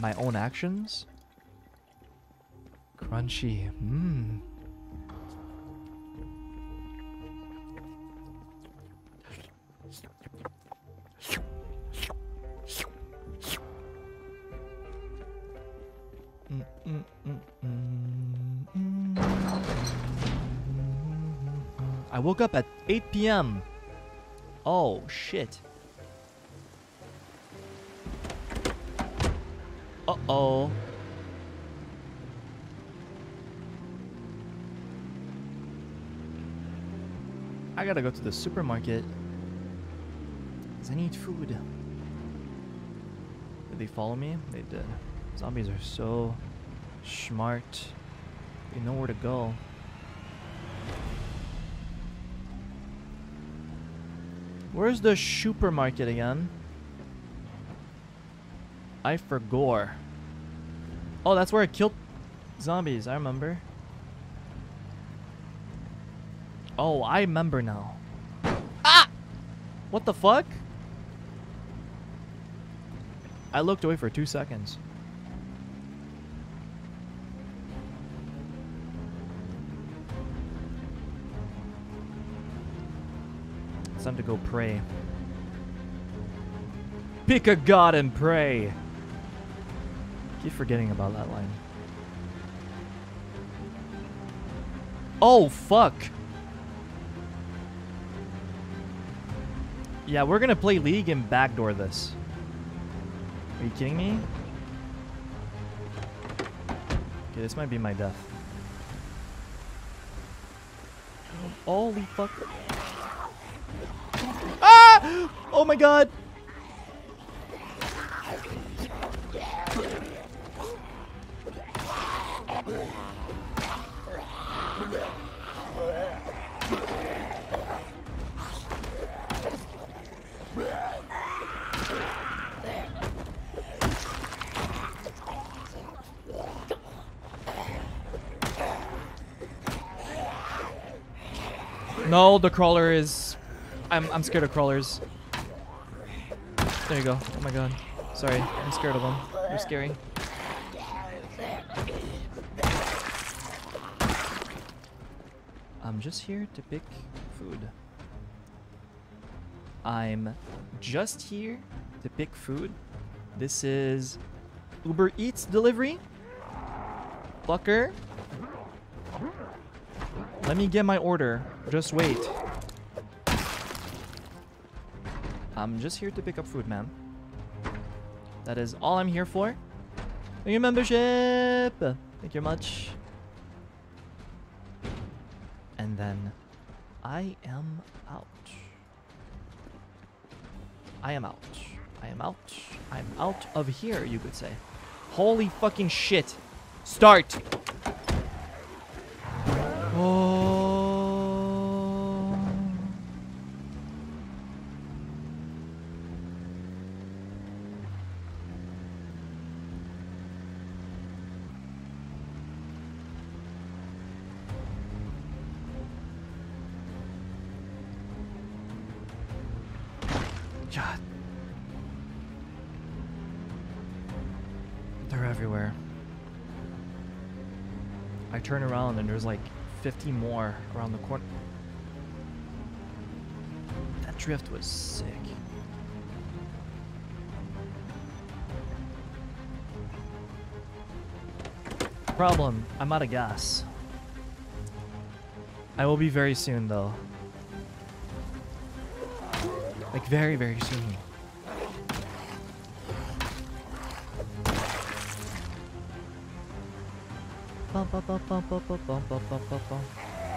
my own actions? Crunchy. Mmm. I woke up at 8 p.m. Oh, shit. Uh-oh. I gotta go to the supermarket. Cause I need food. Did they follow me? They did. Zombies are so smart. They know where to go. Where's the supermarket again? I forgot. Oh, that's where I killed zombies. I remember. Oh, I remember now. Ah! What the fuck? I looked away for two seconds. It's time to go pray. Pick a god and pray. Keep forgetting about that line. Oh, fuck. Yeah, we're gonna play League and backdoor this. Are you kidding me? Okay, this might be my death. Holy fuck. Ah! Oh my god! No, the crawler is... I'm, I'm scared of crawlers. There you go. Oh my god. Sorry, I'm scared of them. They're scary. I'm just here to pick food. I'm just here to pick food. This is Uber Eats delivery. Fucker. Let me get my order. Just wait. I'm just here to pick up food, man. That is all I'm here for. Thank you, membership. Thank you much. And then I am out. I am out. I am out. I'm out of here, you could say. Holy fucking shit. Start. Oh. And there's like 50 more around the corner. That drift was sick. Problem, I'm out of gas. I will be very soon though. Like very, very soon.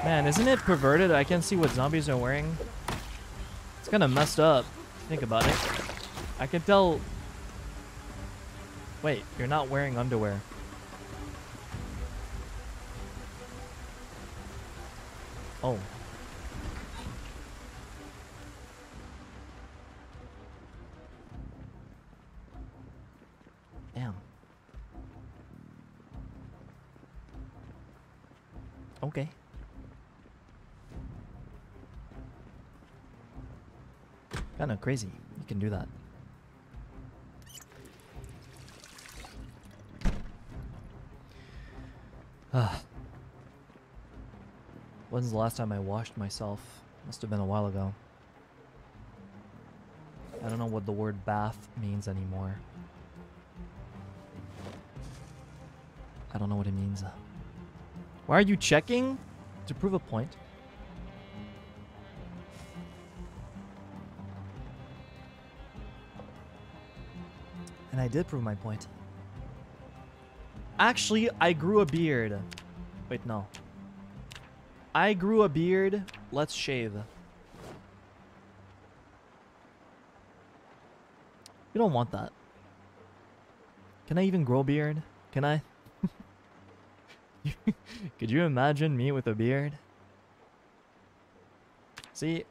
Man, isn't it perverted? I can't see what zombies are wearing. It's kind of messed up. Think about it. I can tell... Wait, you're not wearing underwear. Oh. Kinda crazy. You can do that. Ah. When's the last time I washed myself? Must have been a while ago. I don't know what the word bath means anymore. I don't know what it means. Why are you checking? To prove a point. And I did prove my point. Actually, I grew a beard. Wait, no. I grew a beard. Let's shave. You don't want that. Can I even grow beard? Can I? Could you imagine me with a beard? See,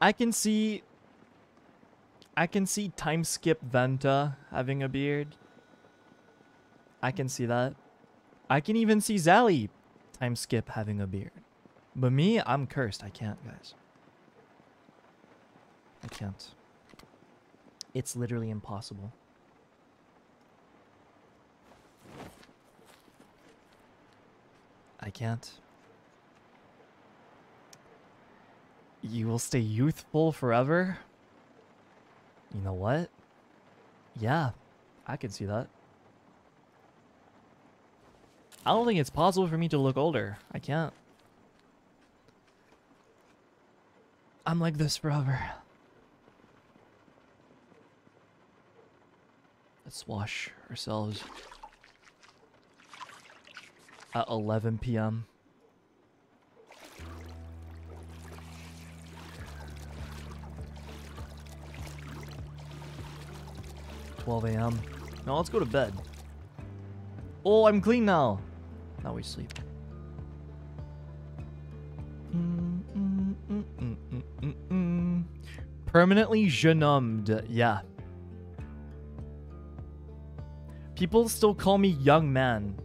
I can see I can see time skip Vanta having a beard. I can see that. I can even see Zally time skip having a beard. But me, I'm cursed. I can't, guys. I can't. It's literally impossible. I can't. You will stay youthful forever? You know what? Yeah, I can see that. I don't think it's possible for me to look older. I can't. I'm like this forever. Let's wash ourselves at 11 p.m. 12 a.m. Now let's go to bed. Oh, I'm clean now. Now we sleep. Permanently genumed. Yeah. People still call me young man.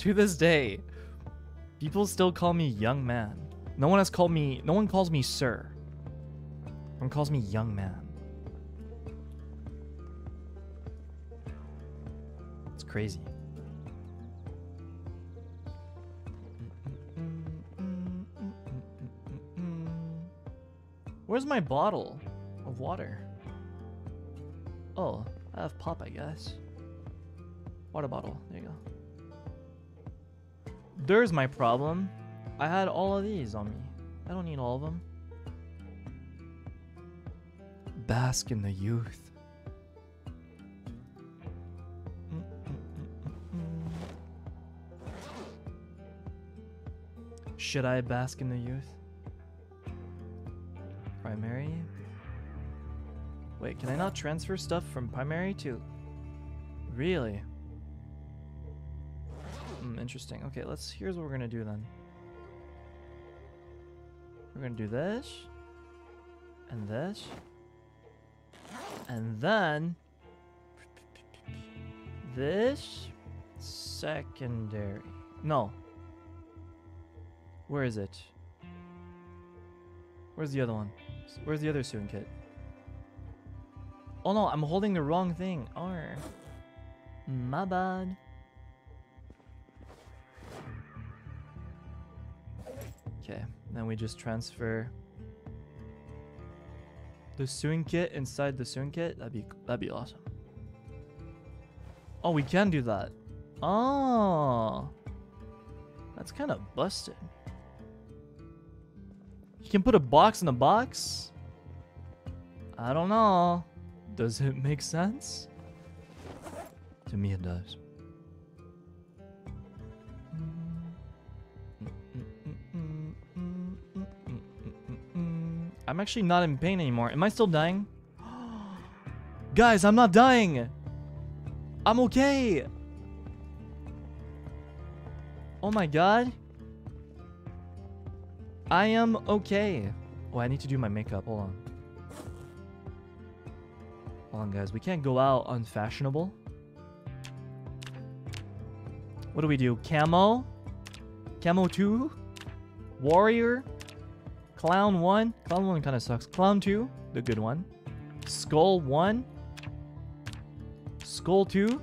To this day. People still call me young man. No one has called me, no one calls me sir. Everyone calls me young man. Crazy. Where's my bottle of water? Oh, I have pop, I guess. Water bottle. There you go. There's my problem. I had all of these on me. I don't need all of them. Bask in the youth. Should I bask in the youth? Primary? Wait, can I not transfer stuff from primary to... Really? Hmm, interesting. Okay, let's... Here's what we're gonna do then. We're gonna do this. And this. And then... This... Secondary. No, where is it? Where's the other one? Where's the other sewing kit? Oh no, I'm holding the wrong thing. Oh, my bad. Okay, then we just transfer the sewing kit inside the sewing kit. That'd be that'd be awesome. Oh, we can do that. Oh, that's kind of busted. You can put a box in a box? I don't know. Does it make sense? To me, it does. I'm actually not in pain anymore. Am I still dying? Guys, I'm not dying. I'm okay. Oh my god. I am okay. Oh, I need to do my makeup. Hold on. Hold on, guys. We can't go out unfashionable. What do we do? Camo? Camo 2? Warrior? Clown 1? Clown 1 kind of sucks. Clown 2? The good one. Skull 1? Skull 2? You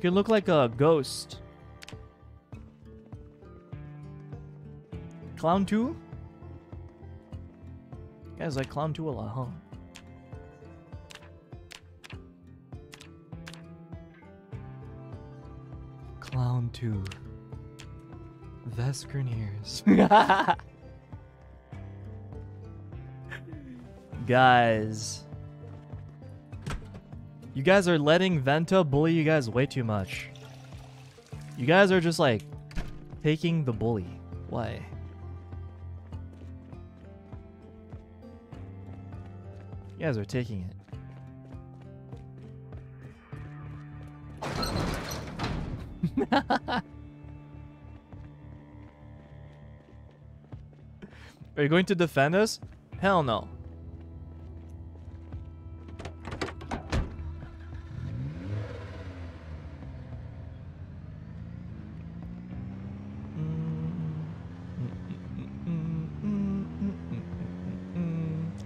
can look like a ghost. Clown 2? Guys like Clown 2 a lot, huh? Clown 2. Vesperniers. guys. You guys are letting Vanta bully you guys way too much. You guys are just like taking the bully. Why? You guys are taking it. Are you going to defend us? Hell no.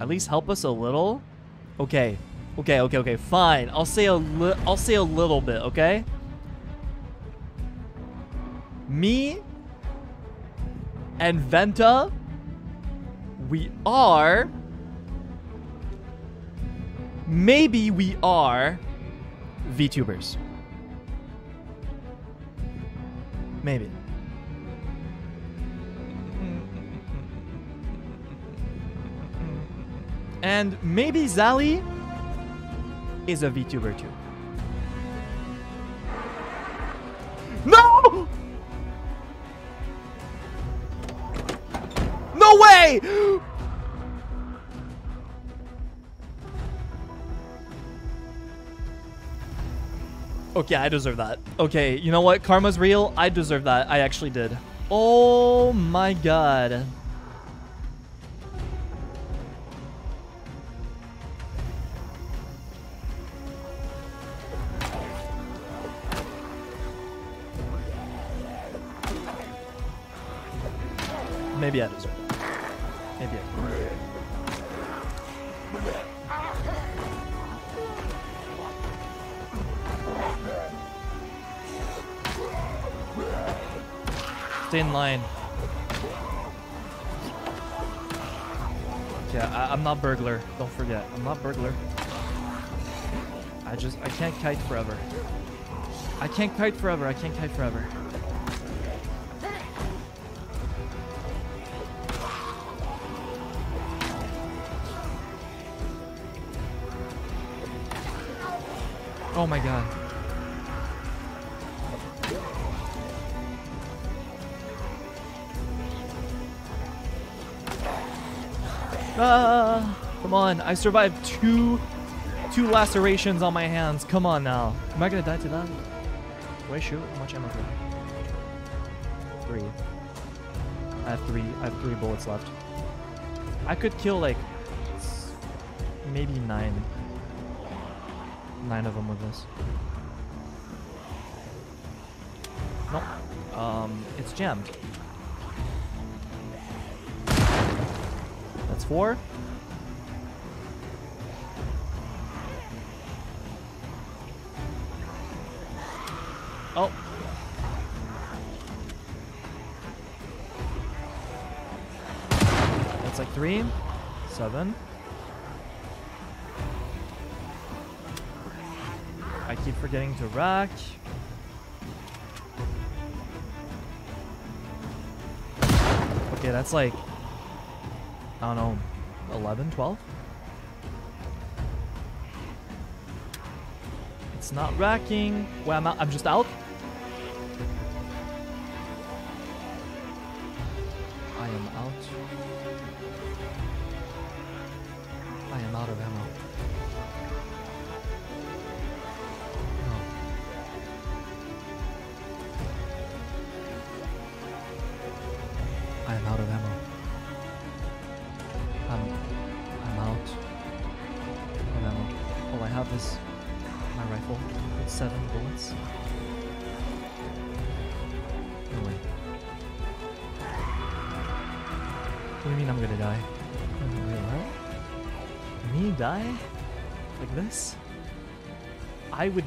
At least help us a little. Okay. Okay, okay, okay. Fine. I'll say a li I'll say a little bit, okay? Me and Vanta we are maybe we are VTubers. Maybe. And maybe Zali is a VTuber too. No! No way! Okay, I deserve that. Okay, you know what? Karma's real. I deserve that. I actually did. Oh my god. Maybe I deserve. Maybe I do. Stay in line. Yeah, I, I'm not burglar. Don't forget, I'm not burglar. I just I can't kite forever. I can't kite forever. I can't kite forever. Oh my god. Ah, come on. I survived two two lacerations on my hands. Come on now. Am I gonna die to that? I shoot? How much ammo do I? Three. I have three. I have three bullets left. I could kill like maybe nine. Nine of them with this. Nope. Um, it's jammed. That's four. Oh. That's like three, seven. Forgetting to rack. Okay, that's like, I don't know, 11, 12? It's not racking. Well, I'm, I'm just out.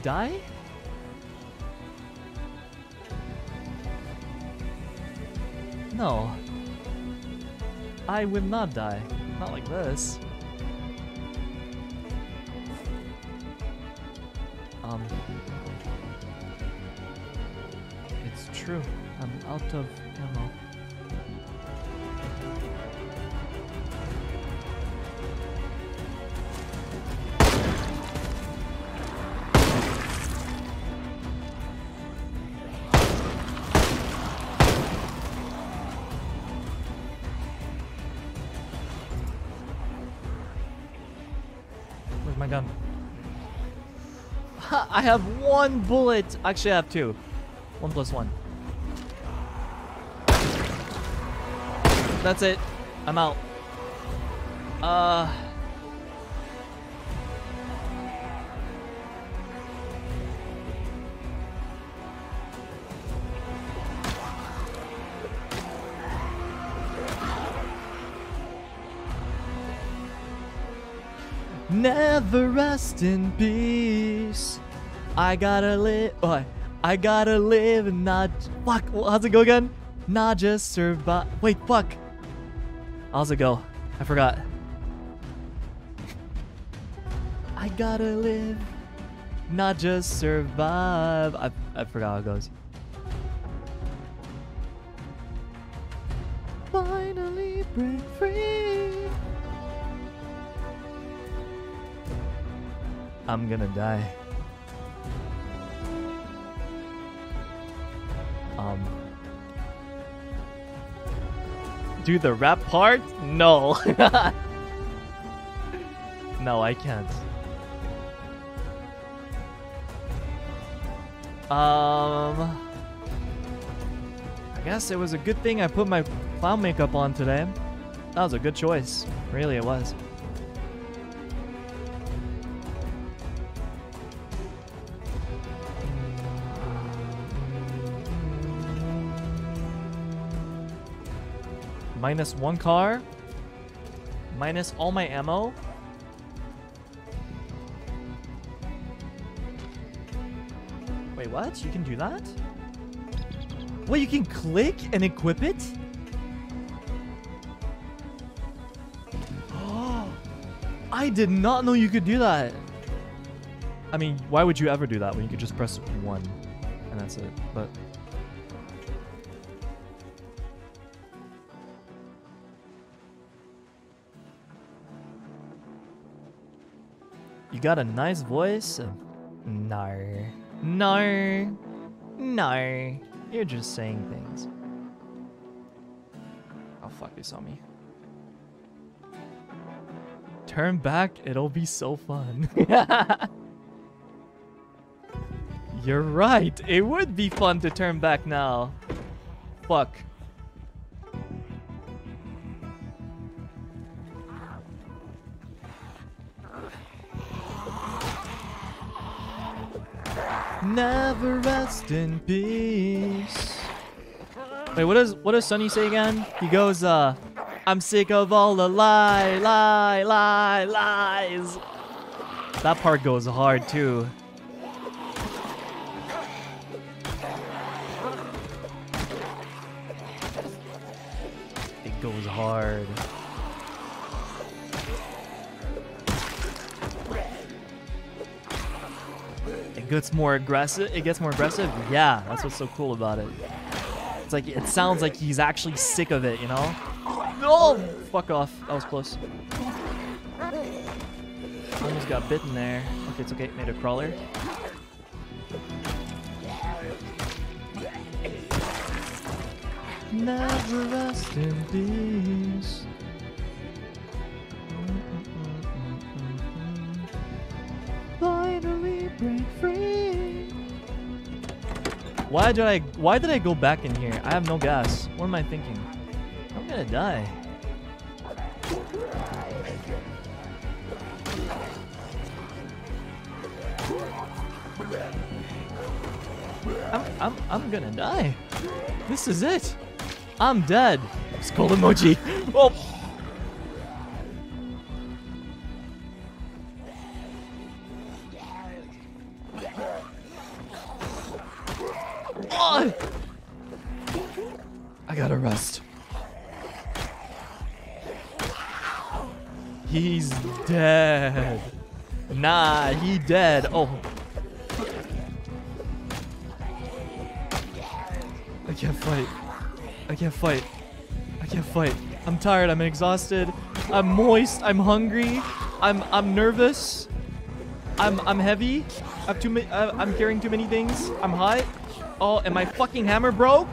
Die? No. I would not die. Not like this. Um. It's true. I'm out of I have one bullet. Actually, I have two. One plus one. That's it. I'm out. Uh. Never rest in peace. I gotta live. Oh, I gotta live and not. Fuck. How's it go again? Not just survive. Wait, fuck. How's it go? I forgot. I gotta live, not just survive. I, I forgot how it goes. Finally break free. I'm gonna die. Um. Do the rap part? No. no, I can't. Um. I guess it was a good thing I put my clown makeup on today. That was a good choice. Really, it was. Minus one car. Minus all my ammo. Wait, what? You can do that? Wait, you can click and equip it? Oh, I did not know you could do that. I mean, why would you ever do that when you could just press one and that's it? But You got a nice voice? No. No. No. You're just saying things. Oh fuck, they saw me. Turn back, it'll be so fun. You're right, it would be fun to turn back now. Fuck. Never rest in peace. Wait, what does what does Sonny say again? He goes, uh, I'm sick of all the lie, lie, lie, lies. That part goes hard too. It goes hard. Gets more aggressive. It gets more aggressive. Yeah, that's what's so cool about it. It's like it sounds like he's actually sick of it, you know? No, fuck off. That was close. Almost got bitten there. Okay, it's okay. Made a crawler. Never rest in peace. Break free. Why did I why did I go back in here? I have no gas. What am I thinking? I'm gonna die. I'm I'm I'm gonna die. This is it. I'm dead. Skull emoji. Oh. Dead. Oh. I can't fight. I can't fight. I can't fight. I'm tired. I'm exhausted. I'm moist. I'm hungry. I'm I'm nervous. I'm I'm heavy. I've too many. Uh, I'm carrying too many things. I'm hot. Oh, and my fucking hammer broke.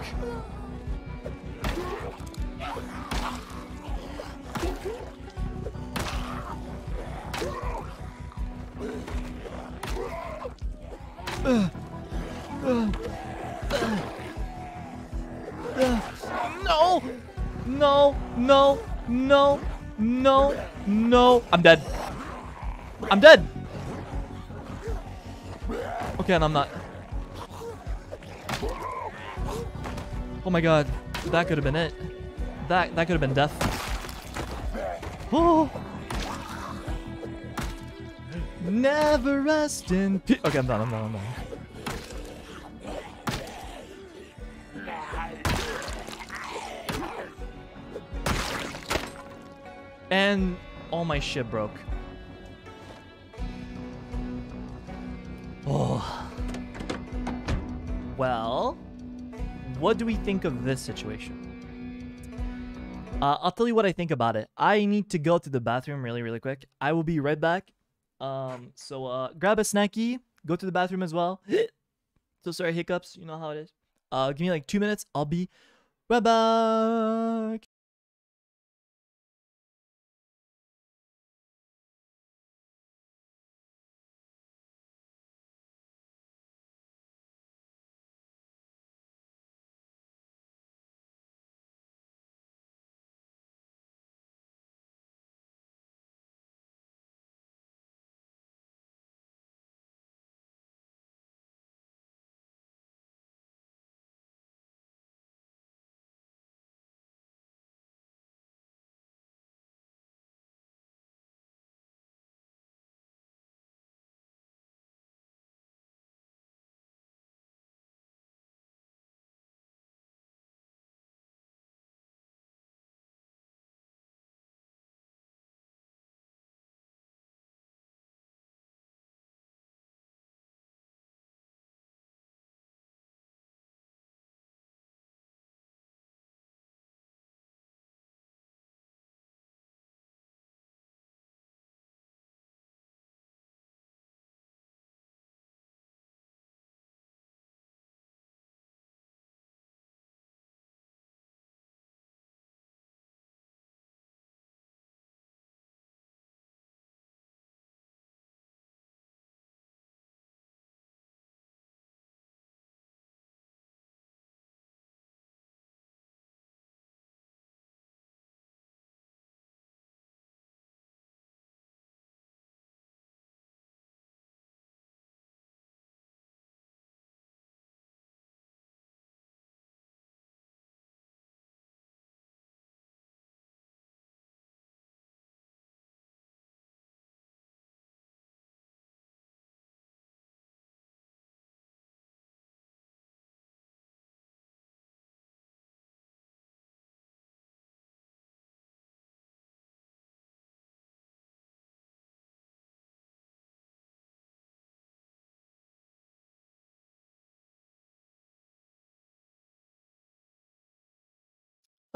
No! No! No! No! I'm dead. I'm dead! Okay, and I'm not. Oh my god. That could have been it. That that could have been death. Oh! Never rest in peace. Okay, I'm done. I'm done. I'm done. And all my shit broke. Oh. Well, what do we think of this situation? Uh, I'll tell you what I think about it. I need to go to the bathroom really, really quick. I will be right back. Um, so uh, grab a snacky, go to the bathroom as well. so sorry, hiccups. You know how it is. Uh, give me like two minutes. I'll be right back.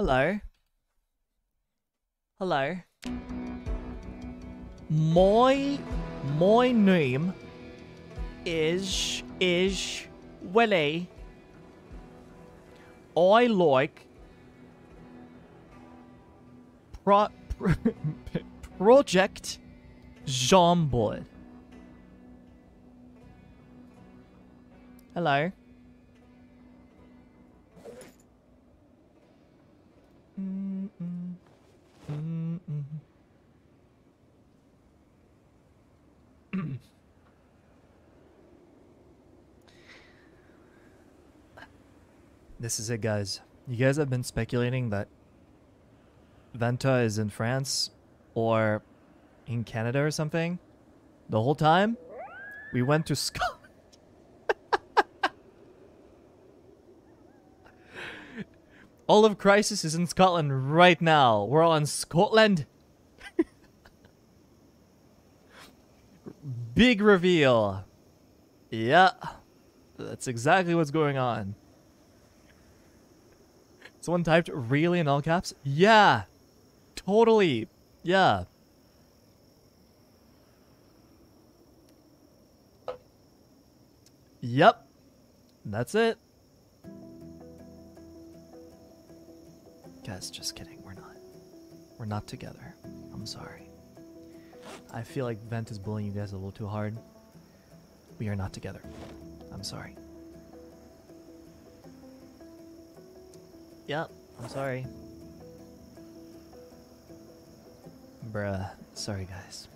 Hello. Hello. My my name is is Willie. I like pro, pro Project Zomboid. Hello. Mm-mm. this is it, guys. You guys have been speculating that Vanta is in France or in Canada or something, the whole time we went to Scotland. All of KRISIS is in Scotland right now. We're all in Scotland. Big reveal. Yeah. That's exactly what's going on. Someone typed really in all caps? Yeah. Totally. Yeah. Yep. That's it. Guys, just kidding. We're not. We're not together. I'm sorry. I feel like Vent is bullying you guys a little too hard. We are not together. I'm sorry. Yep, I'm sorry. Bruh. Sorry, guys.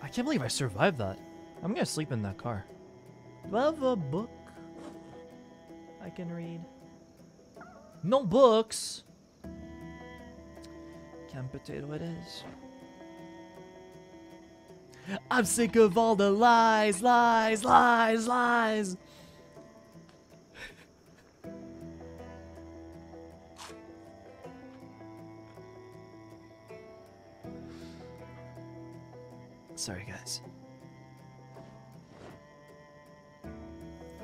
I can't believe I survived that. I'm gonna sleep in that car. Do I have a book I can read? No books! Canned potato it is. I'm sick of all the lies, lies, lies, lies! Sorry, guys.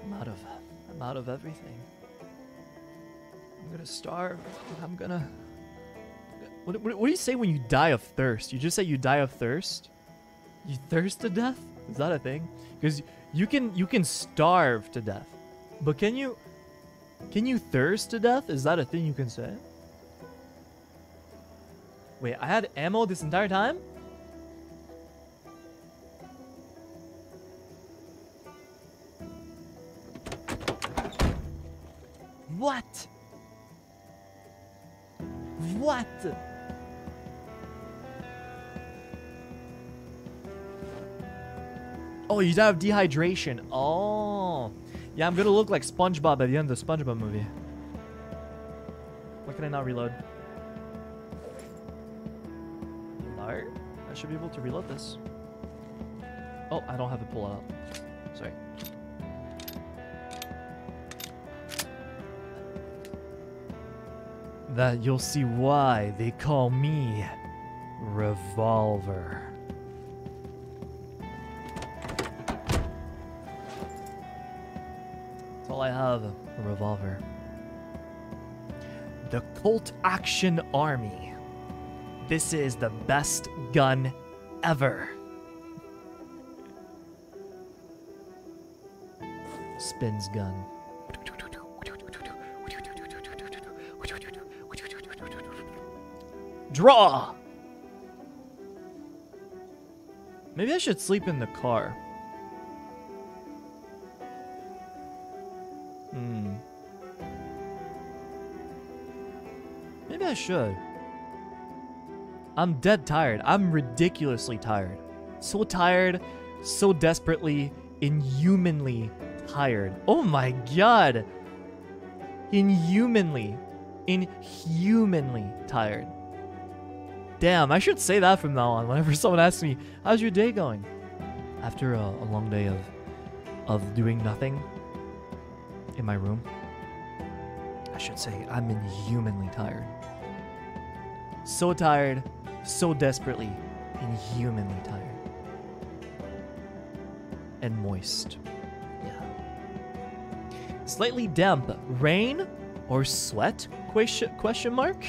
I'm out of. I'm out of everything. I'm gonna starve. I'm gonna. What, what, what do you say when you die of thirst? You just say you die of thirst? You thirst to death? Is that a thing? Because you can you can starve to death, but can you can you thirst to death? Is that a thing you can say? Wait, I had ammo this entire time? What? What? Oh, you die of dehydration. Oh. Yeah, I'm gonna look like SpongeBob at the end of the SpongeBob movie. Why can I not reload? No. I should be able to reload this. Oh, I don't have it pull out. Sorry. That you'll see why they call me Revolver. That's all I have, a revolver. The Colt Action Army. This is the best gun ever. Spins gun. Draw! Maybe I should sleep in the car. Hmm. Maybe I should. I'm dead tired. I'm ridiculously tired. So tired, so desperately, inhumanly tired. Oh my god! Inhumanly, inhumanly tired. Damn, I should say that from now on whenever someone asks me, how's your day going? After a, a long day of, of doing nothing in my room, I should say I'm inhumanly tired. So tired, so desperately, inhumanly tired. And moist. Yeah. Slightly damp. Rain or sweat? Question, question mark?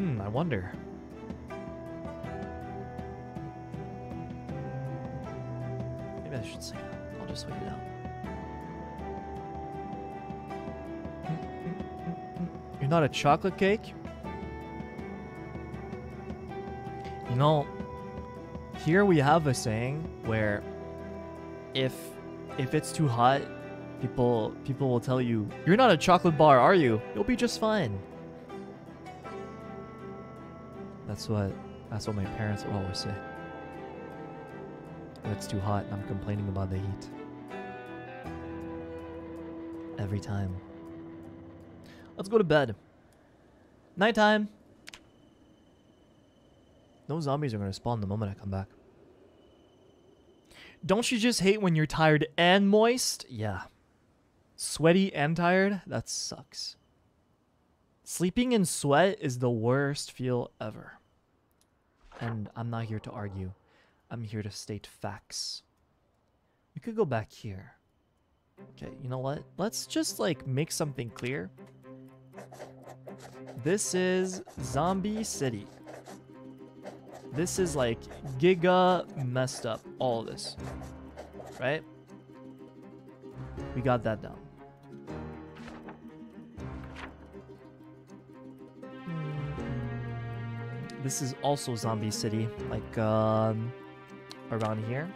Hmm, I wonder. Maybe I should say. I'll just wait it out. You're not a chocolate cake? You know, here we have a saying where if if it's too hot, people people will tell you, "You're not a chocolate bar, are you? You'll be just fine." That's what that's what my parents would always say. It's too hot and I'm complaining about the heat. Every time. Let's go to bed. Nighttime. No zombies are going to spawn the moment I come back. Don't you just hate when you're tired and moist? Yeah. Sweaty and tired? That sucks. Sleeping in sweat is the worst feel ever. And I'm not here to argue. I'm here to state facts. We could go back here. Okay, you know what? Let's just like make something clear. This is Zombie City. This is like giga messed up. All of this. Right? We got that down. This is also Zombie City, like um, around here.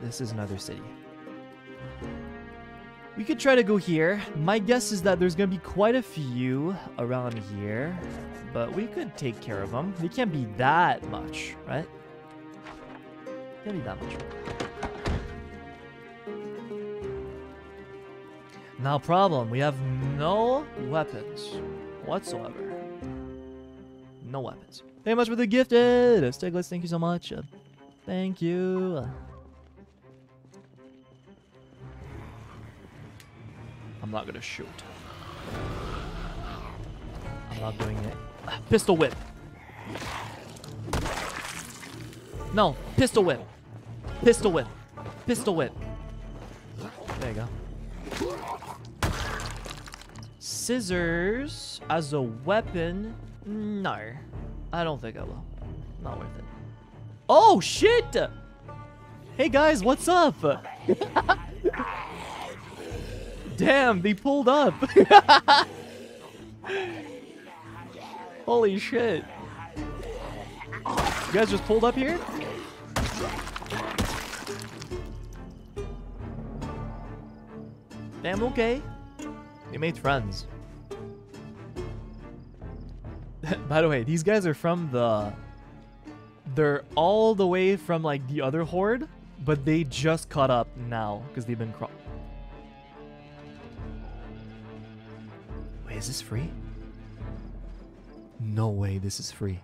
This is another city. We could try to go here. My guess is that there's going to be quite a few around here, but we could take care of them. They can't be that much, right? Can't be that much. Now problem, we have no weapons whatsoever. No weapons. Thank you much for the gifted! Stiglitz, thank you so much. Uh, thank you. I'm not gonna shoot. I'm not doing it. Pistol whip. No, pistol whip. Pistol whip. Pistol whip. There you go. Scissors as a weapon? No. I don't think I will. Not worth it. Oh, shit! Hey guys, what's up? Damn, they pulled up. Holy shit. You guys just pulled up here? Damn, okay. We made friends. By the way, these guys are from the... They're all the way from, like, the other horde, but they just caught up now, because they've been... Cro Wait, is this free? No way this is free.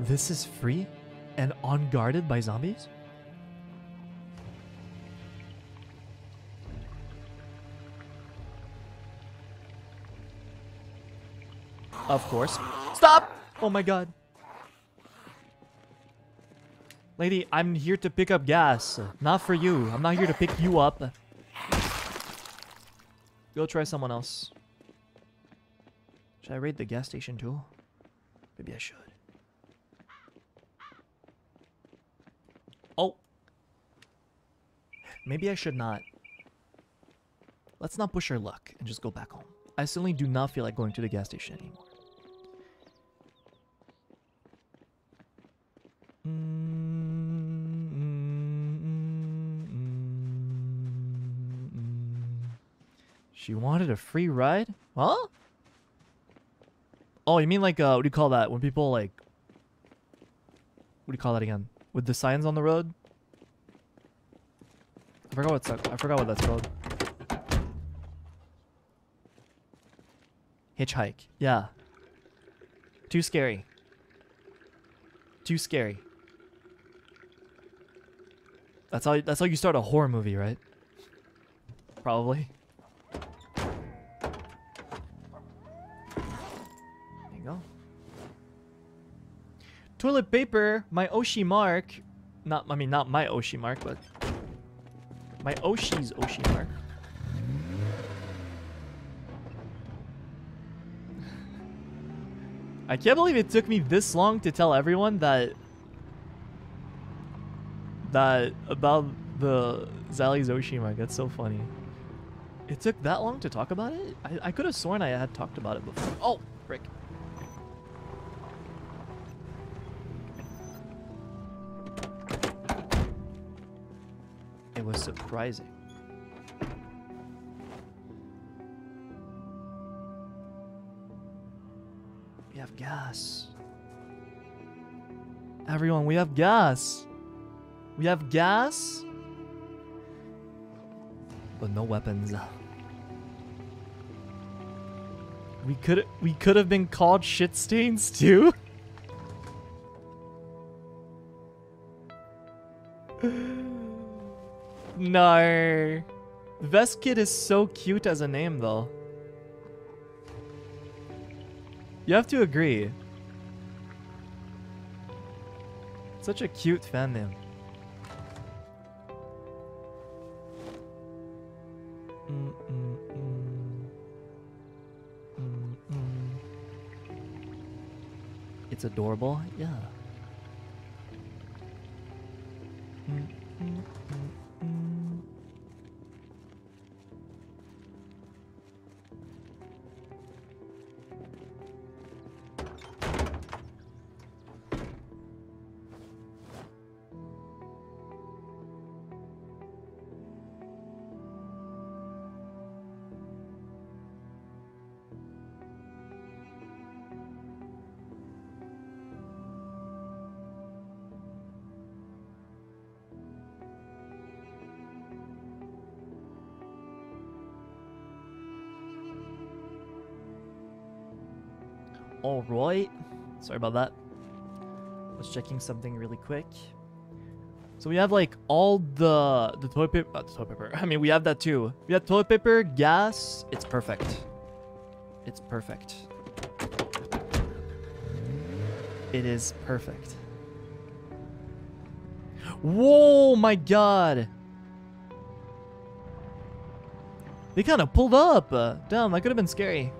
This is free and unguarded by zombies? Of course. Stop! Oh my god. Lady, I'm here to pick up gas. Not for you. I'm not here to pick you up. Go try someone else. Should I raid the gas station too? Maybe I should. Oh. Maybe I should not. Let's not push our luck and just go back home. I certainly do not feel like going to the gas station anymore. She wanted a free ride? Huh? Oh, you mean like, uh, what do you call that? When people, like... What do you call that again? With the signs on the road? I forgot what's I forgot what that's called. Hitchhike. Yeah. Too scary. Too scary. That's how that's how you start a horror movie, right? Probably. There you go. Toilet paper, my Oshi mark. Not I mean not my Oshi mark, but my Oshi's Oshi mark. I can't believe it took me this long to tell everyone that that about the Zali's Oshi mark. That's so funny. It took that long to talk about it? I, I could have sworn I had talked about it before. Oh, frick. It was surprising. We have gas. Everyone, we have gas. We have gas. But no weapons. We could we could have been called shit stains too. no. Vest Kid is so cute as a name though. You have to agree. Such a cute fan name. It's adorable, yeah. Mm -mm about that. Was checking something really quick. So we have like all the the toilet paper. Toilet paper. I mean, we have that too. We have toilet paper, gas. It's perfect. It's perfect. It is perfect. Whoa, my god. They kind of pulled up. Uh, damn, that could have been scary.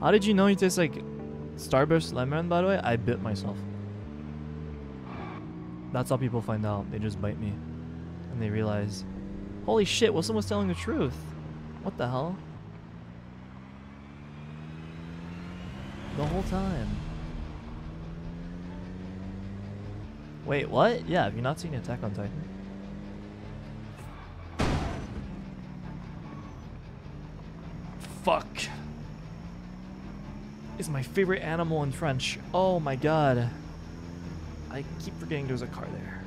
How did you know you taste like Starburst lemon, by the way? I bit myself. That's how people find out. They just bite me. And they realize, holy shit, Wilson was telling the truth. What the hell? The whole time. Wait, what? Yeah, have you not seen an Attack on Titan? Fuck. Is my favorite animal in French. Oh my god. I keep forgetting there's a car there.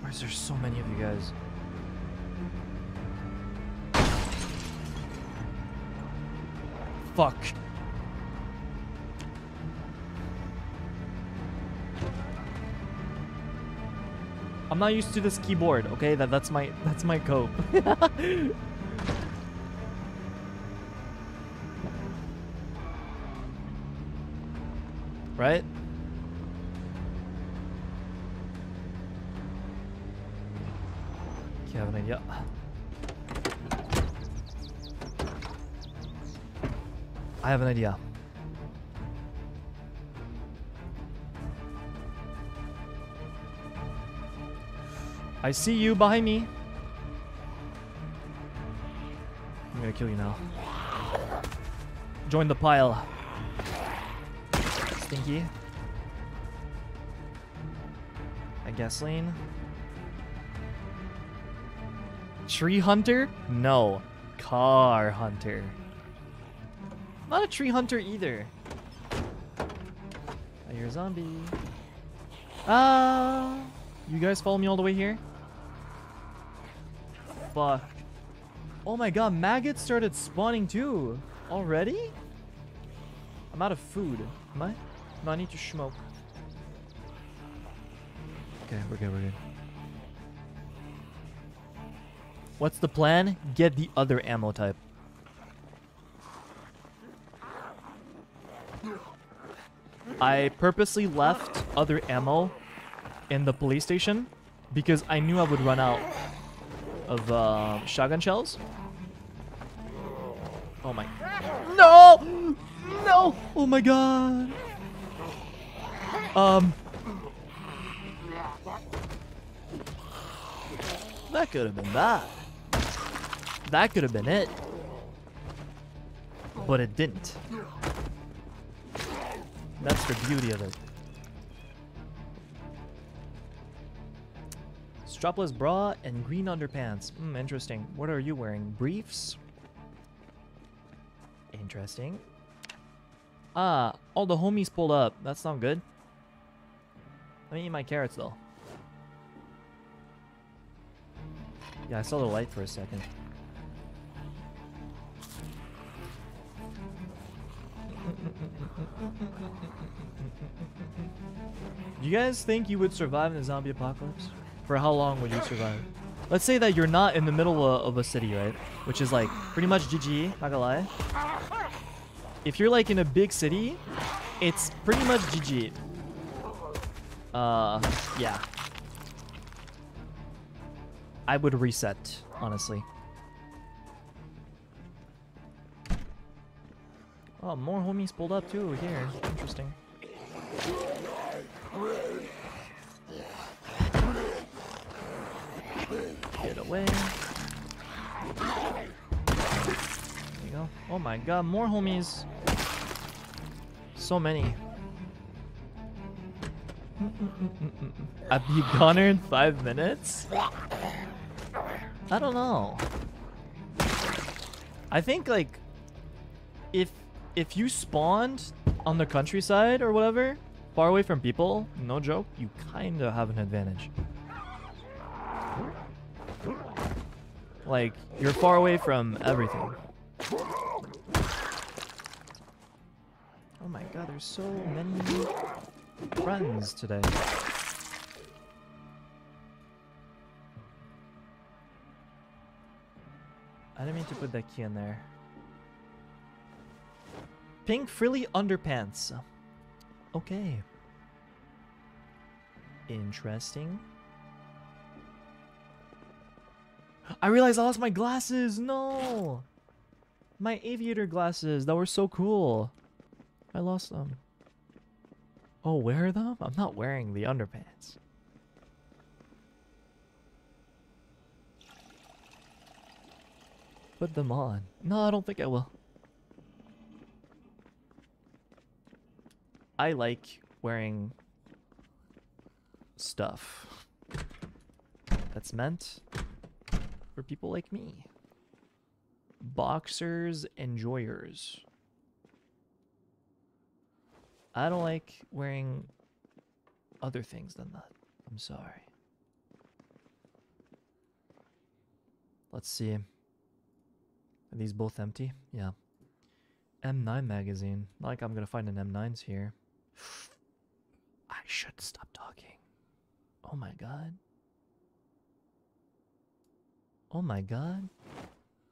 Why is there so many of you guys? Fuck. I'm not used to this keyboard, okay? That that's my that's my cope. right? Have an idea. I have an idea. I see you behind me. I'm gonna kill you now. Join the pile. Stinky. A gasoline. Tree hunter? No. Car hunter. Not a tree hunter either. I hear a zombie. Ah! You guys follow me all the way here? Fuck. Oh my god, maggots started spawning too. Already? I'm out of food. Am I? No, I need to smoke. Okay, we're good, we're good. What's the plan? Get the other ammo type. I purposely left other ammo in the police station because I knew I would run out of uh, shotgun shells. Oh my. No! No! Oh my god. Um. That could have been that. That could have been it. But it didn't. That's the beauty of it. Strapless bra and green underpants. Hmm, interesting. What are you wearing? Briefs? Interesting. Ah, all the homies pulled up. That's not good. Let me eat my carrots though. Yeah, I saw the light for a second. Do You guys think you would survive in the zombie apocalypse? For how long would you survive? Let's say that you're not in the middle of, a city, right? Which is like pretty much GG, not gonna lie. If you're like in a big city, it's pretty much GG. Uh, yeah. I would reset, honestly. Oh, more homies pulled up too here. Interesting. Away. There you go. Oh my god, more homies. So many. I'd be goner in five minutes? I don't know. I think like if if you spawned on the countryside or whatever, far away from people, no joke, you kind of have an advantage. Like, you're far away from everything. Oh my god, there's so many friends today. I didn't mean to put that key in there. Pink frilly underpants. Okay. Interesting. I realized I lost my glasses. No. My aviator glasses that were so cool. I lost them. Oh, wear them? I'm not wearing the underpants. Put them on. No, I don't think I will. I like wearing stuff that's meant for people like me. Boxers enjoyers. I don't like wearing other things than that. I'm sorry. Let's see. Are these both empty? Yeah. M9 magazine. Like I'm gonna find an M9s here. I should stop talking. Oh my god. Oh my god.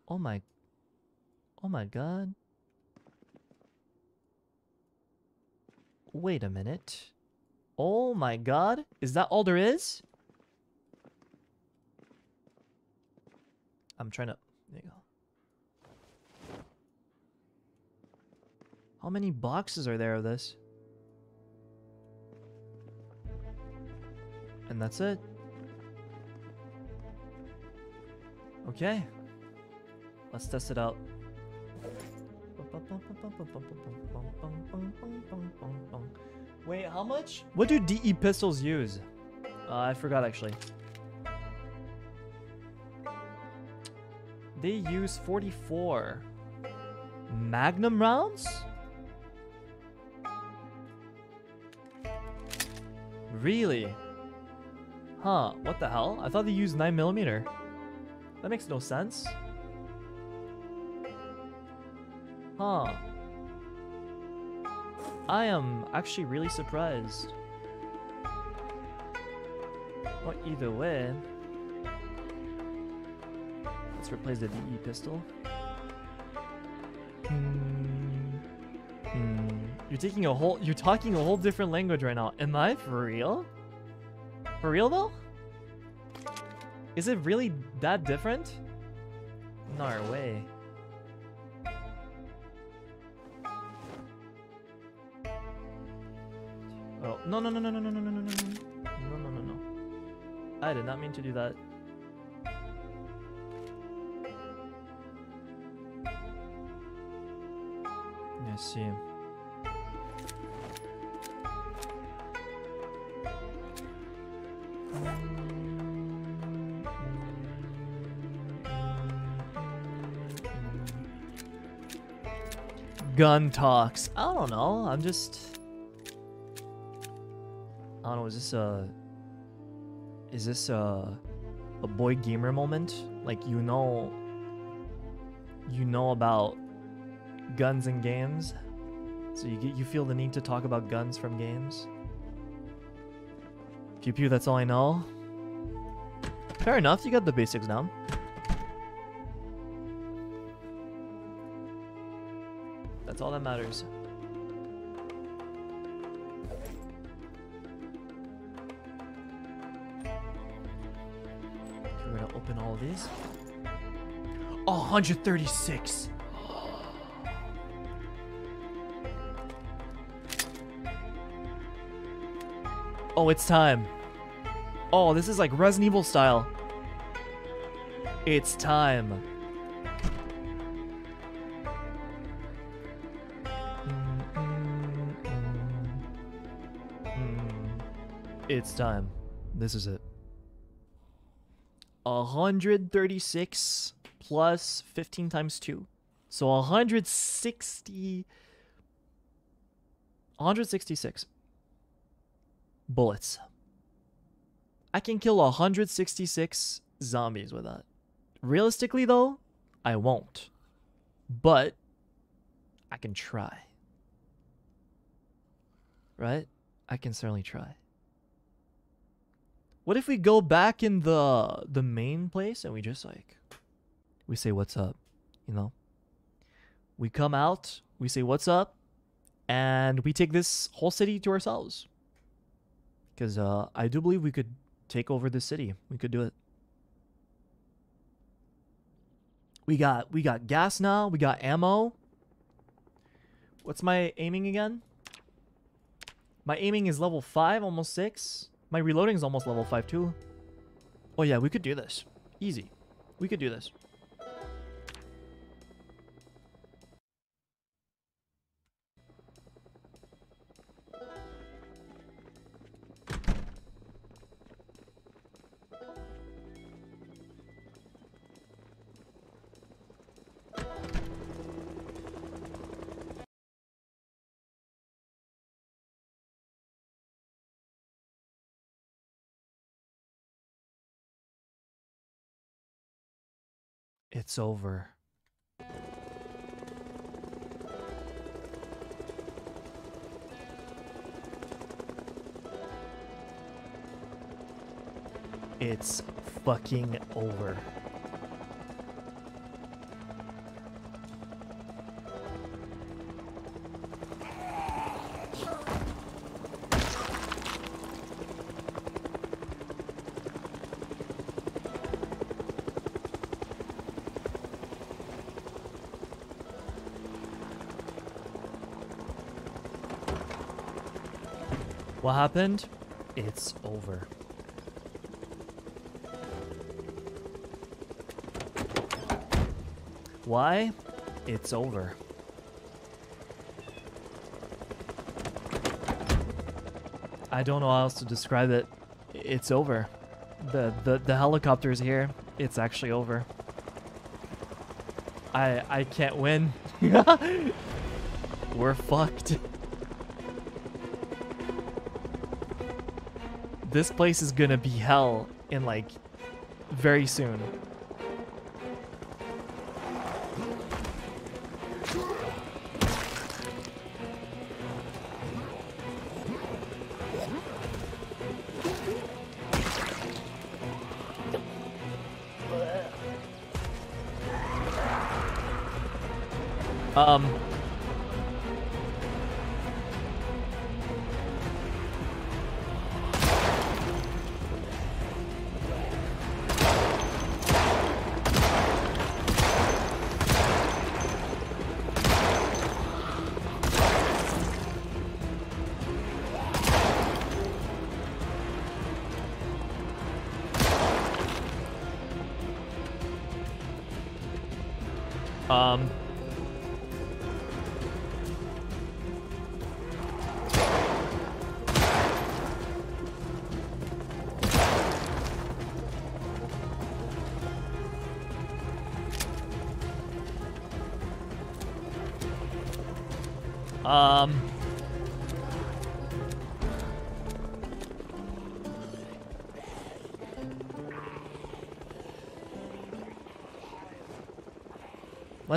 Oh my. Oh my god. Wait a minute. Oh my god. Is that all there is? I'm trying to. There you go. How many boxes are there of this? And that's it. Okay. Let's test it out. Wait, how much? What do DE pistols use? Uh, I forgot actually. They use 44 Magnum rounds? Really? Huh, what the hell? I thought they used 9mm. That makes no sense. Huh. I am actually really surprised. Well, either way. Let's replace the DE pistol. Hmm. Hmm. You're taking a whole- you're talking a whole different language right now. Am I for real? For real though? Is it really that different? No way. Oh, no, no, no, no, no, no, no, no, no, no, no, no, no, no, no. I did not mean to do that. I see. Gun talks. I don't know. I'm just. I don't know. Is this a? Is this a? A boy gamer moment? Like you know. You know about guns and games, so you you feel the need to talk about guns from games. Pew pew. That's all I know. Fair enough. You got the basics down. That's all that matters. We're gonna open all these. Oh, 136. Oh, it's time. Oh, this is like Resident Evil style. It's time. It's time. This is it. 136 plus 15 times 2. So 160 166 bullets. I can kill 166 zombies with that. Realistically though, I won't. But I can try. Right? I can certainly try. What if we go back in the the main place and we just like we say what's up, you know? We come out, we say what's up, and we take this whole city to ourselves. Cuz uh I do believe we could take over the city. We could do it. We got we got gas now, we got ammo. What's my aiming again? My aiming is level 5, almost 6. My reloading is almost level 5 too. Oh yeah, we could do this. Easy. We could do this. It's over. It's fucking over. Happened? It's over. Why? It's over. I don't know how else to describe it. It's over. The the the helicopter is here. It's actually over. I I can't win. We're fucked. This place is gonna be hell in like very soon.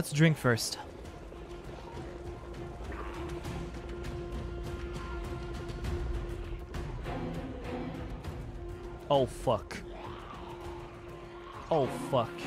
Let's drink first. Oh fuck. Oh fuck.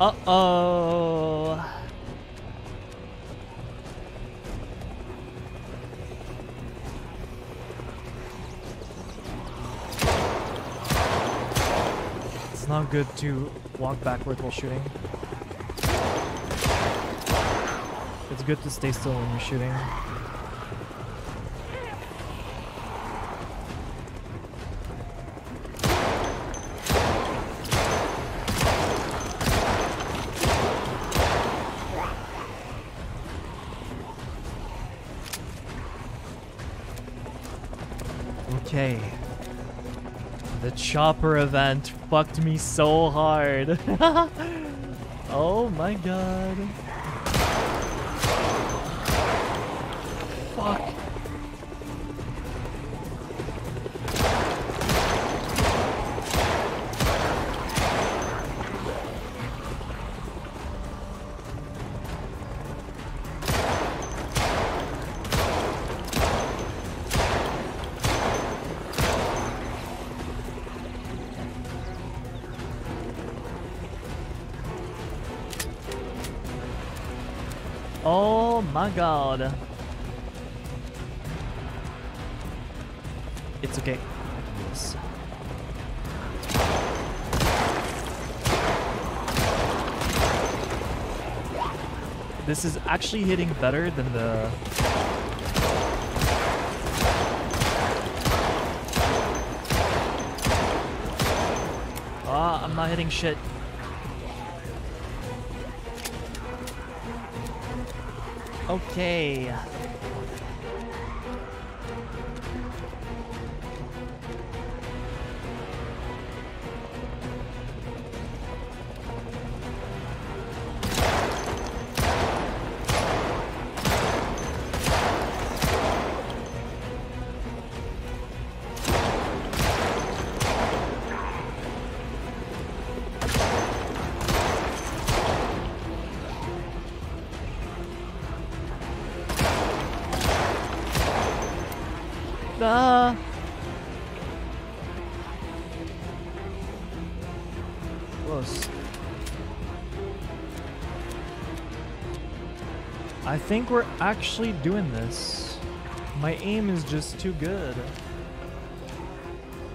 Uh-oh. It's not good to walk backwards while shooting. It's good to stay still when you're shooting. Chopper event fucked me so hard. oh my god. My god. It's okay. This. This is actually hitting better than the... Ah, I'm not hitting shit. Okay. Close. I think we're actually doing this. My aim is just too good.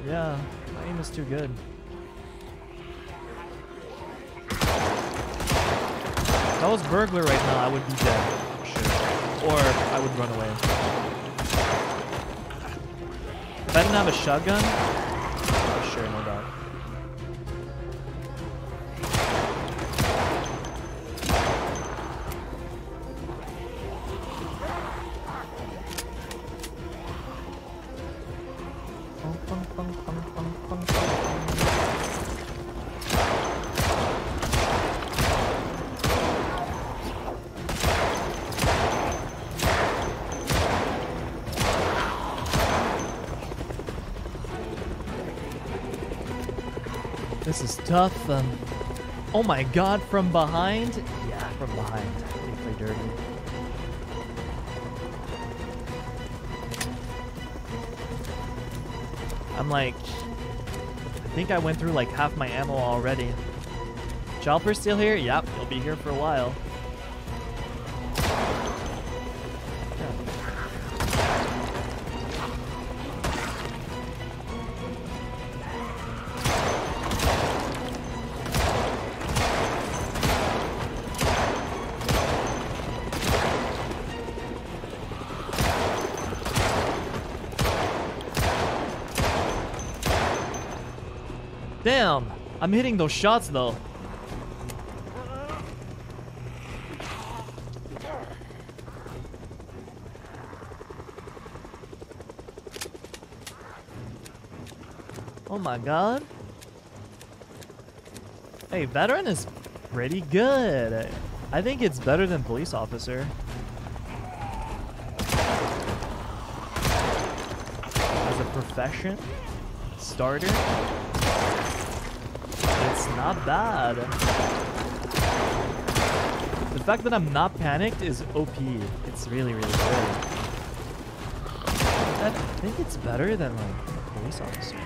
Yeah, my aim is too good. If I was burglar right now, I would be dead. Sure. Or I would run away. If I didn't have a shotgun, for sure, no doubt. Tough. Um, oh my god, from behind? Yeah, from behind. They play dirty. I'm like, I think I went through like half my ammo already. Chopper's still here? Yep, he'll be here for a while. I'm hitting those shots though. Oh my god. Hey, veteran is pretty good. I think it's better than police officer. As a profession, starter, not bad. The fact that I'm not panicked is OP. It's really, really good. I think it's better than like a police officer.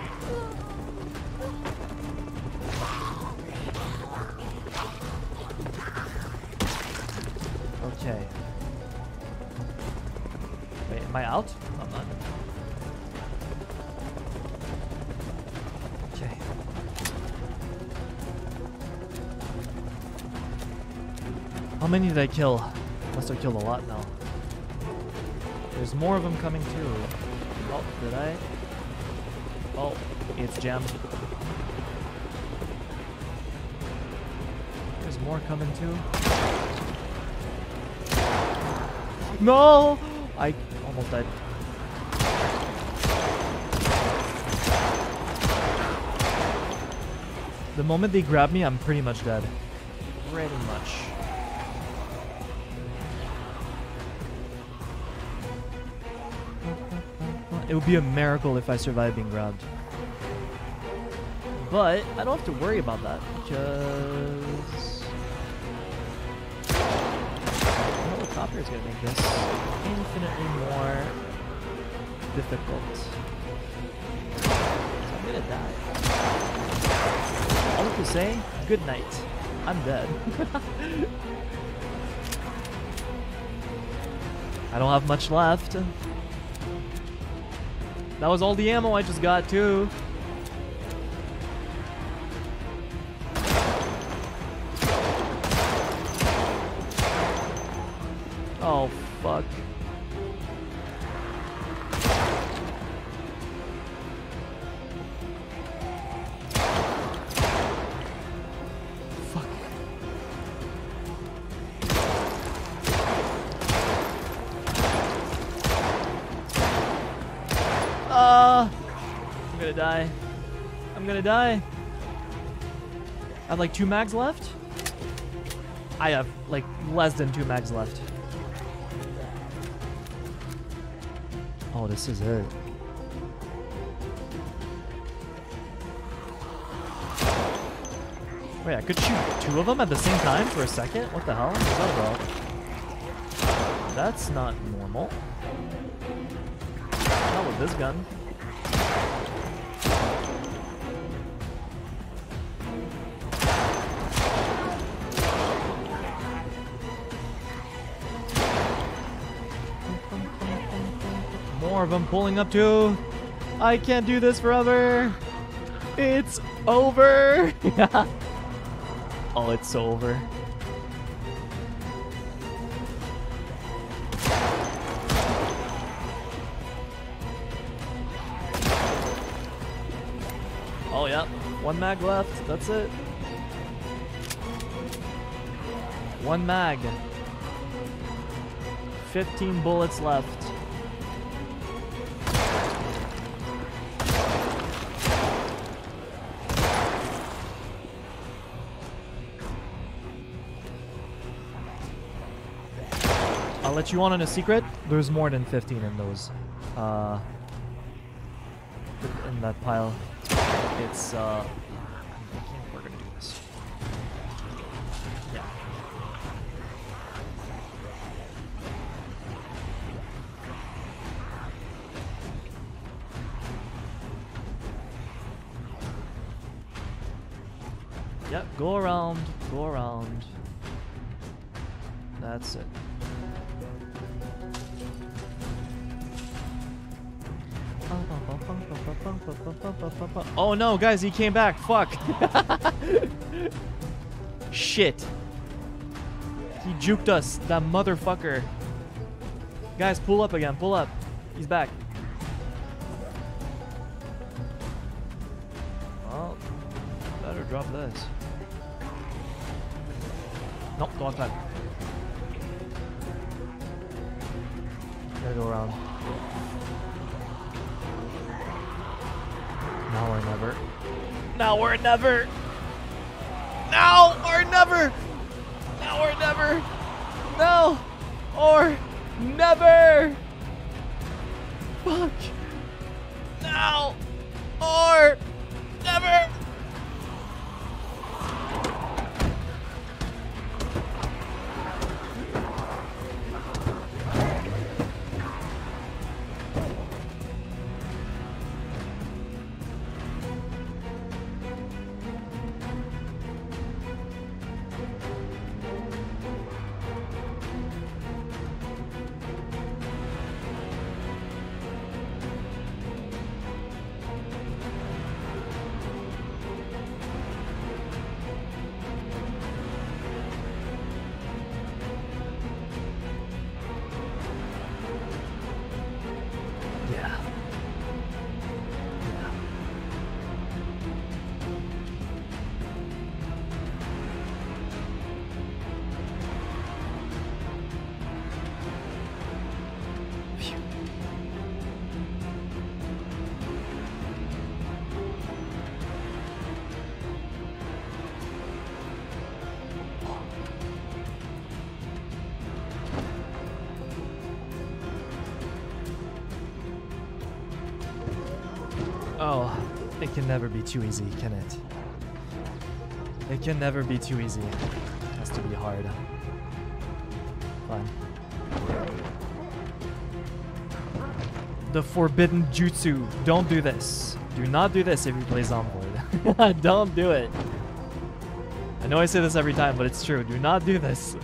Many did I kill? Must have killed a lot now. There's more of them coming too. Oh, did I? Oh, it's jammed. There's more coming too. No! I almost died. The moment they grab me, I'm pretty much dead. Pretty much. It would be a miracle if I survived being grabbed. But I don't have to worry about that because the helicopter is going to make this infinitely more difficult. So I'm going to die. All I have to say, good night. I'm dead. I don't have much left. That was all the ammo I just got too. Have like two mags left. I have like less than two mags left. Oh, this is it. Wait, I could shoot two of them at the same time for a second? What the hell is that about? That's not normal. Not with this gun. Of them pulling up too. I can't do this forever. It's over. oh, it's over. Oh, yeah. One mag left. That's it. One mag. 15 bullets left. Let you on in a secret. There's more than 15 in those. Uh, in that pile. It's, uh... no, guys, he came back. Fuck. Shit. He juked us, that motherfucker. Guys, pull up again. Pull up. He's back. Now can never be too easy, can it? It can never be too easy. It has to be hard. Fine. The forbidden jutsu. Don't do this. Do not do this if you play Zomboid. Don't do it. I know I say this every time, but it's true. Do not do this.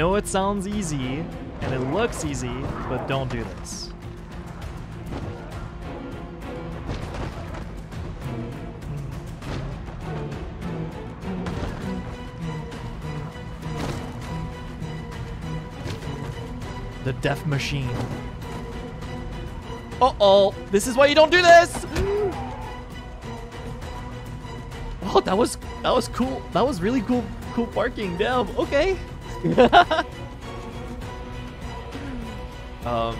Know it sounds easy and it looks easy, but don't do this. The death machine. Uh-oh, this is why you don't do this! Oh, that was that was cool. That was really cool cool parking. Damn. Okay. um,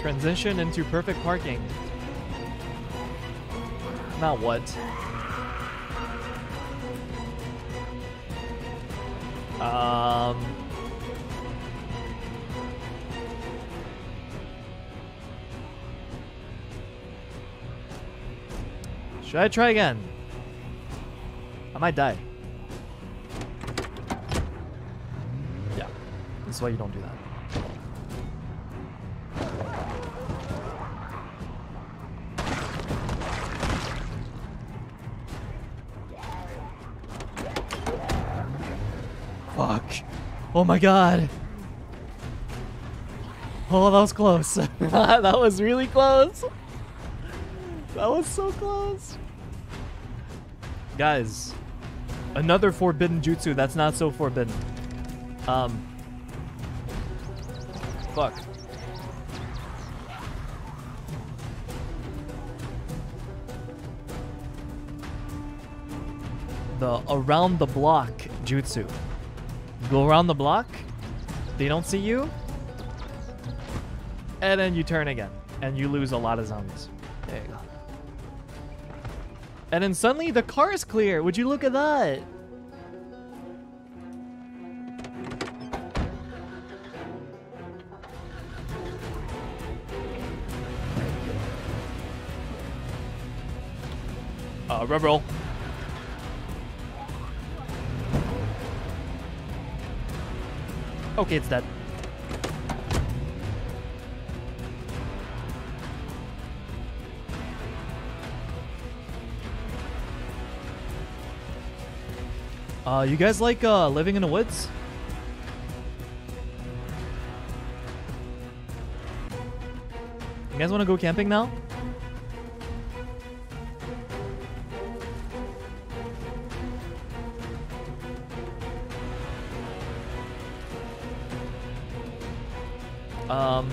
transition into perfect parking. Now what? Um. Should I try again? I might die. This is why you don't do that. Fuck. Oh my god. Oh, that was close. that was really close. That was so close. Guys, another forbidden jutsu that's not so forbidden. Um. Fuck. The around the block jutsu. Go around the block, they don't see you, and then you turn again, and you lose a lot of zombies. There you go. And then suddenly the car is clear. Would you look at that? Uh, roll. Okay, it's dead. Uh, you guys like uh, living in the woods? You guys want to go camping now? Um,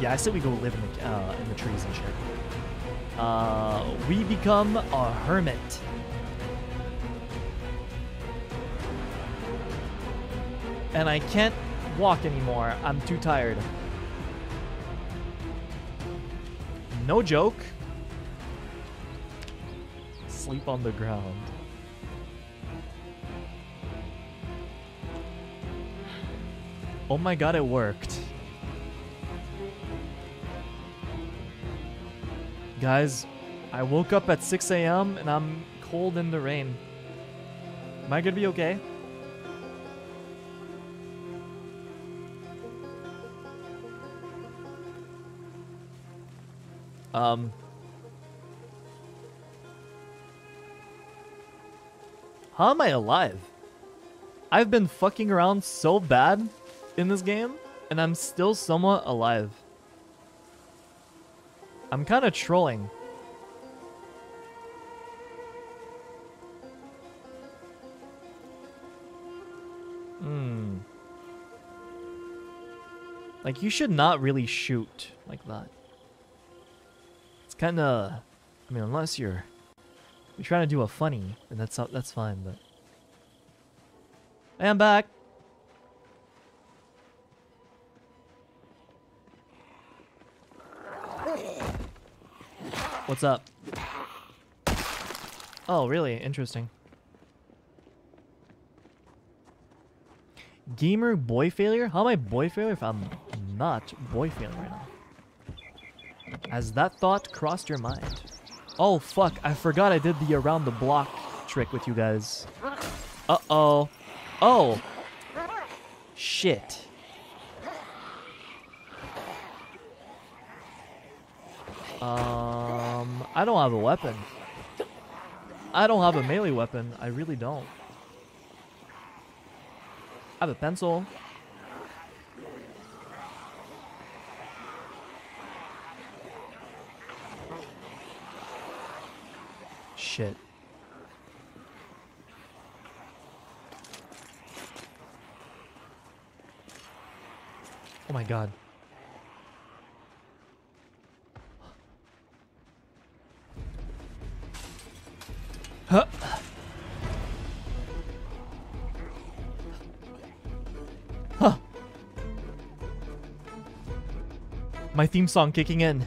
yeah, I said we go live in the uh, in the trees and shit. Uh, we become a hermit. And I can't walk anymore. I'm too tired. No joke. Sleep on the ground. Oh my god, it worked. Guys, I woke up at 6 a.m. and I'm cold in the rain. Am I gonna be okay? Um. How am I alive? I've been fucking around so bad in this game, and I'm still somewhat alive. I'm kind of trolling. Hmm. Like, you should not really shoot like that. It's kind of... I mean, unless you're... You're trying to do a funny, and that's, that's fine, but... I am back! What's up? Oh, really? Interesting. Gamer boy failure? How am I boy failure if I'm not boy failure right now? Has that thought crossed your mind? Oh, fuck. I forgot I did the around the block trick with you guys. Uh-oh. Oh. Shit. Um, I don't have a weapon. I don't have a melee weapon. I really don't. I have a pencil. Shit. Oh my god. Huh. Huh. My theme song kicking in.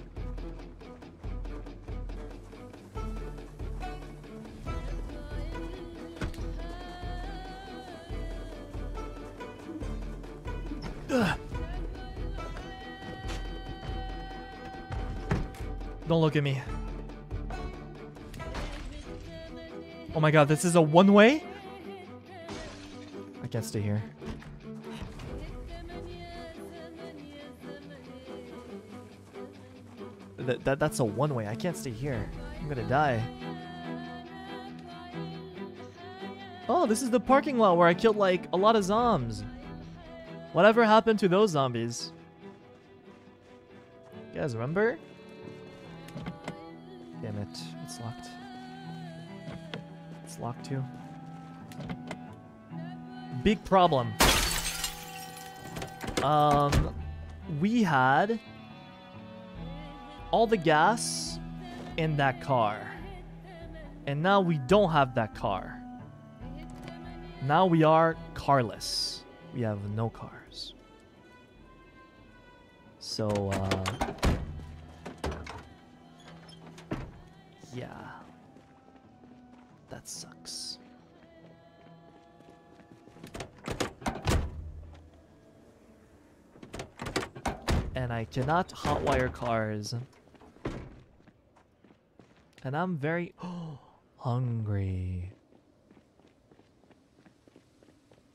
Don't look at me. Oh my god, this is a one-way? I can't stay here. That, that That's a one-way. I can't stay here. I'm gonna die. Oh, this is the parking lot where I killed, like, a lot of zombies. Whatever happened to those zombies? You guys remember? Locked too. Big problem. Um, we had all the gas in that car. And now we don't have that car. Now we are carless. We have no cars. So, uh... Yeah. That sucks. And I cannot hotwire cars. And I'm very hungry.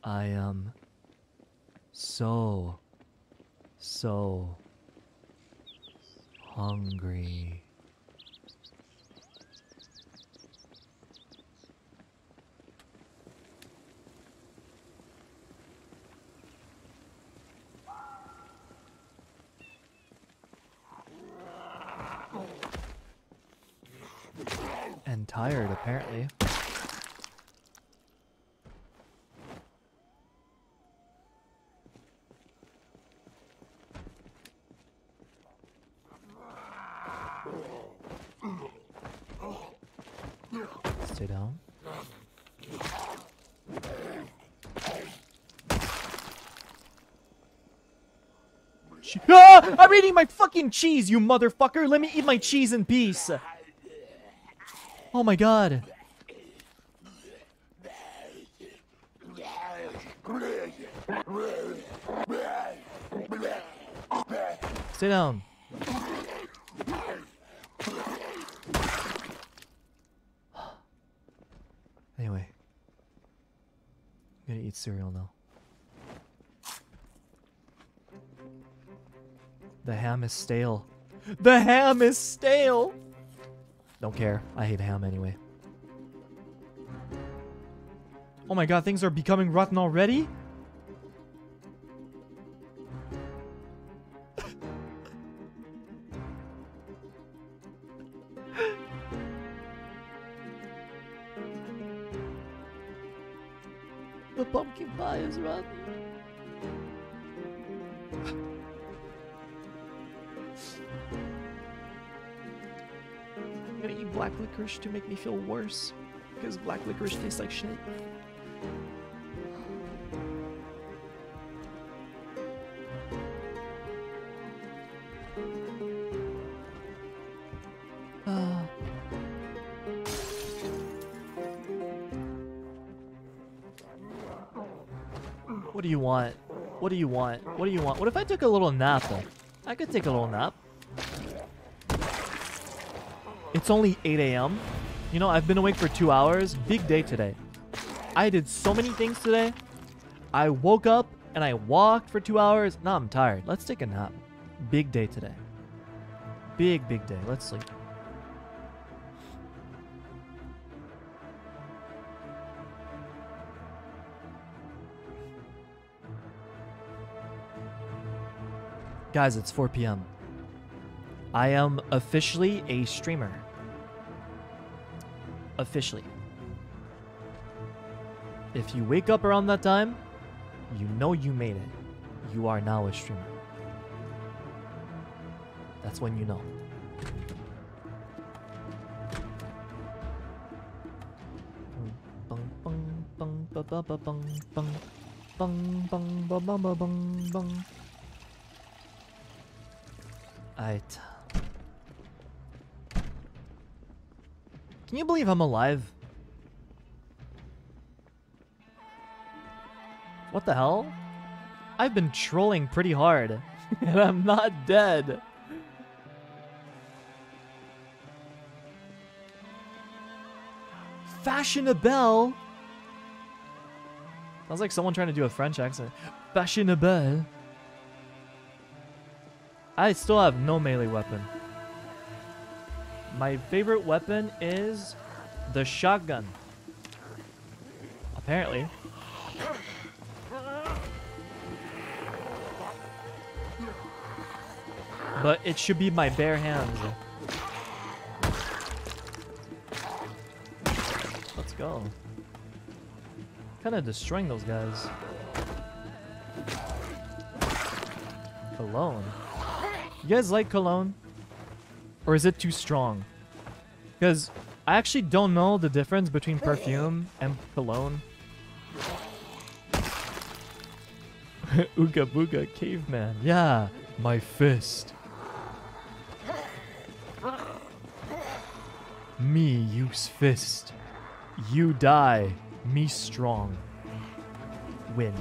I am so, so hungry. and tired, apparently. Stay down. Ah! I'm eating my fucking cheese, you motherfucker! Let me eat my cheese in peace! Oh my god. Stay down. Anyway. I'm gonna eat cereal now. The ham is stale. The ham is stale! Don't care. I hate ham anyway. Oh my god, things are becoming rotten already? Licorice to make me feel worse. Because black licorice tastes like shit. What do you want? What do you want? What do you want? What if I took a little nap? I could take a little nap. It's only 8 a.m. You know, I've been awake for two hours. Big day today. I did so many things today. I woke up and I walked for two hours. Now I'm tired. Let's take a nap. Big day today. Big, big day. Let's sleep. Guys, it's 4 p.m. I am officially a streamer. Officially. If you wake up around that time, you know you made it. You are now a streamer. That's when you know. Can you believe I'm alive? What the hell? I've been trolling pretty hard, and I'm not dead. Fashionable. Sounds like someone trying to do a French accent. Fashionable. I still have no melee weapon. My favorite weapon is the shotgun. Apparently. But it should be my bare hands. Let's go. Kind of destroying those guys. Cologne. You guys like cologne? Or is it too strong? Because I actually don't know the difference between perfume and cologne. Ooga booga caveman. Yeah, my fist. Me use fist. You die. Me strong. Win.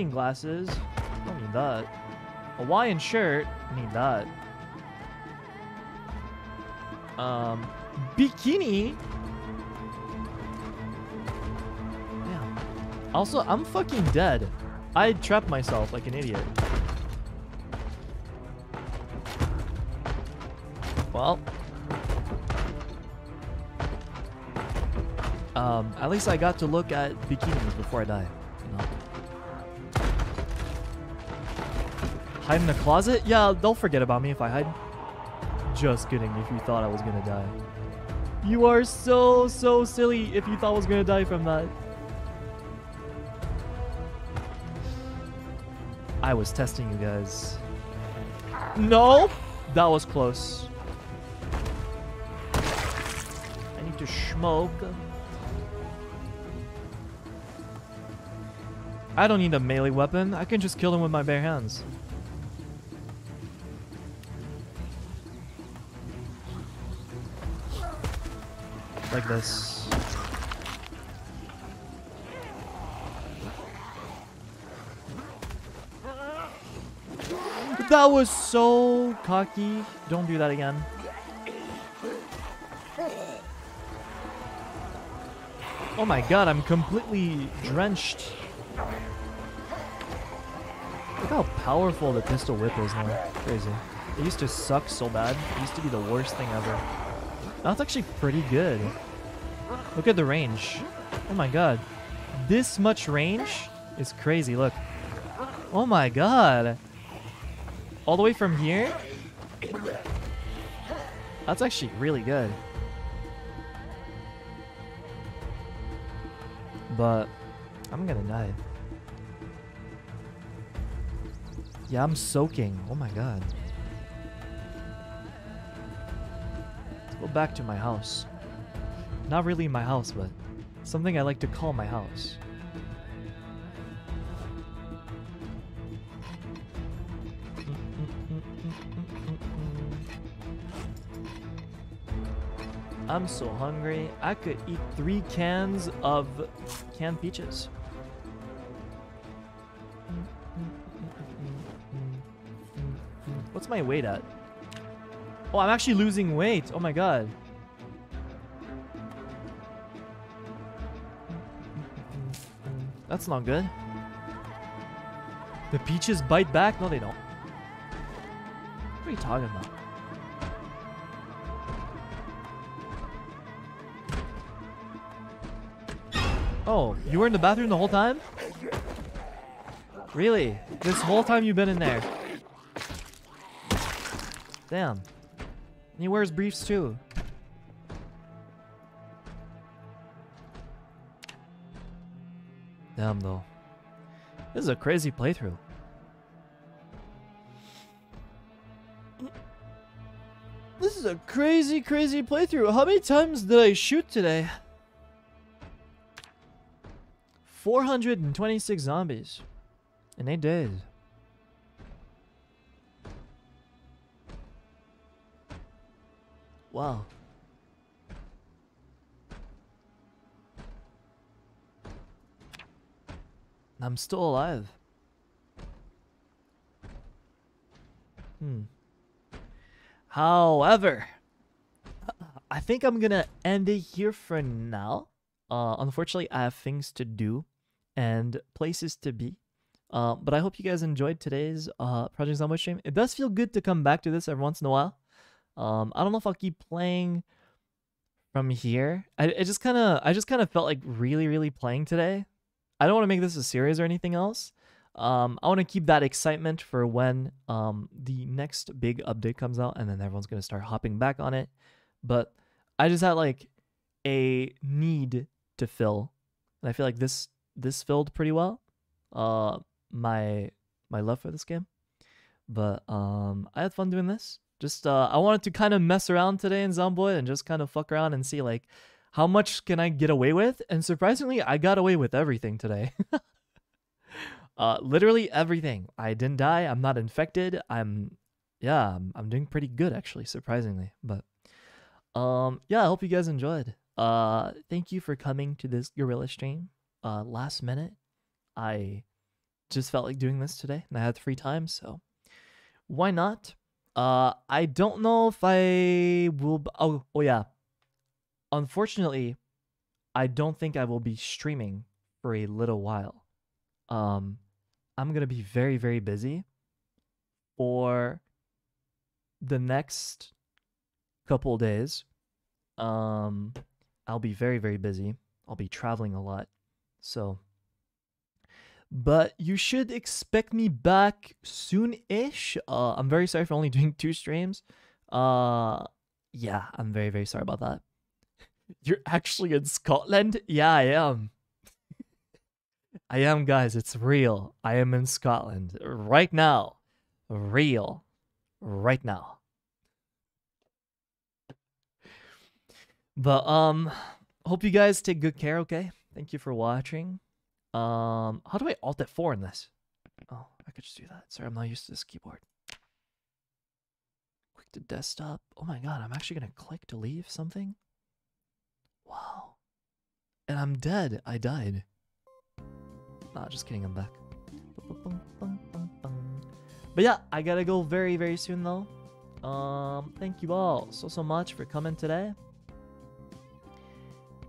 Reading glasses. Don't need that. Hawaiian shirt. I need that. Um, bikini. Yeah. Also, I'm fucking dead. I trapped myself like an idiot. Well. Um, at least I got to look at bikinis before I die. Hide in a closet? Yeah, they'll forget about me if I hide. Just kidding if you thought I was gonna die. You are so, so silly if you thought I was gonna die from that. I was testing you guys. No! That was close. I need to smoke. I don't need a melee weapon. I can just kill him with my bare hands. Like this. That was so cocky. Don't do that again. Oh my god, I'm completely drenched. Look how powerful the pistol whip is now. Crazy. It used to suck so bad. It used to be the worst thing ever. That's actually pretty good. Look at the range. Oh my god. This much range is crazy. Look. Oh my god. All the way from here? That's actually really good. But I'm gonna die. Yeah, I'm soaking. Oh my god. Let's go back to my house. Not really my house, but something I like to call my house. I'm so hungry. I could eat three cans of canned peaches. What's my weight at? Oh, I'm actually losing weight. Oh my god. That's not good. The peaches bite back? No, they don't. What are you talking about? Oh, you were in the bathroom the whole time? Really? This whole time you've been in there? Damn. And he wears briefs too. Damn though. This is a crazy playthrough. This is a crazy, crazy playthrough. How many times did I shoot today? 426 zombies in 8 days. Wow. I'm still alive. Hmm. However, I think I'm gonna end it here for now. Uh, unfortunately, I have things to do and places to be. Uh, but I hope you guys enjoyed today's uh, Project Zomboid stream. It does feel good to come back to this every once in a while. Um, I don't know if I'll keep playing from here. I it just kind of I just kind of felt like really really playing today. I don't want to make this a series or anything else. Um, I want to keep that excitement for when um, the next big update comes out, and then everyone's gonna start hopping back on it. But I just had like a need to fill, and I feel like this this filled pretty well. Uh, my my love for this game, but um, I had fun doing this. Just uh, I wanted to kind of mess around today in Zomboid and just kind of fuck around and see like how much can I get away with. And surprisingly, I got away with everything today. uh, literally everything. I didn't die. I'm not infected. I'm yeah, I'm, I'm doing pretty good actually, surprisingly. But um, yeah, I hope you guys enjoyed. Uh, thank you for coming to this Guerilla stream. Uh, last minute, I just felt like doing this today, and I had free time, so why not? Uh, I don't know if I will. Oh, oh yeah. Unfortunately, I don't think I will be streaming for a little while. Um, I'm gonna be very very busy for the next couple days. Um, I'll be very very busy. I'll be traveling a lot, so. But you should expect me back soon-ish. Uh, I'm very sorry for only doing two streams. Uh, yeah, I'm very very sorry about that. You're actually in Scotland? Yeah, I am. I am, guys. It's real. I am in Scotland right now. Real. right now. But um hope you guys take good care, okay? Thank you for watching. Um how do I alt F4 in this? Oh, I could just do that. Sorry, I'm not used to this keyboard. Quick to desktop. Oh my god, I'm actually gonna click to leave something. Wow. And I'm dead. I died. Nah, just kidding, I'm back. But yeah, I gotta go very, very soon though. Um, thank you all so, so much for coming today.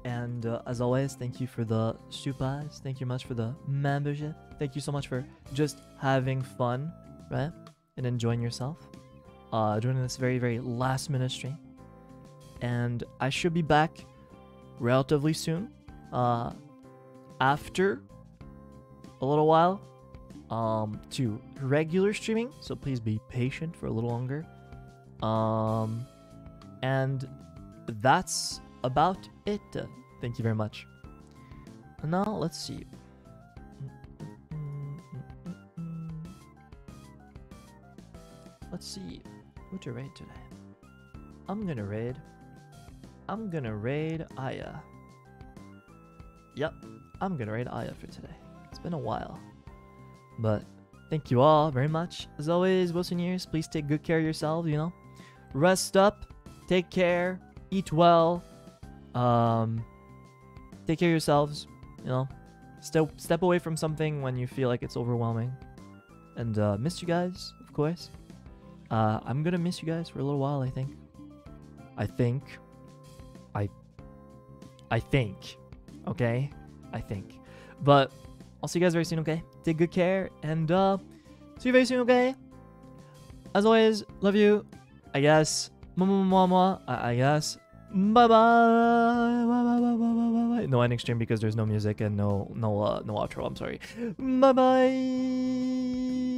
And uh, as always, thank you for the supas. Thank you much for the membership. Thank you so much for just having fun, right? And enjoying yourself. Uh, joining this very, very last minute stream. And I should be back relatively soon. Uh, after a little while um, to regular streaming. So please be patient for a little longer. Um, and that's about it. Thank you very much. Now let's see. Let's see What to raid today. I'm gonna raid. I'm gonna raid Aia. Yep, I'm gonna raid Aia for today. It's been a while. But thank you all very much. As always, Wilson years, please take good care of yourselves, you know. Rest up, take care, eat well, um, take care of yourselves, you know. Step, step away from something when you feel like it's overwhelming. And uh, miss you guys, of course. Uh, I'm gonna miss you guys for a little while, I think. I think. I. Think. Okay? I think. But I'll see you guys very soon, okay? Take good care, and uh, see you very soon, okay? As always, love you. I guess. I, I guess. Bye bye. No ending stream because there's no music and no no uh, no outro. I'm sorry. Bye bye.